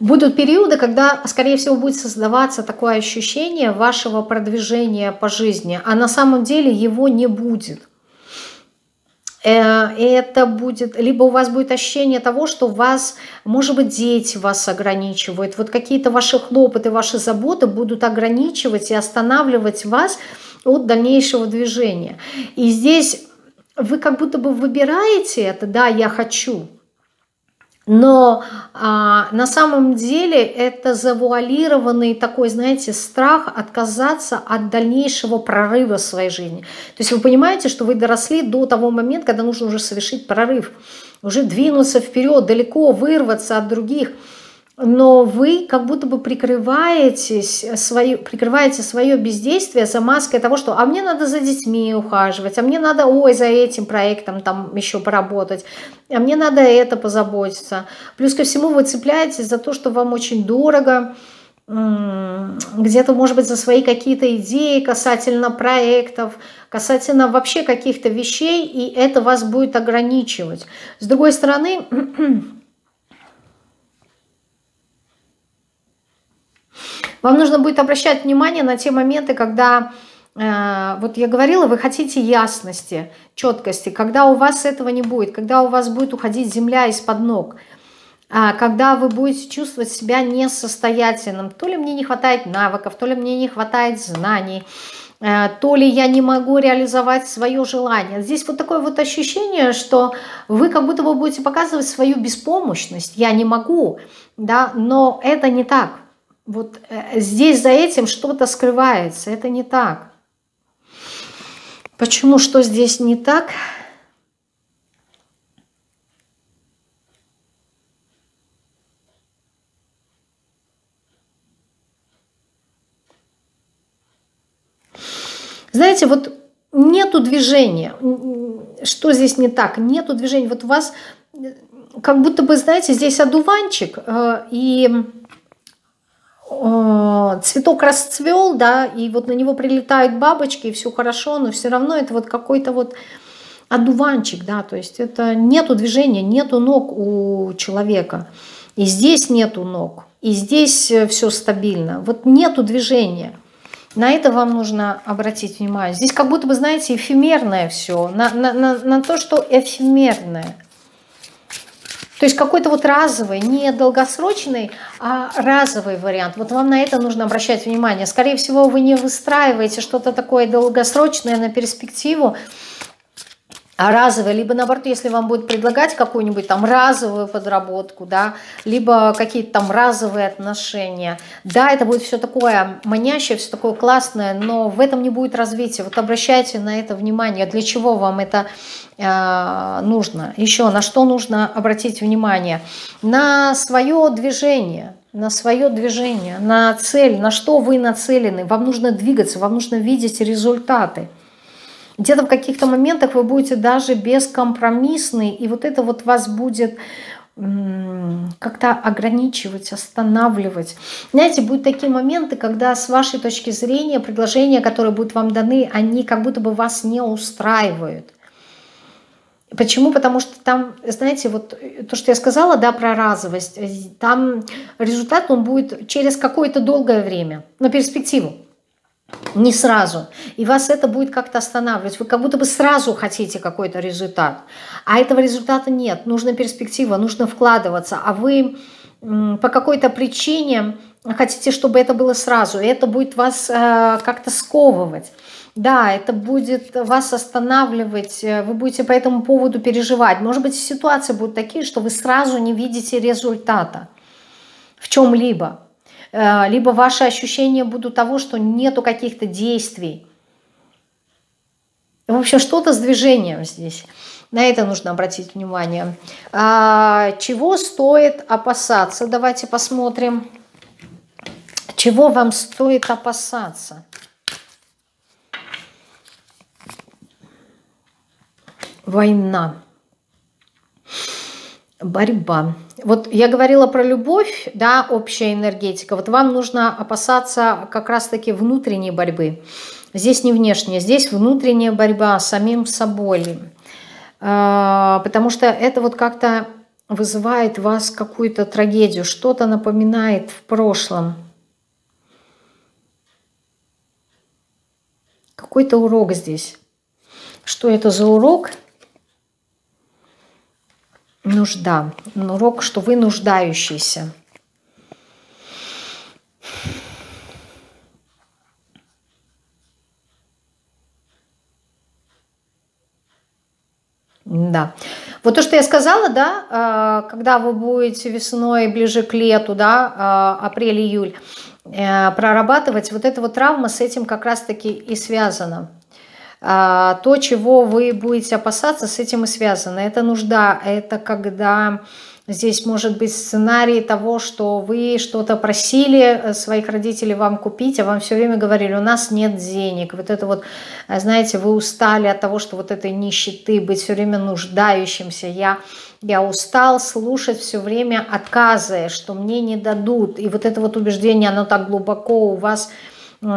Будут периоды, когда, скорее всего, будет создаваться такое ощущение вашего продвижения по жизни, а на самом деле его не будет. Э, это будет, либо у вас будет ощущение того, что вас, может быть, дети вас ограничивают, вот какие-то ваши хлопоты, ваши заботы будут ограничивать и останавливать вас от дальнейшего движения. И здесь вы как будто бы выбираете это, да, я хочу, но а, на самом деле это завуалированный такой, знаете, страх отказаться от дальнейшего прорыва в своей жизни. То есть вы понимаете, что вы доросли до того момента, когда нужно уже совершить прорыв, уже двинуться вперед, далеко вырваться от других – но вы как будто бы прикрываетесь свое, прикрываете свое бездействие за маской того, что «а мне надо за детьми ухаживать», «а мне надо, ой, за этим проектом там еще поработать», «а мне надо это позаботиться». Плюс ко всему вы цепляетесь за то, что вам очень дорого, где-то, может быть, за свои какие-то идеи касательно проектов, касательно вообще каких-то вещей, и это вас будет ограничивать. С другой стороны, <clears throat> Вам нужно будет обращать внимание на те моменты, когда, э, вот я говорила, вы хотите ясности, четкости, когда у вас этого не будет, когда у вас будет уходить земля из-под ног, а когда вы будете чувствовать себя несостоятельным, то ли мне не хватает навыков, то ли мне не хватает знаний, э, то ли я не могу реализовать свое желание. Здесь вот такое вот ощущение, что вы как будто бы будете показывать свою беспомощность. Я не могу, да, но это не так. Вот э, здесь за этим что-то скрывается. Это не так. Почему? Что здесь не так? Знаете, вот нету движения. Что здесь не так? Нету движения. Вот у вас э, как будто бы, знаете, здесь одуванчик, э, и цветок расцвел, да, и вот на него прилетают бабочки, и все хорошо, но все равно это вот какой-то вот одуванчик, да, то есть это нету движения, нету ног у человека. И здесь нету ног, и здесь э, все стабильно. Вот нету движения. На это вам нужно обратить внимание. Здесь как будто бы, знаете, эфемерное все, на, на, на, на то, что эфемерное. То есть какой-то вот разовый, не долгосрочный, а разовый вариант. Вот вам на это нужно обращать внимание. Скорее всего, вы не выстраиваете что-то такое долгосрочное на перспективу, а разовые, либо наоборот, если вам будет предлагать какую-нибудь там разовую подработку, да, либо какие-то там разовые отношения, да, это будет все такое манящее, все такое классное, но в этом не будет развития. Вот обращайте на это внимание, для чего вам это э, нужно. Еще на что нужно обратить внимание? На свое движение, на свое движение, на цель, на что вы нацелены. Вам нужно двигаться, вам нужно видеть результаты. Где-то в каких-то моментах вы будете даже бескомпромиссны, и вот это вот вас будет как-то ограничивать, останавливать. Знаете, будут такие моменты, когда с вашей точки зрения предложения, которые будут вам даны, они как будто бы вас не устраивают. Почему? Потому что там, знаете, вот то, что я сказала, да, про разовость, э, там результат, он будет через какое-то долгое время, на перспективу не сразу. И вас это будет как-то останавливать. Вы как будто бы сразу хотите какой-то результат. А этого результата нет. Нужна перспектива, нужно вкладываться. А вы по какой-то причине хотите, чтобы это было сразу. И это будет вас э, как-то сковывать. Да, это будет вас останавливать, вы будете по этому поводу переживать. Может быть, ситуации будут такие, что вы сразу не видите результата в чем-либо. Э, либо ваши ощущения будут того, что нету каких-то действий. В общем, что-то с движением здесь. На это нужно обратить внимание. А, чего стоит опасаться? Давайте посмотрим. Чего вам стоит опасаться? Война. Борьба. Вот я говорила про любовь, да, общая энергетика. Вот вам нужно опасаться как раз-таки внутренней борьбы. Здесь не внешняя, здесь внутренняя борьба с самим собой. А, потому что это вот как-то вызывает вас какую-то трагедию, что-то напоминает в прошлом. Какой-то урок здесь. Что это за урок? Нужда. Урок, что вы нуждающийся. Да. Вот то, что я сказала, да, а, когда вы будете весной ближе к лету, да, а, апрель-июль, э, прорабатывать, вот эта вот травма с этим как раз-таки и связана. А, то, чего вы будете опасаться, с этим и связано. Это нужда, это когда Здесь может быть сценарий того, что вы что-то просили э, своих родителей вам купить, а вам все время говорили, у нас нет денег. Вот это вот, э, знаете, вы устали от того, что вот этой нищеты, быть все время нуждающимся. Я, я устал слушать все время отказы, что мне не дадут. И вот это вот убеждение, оно так глубоко у вас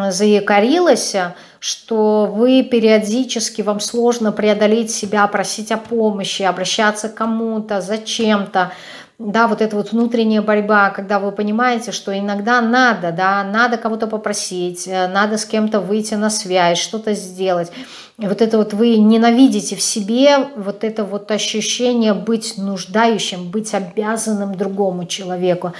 заякорилось, что вы периодически, вам сложно преодолеть себя, просить о помощи, обращаться к кому-то, зачем-то. Да, вот эта вот внутренняя борьба, когда вы понимаете, что иногда надо, да, надо кого-то попросить, э, надо с кем-то выйти на связь, что-то сделать. Вот это вот вы ненавидите в себе, вот это вот ощущение быть нуждающим, быть обязанным другому человеку.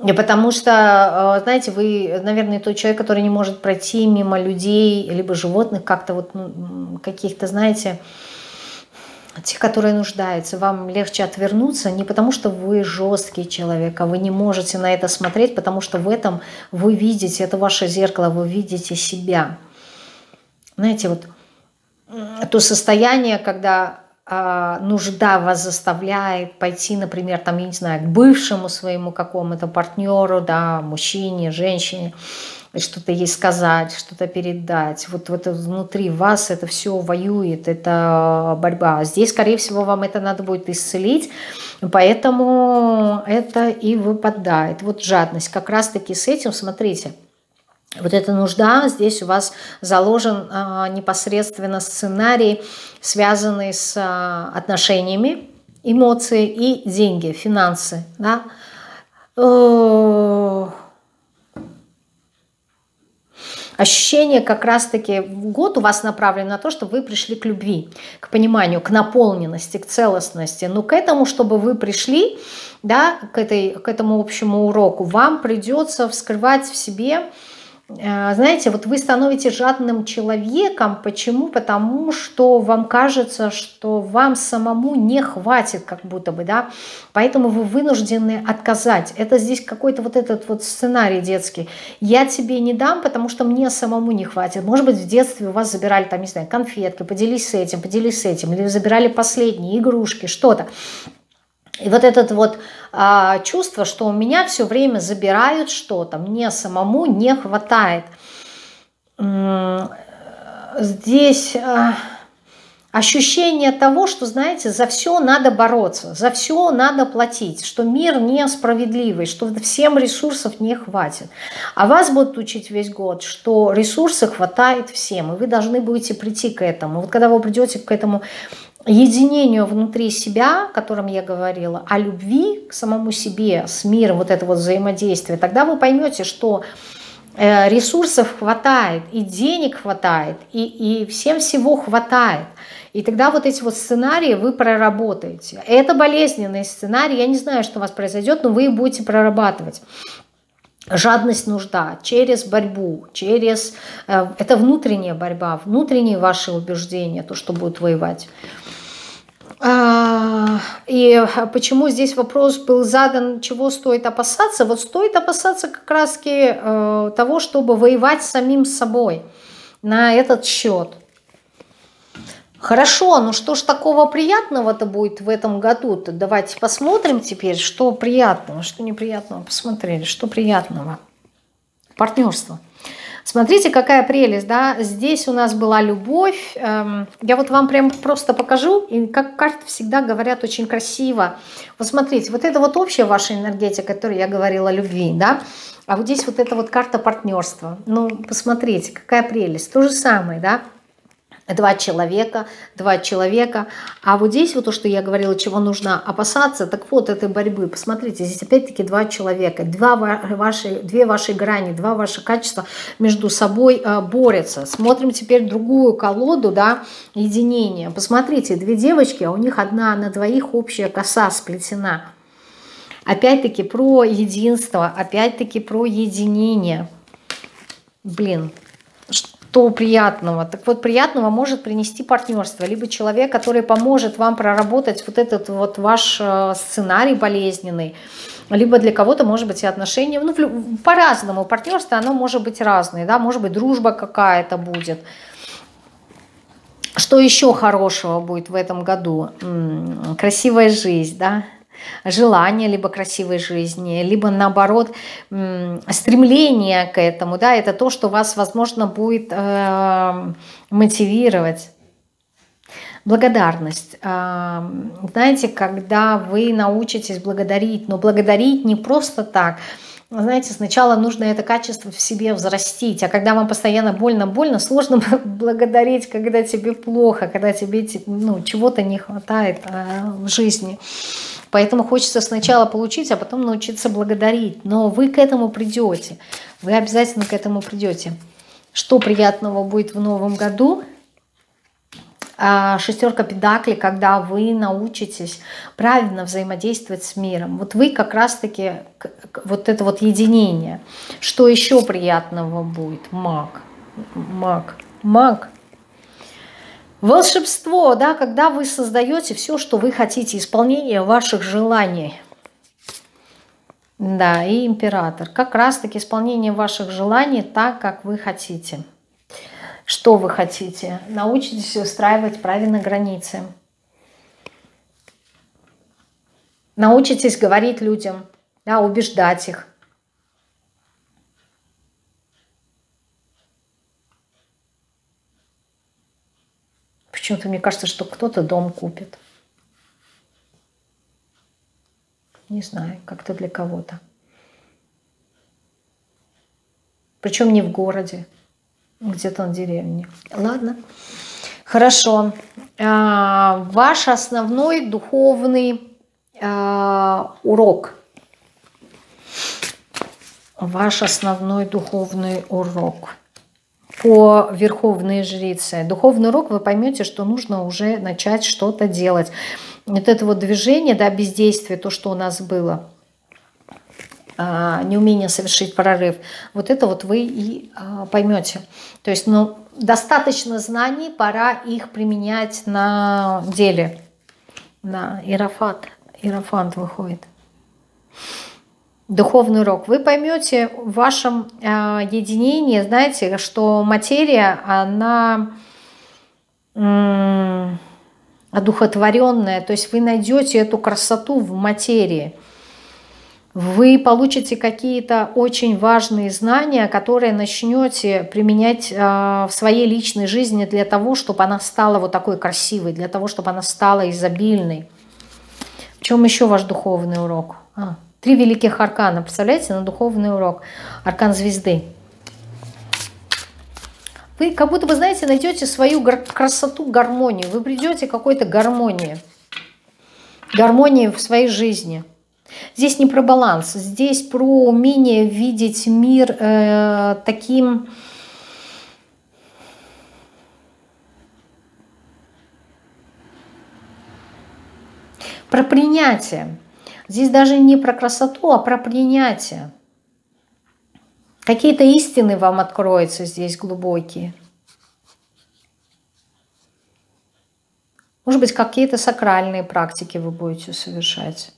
Потому что, э, знаете, вы, наверное, тот человек, который не может пройти мимо людей, либо животных, как-то вот ну, каких-то, знаете, тех, которые нуждаются. Вам легче отвернуться не потому, что вы жесткий человек, а вы не можете на это смотреть, потому что в этом вы видите, это ваше зеркало, вы видите себя. Знаете, вот то состояние, когда нужда вас заставляет пойти, например, там, я не знаю, к бывшему своему какому-то партнеру, да, мужчине, женщине, что-то ей сказать, что-то передать. Вот, вот внутри вас это все воюет, это борьба. Здесь, скорее всего, вам это надо будет исцелить, поэтому это и выпадает. Вот жадность. Как раз-таки с этим, смотрите, вот эта нужда, здесь у вас заложен а, непосредственно сценарий, связанный с а, отношениями, эмоции и деньги, финансы. Да? Ощущение как раз-таки в год у вас направлен на то, что вы пришли к любви, к пониманию, к наполненности, к целостности. Но к этому, чтобы вы пришли, да, к, этой, к этому общему уроку, вам придется вскрывать в себе знаете, вот вы становитесь жадным человеком. Почему? Потому что вам кажется, что вам самому не хватит, как будто бы, да. Поэтому вы вынуждены отказать. Это здесь какой-то вот этот вот сценарий детский. Я тебе не дам, потому что мне самому не хватит. Может быть, в детстве у вас забирали там, не знаю, конфетки, поделись с этим, поделись с этим. Или забирали последние игрушки, что-то. И вот это вот а, чувство, что у меня все время забирают что-то, мне самому не хватает. Здесь а, ощущение того, что, знаете, за все надо бороться, за все надо платить, что мир несправедливый, что всем ресурсов не хватит. А вас будут учить весь год, что ресурсов хватает всем, и вы должны будете прийти к этому. Вот когда вы придете к этому единению внутри себя, о котором я говорила, о любви к самому себе, с миром, вот это вот взаимодействие, тогда вы поймете, что э, ресурсов хватает, и денег хватает, и, и всем всего хватает. И тогда вот эти вот сценарии вы проработаете. Это болезненный сценарий, я не знаю, что у вас произойдет, но вы их будете прорабатывать. Жадность, нужда через борьбу, через... Э, это внутренняя борьба, внутренние ваши убеждения, то, что будет воевать. А, и почему здесь вопрос был задан, чего стоит опасаться? Вот стоит опасаться как раз э, того, чтобы воевать самим собой на этот счет. Хорошо, ну что ж такого приятного-то будет в этом году? -то? Давайте посмотрим теперь, что приятного, что неприятного. Посмотрели, что приятного. Партнерство. Смотрите, какая прелесть, да, здесь у нас была любовь, эм, я вот вам прям просто покажу, и как карты всегда говорят очень красиво. Вот смотрите, вот это вот общая ваша энергетика, которой я говорила, любви, да, а вот здесь вот эта вот карта партнерства. Ну, посмотрите, какая прелесть, то же самое, да, два человека, два человека. А вот здесь вот то, что я говорила, чего нужно опасаться, так вот этой борьбы. Посмотрите, здесь опять-таки два человека, два ваши, две ваши грани, два ваши качества между собой э, борются. Смотрим теперь другую колоду, да, единение. Посмотрите, две девочки, а у них одна на двоих общая коса сплетена. Опять-таки про единство, опять-таки про единение. Блин, Что приятного? Так вот, приятного может принести партнерство, либо человек, который поможет вам проработать вот этот вот ваш э, сценарий болезненный, либо для кого-то, может быть, и отношения, ну, по-разному, партнерство, оно может быть разное, да, может быть, дружба какая-то будет. Что еще хорошего будет в этом году? Красивая жизнь, да, желание либо красивой жизни, либо наоборот стремление к этому, да, это то, что вас, возможно, будет э, мотивировать. Благодарность. Э, знаете, когда вы научитесь благодарить, но благодарить не просто так, знаете, сначала нужно это качество в себе взрастить, а когда вам постоянно больно-больно, сложно <laughs> благодарить, когда тебе плохо, когда тебе ну, чего-то не хватает а, в жизни. Поэтому хочется сначала получить, а потом научиться благодарить. Но вы к этому придете. Вы обязательно к этому придете. Что приятного будет в новом году? А, шестерка педакли, когда вы научитесь правильно взаимодействовать с миром. Вот вы как раз-таки, вот это вот единение. Что еще приятного будет? Маг. Маг. Маг Волшебство, да, когда вы создаете все, что вы хотите, исполнение ваших желаний. Да, и император. Как раз-таки исполнение ваших желаний так, как вы хотите. Что вы хотите? Научитесь устраивать правильно границы. Научитесь говорить людям, да, убеждать их. Почему-то мне кажется, что кто-то дом купит. Не знаю, как-то для кого-то. Причем не в городе, где-то на деревне. Ладно. Хорошо. А, ваш основной духовный а, урок. Ваш основной духовный урок по верховной жрице. Духовный урок вы поймете, что нужно уже начать что-то делать. Вот это вот движение, да, бездействие, то, что у нас было, а, неумение совершить прорыв, вот это вот вы и а, поймете. То есть, ну, достаточно знаний, пора их применять на деле. На Иерофат, Иерофант выходит духовный урок, вы поймете в вашем э, единении, знаете, что материя, она э, одухотворенная, то есть вы найдете эту красоту в материи. Вы получите какие-то очень важные знания, которые начнете применять э, в своей личной жизни для того, чтобы она стала вот такой красивой, для того, чтобы она стала изобильной. В чем еще ваш духовный урок? А. Три великих аркана, представляете, на духовный урок. Аркан звезды. Вы как будто бы, знаете, найдете свою красоту, гармонию. Вы придете к какой-то гармонии. Гармонии в своей жизни. Здесь не про баланс, здесь про умение видеть мир э, таким... Про принятие. Здесь даже не про красоту, а про принятие. Какие-то истины вам откроются здесь глубокие. Может быть, какие-то сакральные практики вы будете совершать.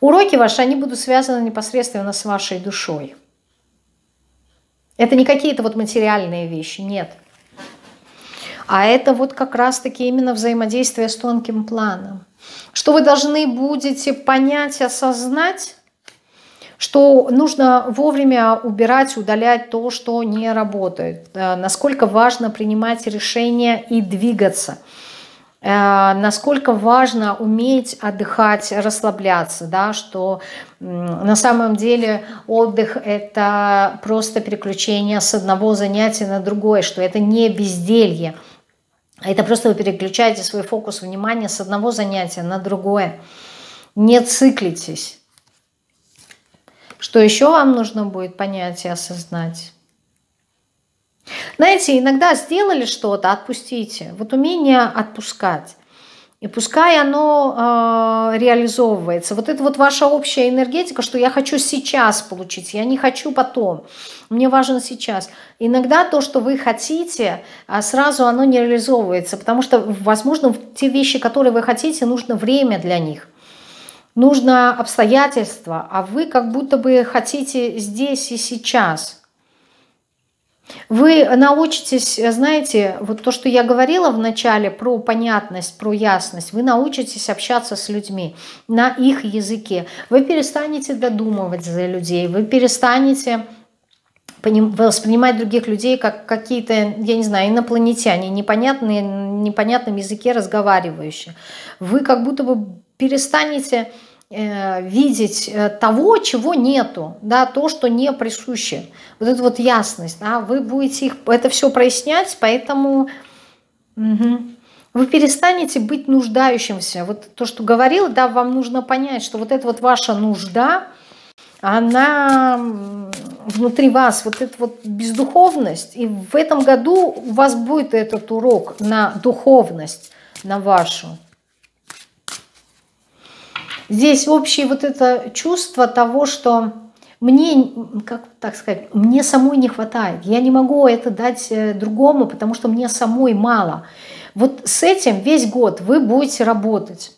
Уроки ваши, они будут связаны непосредственно с вашей душой. Это не какие-то вот материальные вещи, нет. А это вот как раз-таки именно взаимодействие с тонким планом. Что вы должны будете понять, осознать, что нужно вовремя убирать, удалять то, что не работает. Э, насколько важно принимать решения и двигаться. Э, насколько важно уметь отдыхать, расслабляться, да, что на самом деле отдых – это просто переключение с одного занятия на другое, что это не безделье – это просто вы переключаете свой фокус внимания с одного занятия на другое. Не циклитесь. Что еще вам нужно будет понять и осознать? Знаете, иногда сделали что-то, отпустите. Вот умение отпускать. И пускай оно э, реализовывается. Вот это вот ваша общая энергетика, что я хочу сейчас получить, я не хочу потом. Мне важно сейчас. Иногда то, что вы хотите, а сразу оно не реализовывается, потому что, возможно, те вещи, которые вы хотите, нужно время для них. Нужно обстоятельства, а вы как будто бы хотите здесь и сейчас – вы научитесь, знаете, вот то, что я говорила в начале про понятность, про ясность, вы научитесь общаться с людьми на их языке. Вы перестанете додумывать за людей, вы перестанете воспринимать других людей как какие-то, я не знаю, инопланетяне, непонятные, непонятном языке разговаривающие. Вы как будто бы перестанете Э, видеть э, того, чего нету, да, то, что не присуще. Вот эта вот ясность, да, вы будете их, это все прояснять, поэтому угу. вы перестанете быть нуждающимся. Вот то, что говорила, да, вам нужно понять, что вот эта вот ваша нужда, она внутри вас, вот эта вот бездуховность, и в этом году у вас будет этот урок на духовность, на вашу. Здесь общее вот это чувство того, что мне, как так сказать, мне самой не хватает. Я не могу это дать э, другому, потому что мне самой мало. Вот с этим весь год вы будете работать.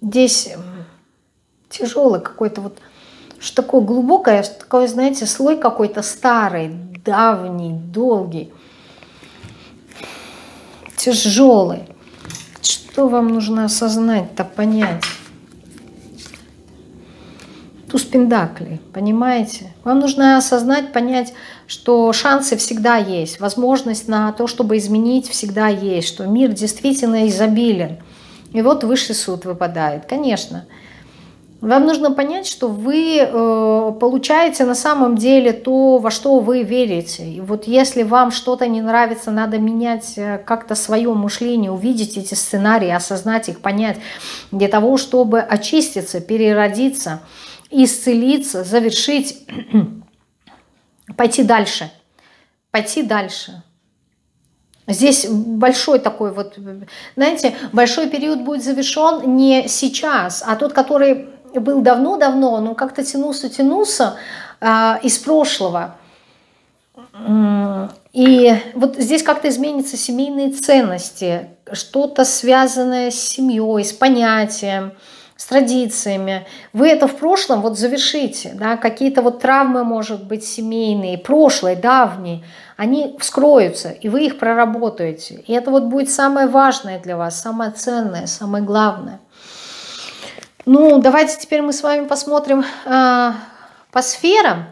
Здесь тяжелый какой-то вот, что такое глубокое, такой, знаете, слой какой-то старый, давний, долгий тяжелый. Что вам нужно осознать-то, понять? Туз Пендакли, понимаете? Вам нужно осознать, понять, что шансы всегда есть, возможность на то, чтобы изменить, всегда есть, что мир действительно изобилен. И вот высший суд выпадает, конечно. Конечно. Вам нужно понять, что вы э, получаете на самом деле то, во что вы верите. И вот если вам что-то не нравится, надо менять э, как-то свое мышление, увидеть эти сценарии, осознать их, понять, для того, чтобы очиститься, переродиться, исцелиться, завершить, <clears throat> пойти дальше. Пойти дальше. Здесь большой такой вот, знаете, большой период будет завершен не сейчас, а тот, который был давно-давно, но как-то тянулся, тянулся э, из прошлого. И вот здесь как-то изменятся семейные ценности, что-то связанное с семьей, с понятием, с традициями. Вы это в прошлом вот завершите, да, какие-то вот травмы, может быть, семейные, прошлые, давние, они вскроются, и вы их проработаете. И это вот будет самое важное для вас, самое ценное, самое главное. Ну, давайте теперь мы с вами посмотрим э, по сферам,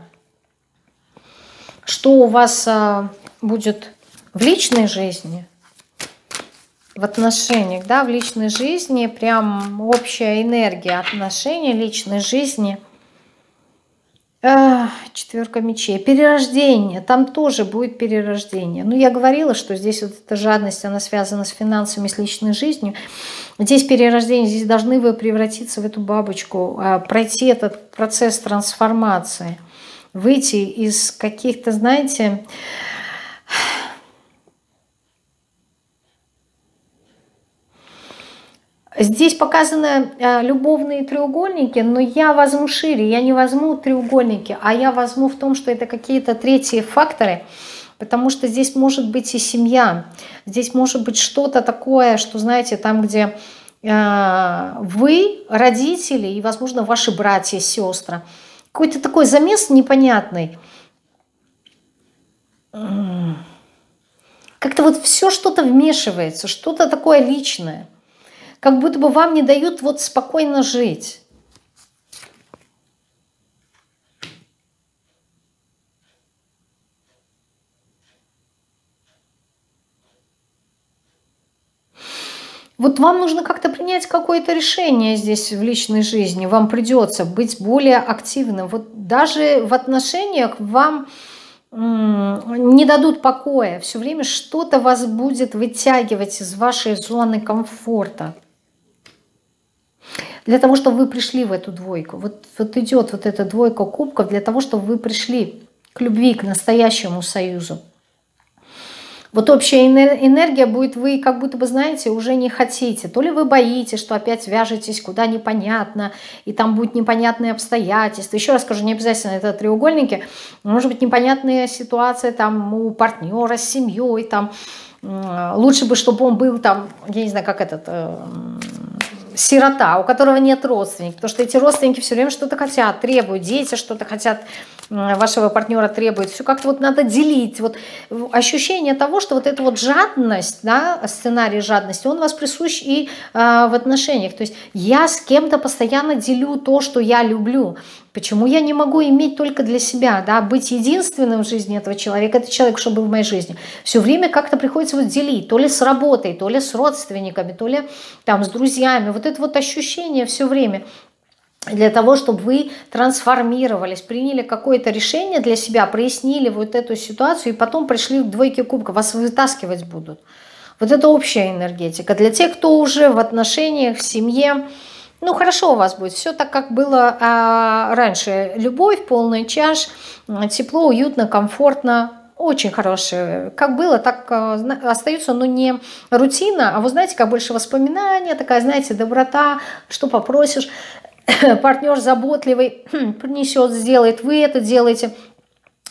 что у вас э, будет в личной жизни, в отношениях, да, в личной жизни, прям общая энергия отношений, личной жизни – Четверка мечей. Перерождение. Там тоже будет перерождение. Ну, я говорила, что здесь вот эта жадность, она связана с финансами, с личной жизнью. Здесь перерождение, здесь должны вы превратиться в эту бабочку, а, пройти этот процесс трансформации, выйти из каких-то, знаете, Здесь показаны э, любовные треугольники, но я возьму шире, я не возьму треугольники, а я возьму в том, что это какие-то третьи факторы, потому что здесь может быть и семья, здесь может быть что-то такое, что, знаете, там, где э, вы, родители и, возможно, ваши братья, сестры, какой-то такой замес непонятный. Как-то вот все что-то вмешивается, что-то такое личное – как будто бы вам не дают вот спокойно жить. Вот вам нужно как-то принять какое-то решение здесь в личной жизни. Вам придется быть более активным. Вот даже в отношениях вам не дадут покоя. Все время что-то вас будет вытягивать из вашей зоны комфорта для того, чтобы вы пришли в эту двойку. Вот, вот идет вот эта двойка кубков для того, чтобы вы пришли к любви, к настоящему союзу. Вот общая энергия будет, вы как будто бы, знаете, уже не хотите. То ли вы боитесь, что опять вяжетесь куда непонятно, и там будут непонятные обстоятельства. Еще раз скажу, не обязательно это треугольники. Может быть, непонятная ситуация там у партнера с семьей, там лучше бы, чтобы он был там, я не знаю, как этот, э, сирота, у которого нет родственников, потому что эти родственники все время что-то хотят, требуют, дети что-то хотят вашего партнера требуют, все как-то вот надо делить, вот ощущение того, что вот эта вот жадность, да, сценарий жадности, он у вас присущ и э, в отношениях, то есть я с кем-то постоянно делю то, что я люблю, Почему я не могу иметь только для себя, да, быть единственным в жизни этого человека, это человек, чтобы был в моей жизни. Все время как-то приходится вот делить, то ли с работой, то ли с родственниками, то ли там с друзьями. Вот это вот ощущение все время для того, чтобы вы трансформировались, приняли какое-то решение для себя, прояснили вот эту ситуацию и потом пришли к двойке кубка, вас вытаскивать будут. Вот это общая энергетика. Для тех, кто уже в отношениях, в семье, ну, хорошо у вас будет. Все так, как было а, раньше. Любовь, полный чаш, тепло, уютно, комфортно. Очень хорошее. Как было, так а, остается, но не рутина, а вы знаете, как больше воспоминания, такая, знаете, доброта, что попросишь, <coughs> партнер заботливый, принесет, сделает, вы это делаете.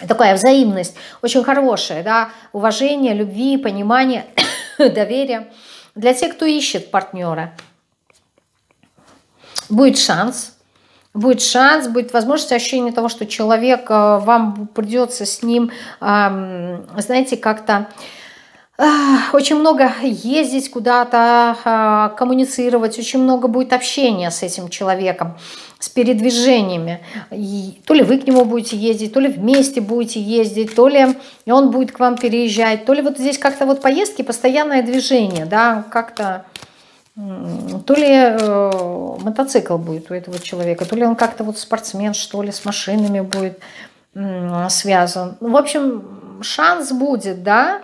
Такая взаимность очень хорошая, да, уважение, любви, понимание, <coughs> доверие. Для тех, кто ищет партнера – будет шанс, будет шанс, будет возможность ощущение того, что человек, э, вам придется с ним, знаете, как-то очень много ездить куда-то, а, коммуницировать, очень много будет общения с этим человеком, с передвижениями. И то ли вы к нему будете ездить, то ли вместе будете ездить, то ли он будет к вам переезжать, то ли вот здесь как-то вот поездки, постоянное движение, да, как-то то ли э, мотоцикл будет у этого человека, то ли он как-то вот спортсмен, что ли, с машинами будет э, связан. Ну, в общем, шанс будет, да,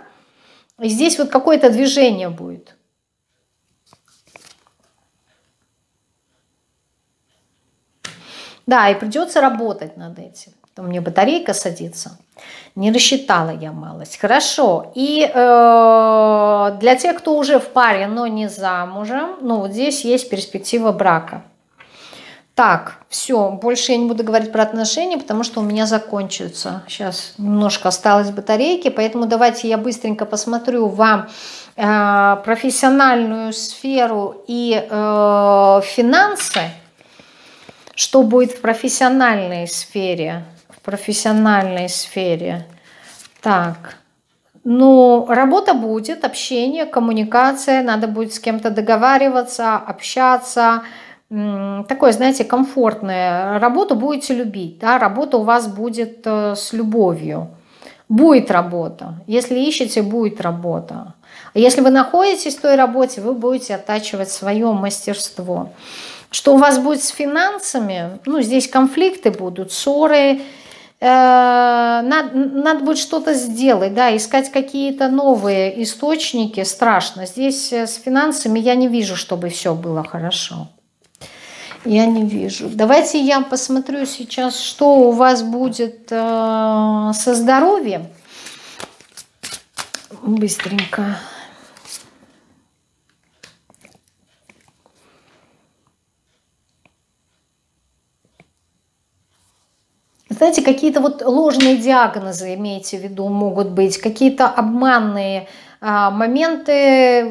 и здесь вот какое-то движение будет. Да, и придется работать над этим. У меня батарейка садится. Не рассчитала я малость. Хорошо. И э, для тех, кто уже в паре, но не замужем, ну вот здесь есть перспектива брака. Так, все, больше я не буду говорить про отношения, потому что у меня закончится. Сейчас немножко осталось батарейки, поэтому давайте я быстренько посмотрю вам э, профессиональную сферу и э, финансы. Что будет в профессиональной сфере? Профессиональной сфере. Так, ну, работа будет, общение, коммуникация, надо будет с кем-то договариваться, общаться. Такое, знаете, комфортное. Работу будете любить, да, работа у вас будет э, с любовью. Будет работа. Если ищете, будет работа. Если вы находитесь в той работе, вы будете оттачивать свое мастерство. Что у вас будет с финансами? Ну, здесь конфликты будут, ссоры, Э, надо, надо будет что-то сделать, да, искать какие-то новые источники, страшно. Здесь э, с финансами я не вижу, чтобы все было хорошо. Я не вижу. Давайте я посмотрю сейчас, что у вас будет э, со здоровьем. Быстренько. Знаете, какие-то вот ложные диагнозы, имейте в виду, могут быть, какие-то обманные а, моменты,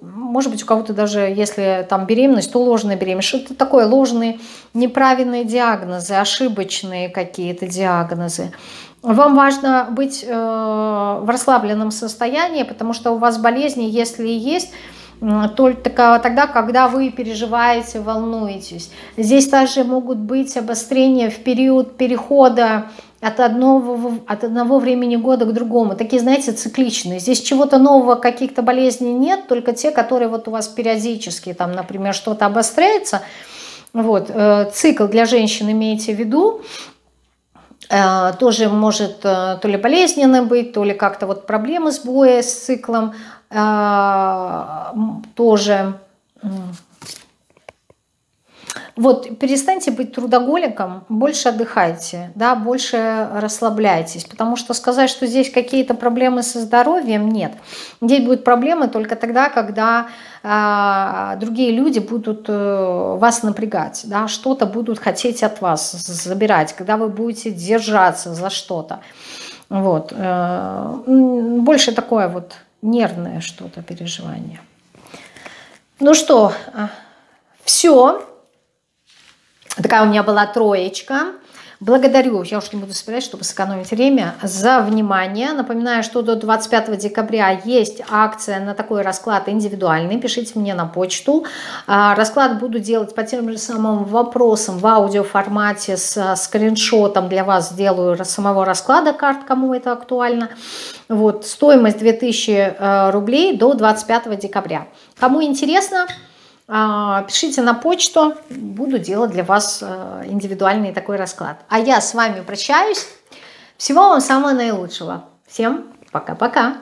может быть, у кого-то даже, если там беременность, то ложная беременность, что-то такое, ложные, неправильные диагнозы, ошибочные какие-то диагнозы. Вам важно быть э, в расслабленном состоянии, потому что у вас болезни, если и есть, только тогда, когда вы переживаете, волнуетесь. Здесь также могут быть обострения в период перехода от одного, от одного времени года к другому. Такие, знаете, цикличные. Здесь чего-то нового, каких-то болезней нет, только те, которые вот у вас периодически, там, например, что-то обостряется. Вот, э, цикл для женщин имейте в виду, э, тоже может э, то ли болезненно быть, то ли как-то вот проблемы с боя, с циклом, тоже Вот, перестаньте быть трудоголиком, больше отдыхайте, да, больше расслабляйтесь, потому что сказать, что здесь какие-то проблемы со здоровьем, нет. Здесь будут проблемы только тогда, когда э, другие люди будут э, вас напрягать, да, что-то будут хотеть от вас забирать, когда вы будете держаться за что-то. Вот. Э, больше такое вот нервное что-то переживание. Ну что, а, все. Такая у меня была троечка. Благодарю, я уж не буду собирать, чтобы сэкономить время, за внимание. Напоминаю, что до 25 декабря есть акция на такой расклад индивидуальный. Пишите мне на почту. А, расклад буду делать по тем же самым вопросам в аудиоформате с скриншотом. Для вас сделаю самого расклада карт, кому это актуально. Вот, стоимость 2000 э, рублей до 25 декабря. Кому интересно, а, пишите на почту, буду делать для вас э, индивидуальный такой расклад. А я с вами прощаюсь. Всего вам самого наилучшего. Всем пока-пока.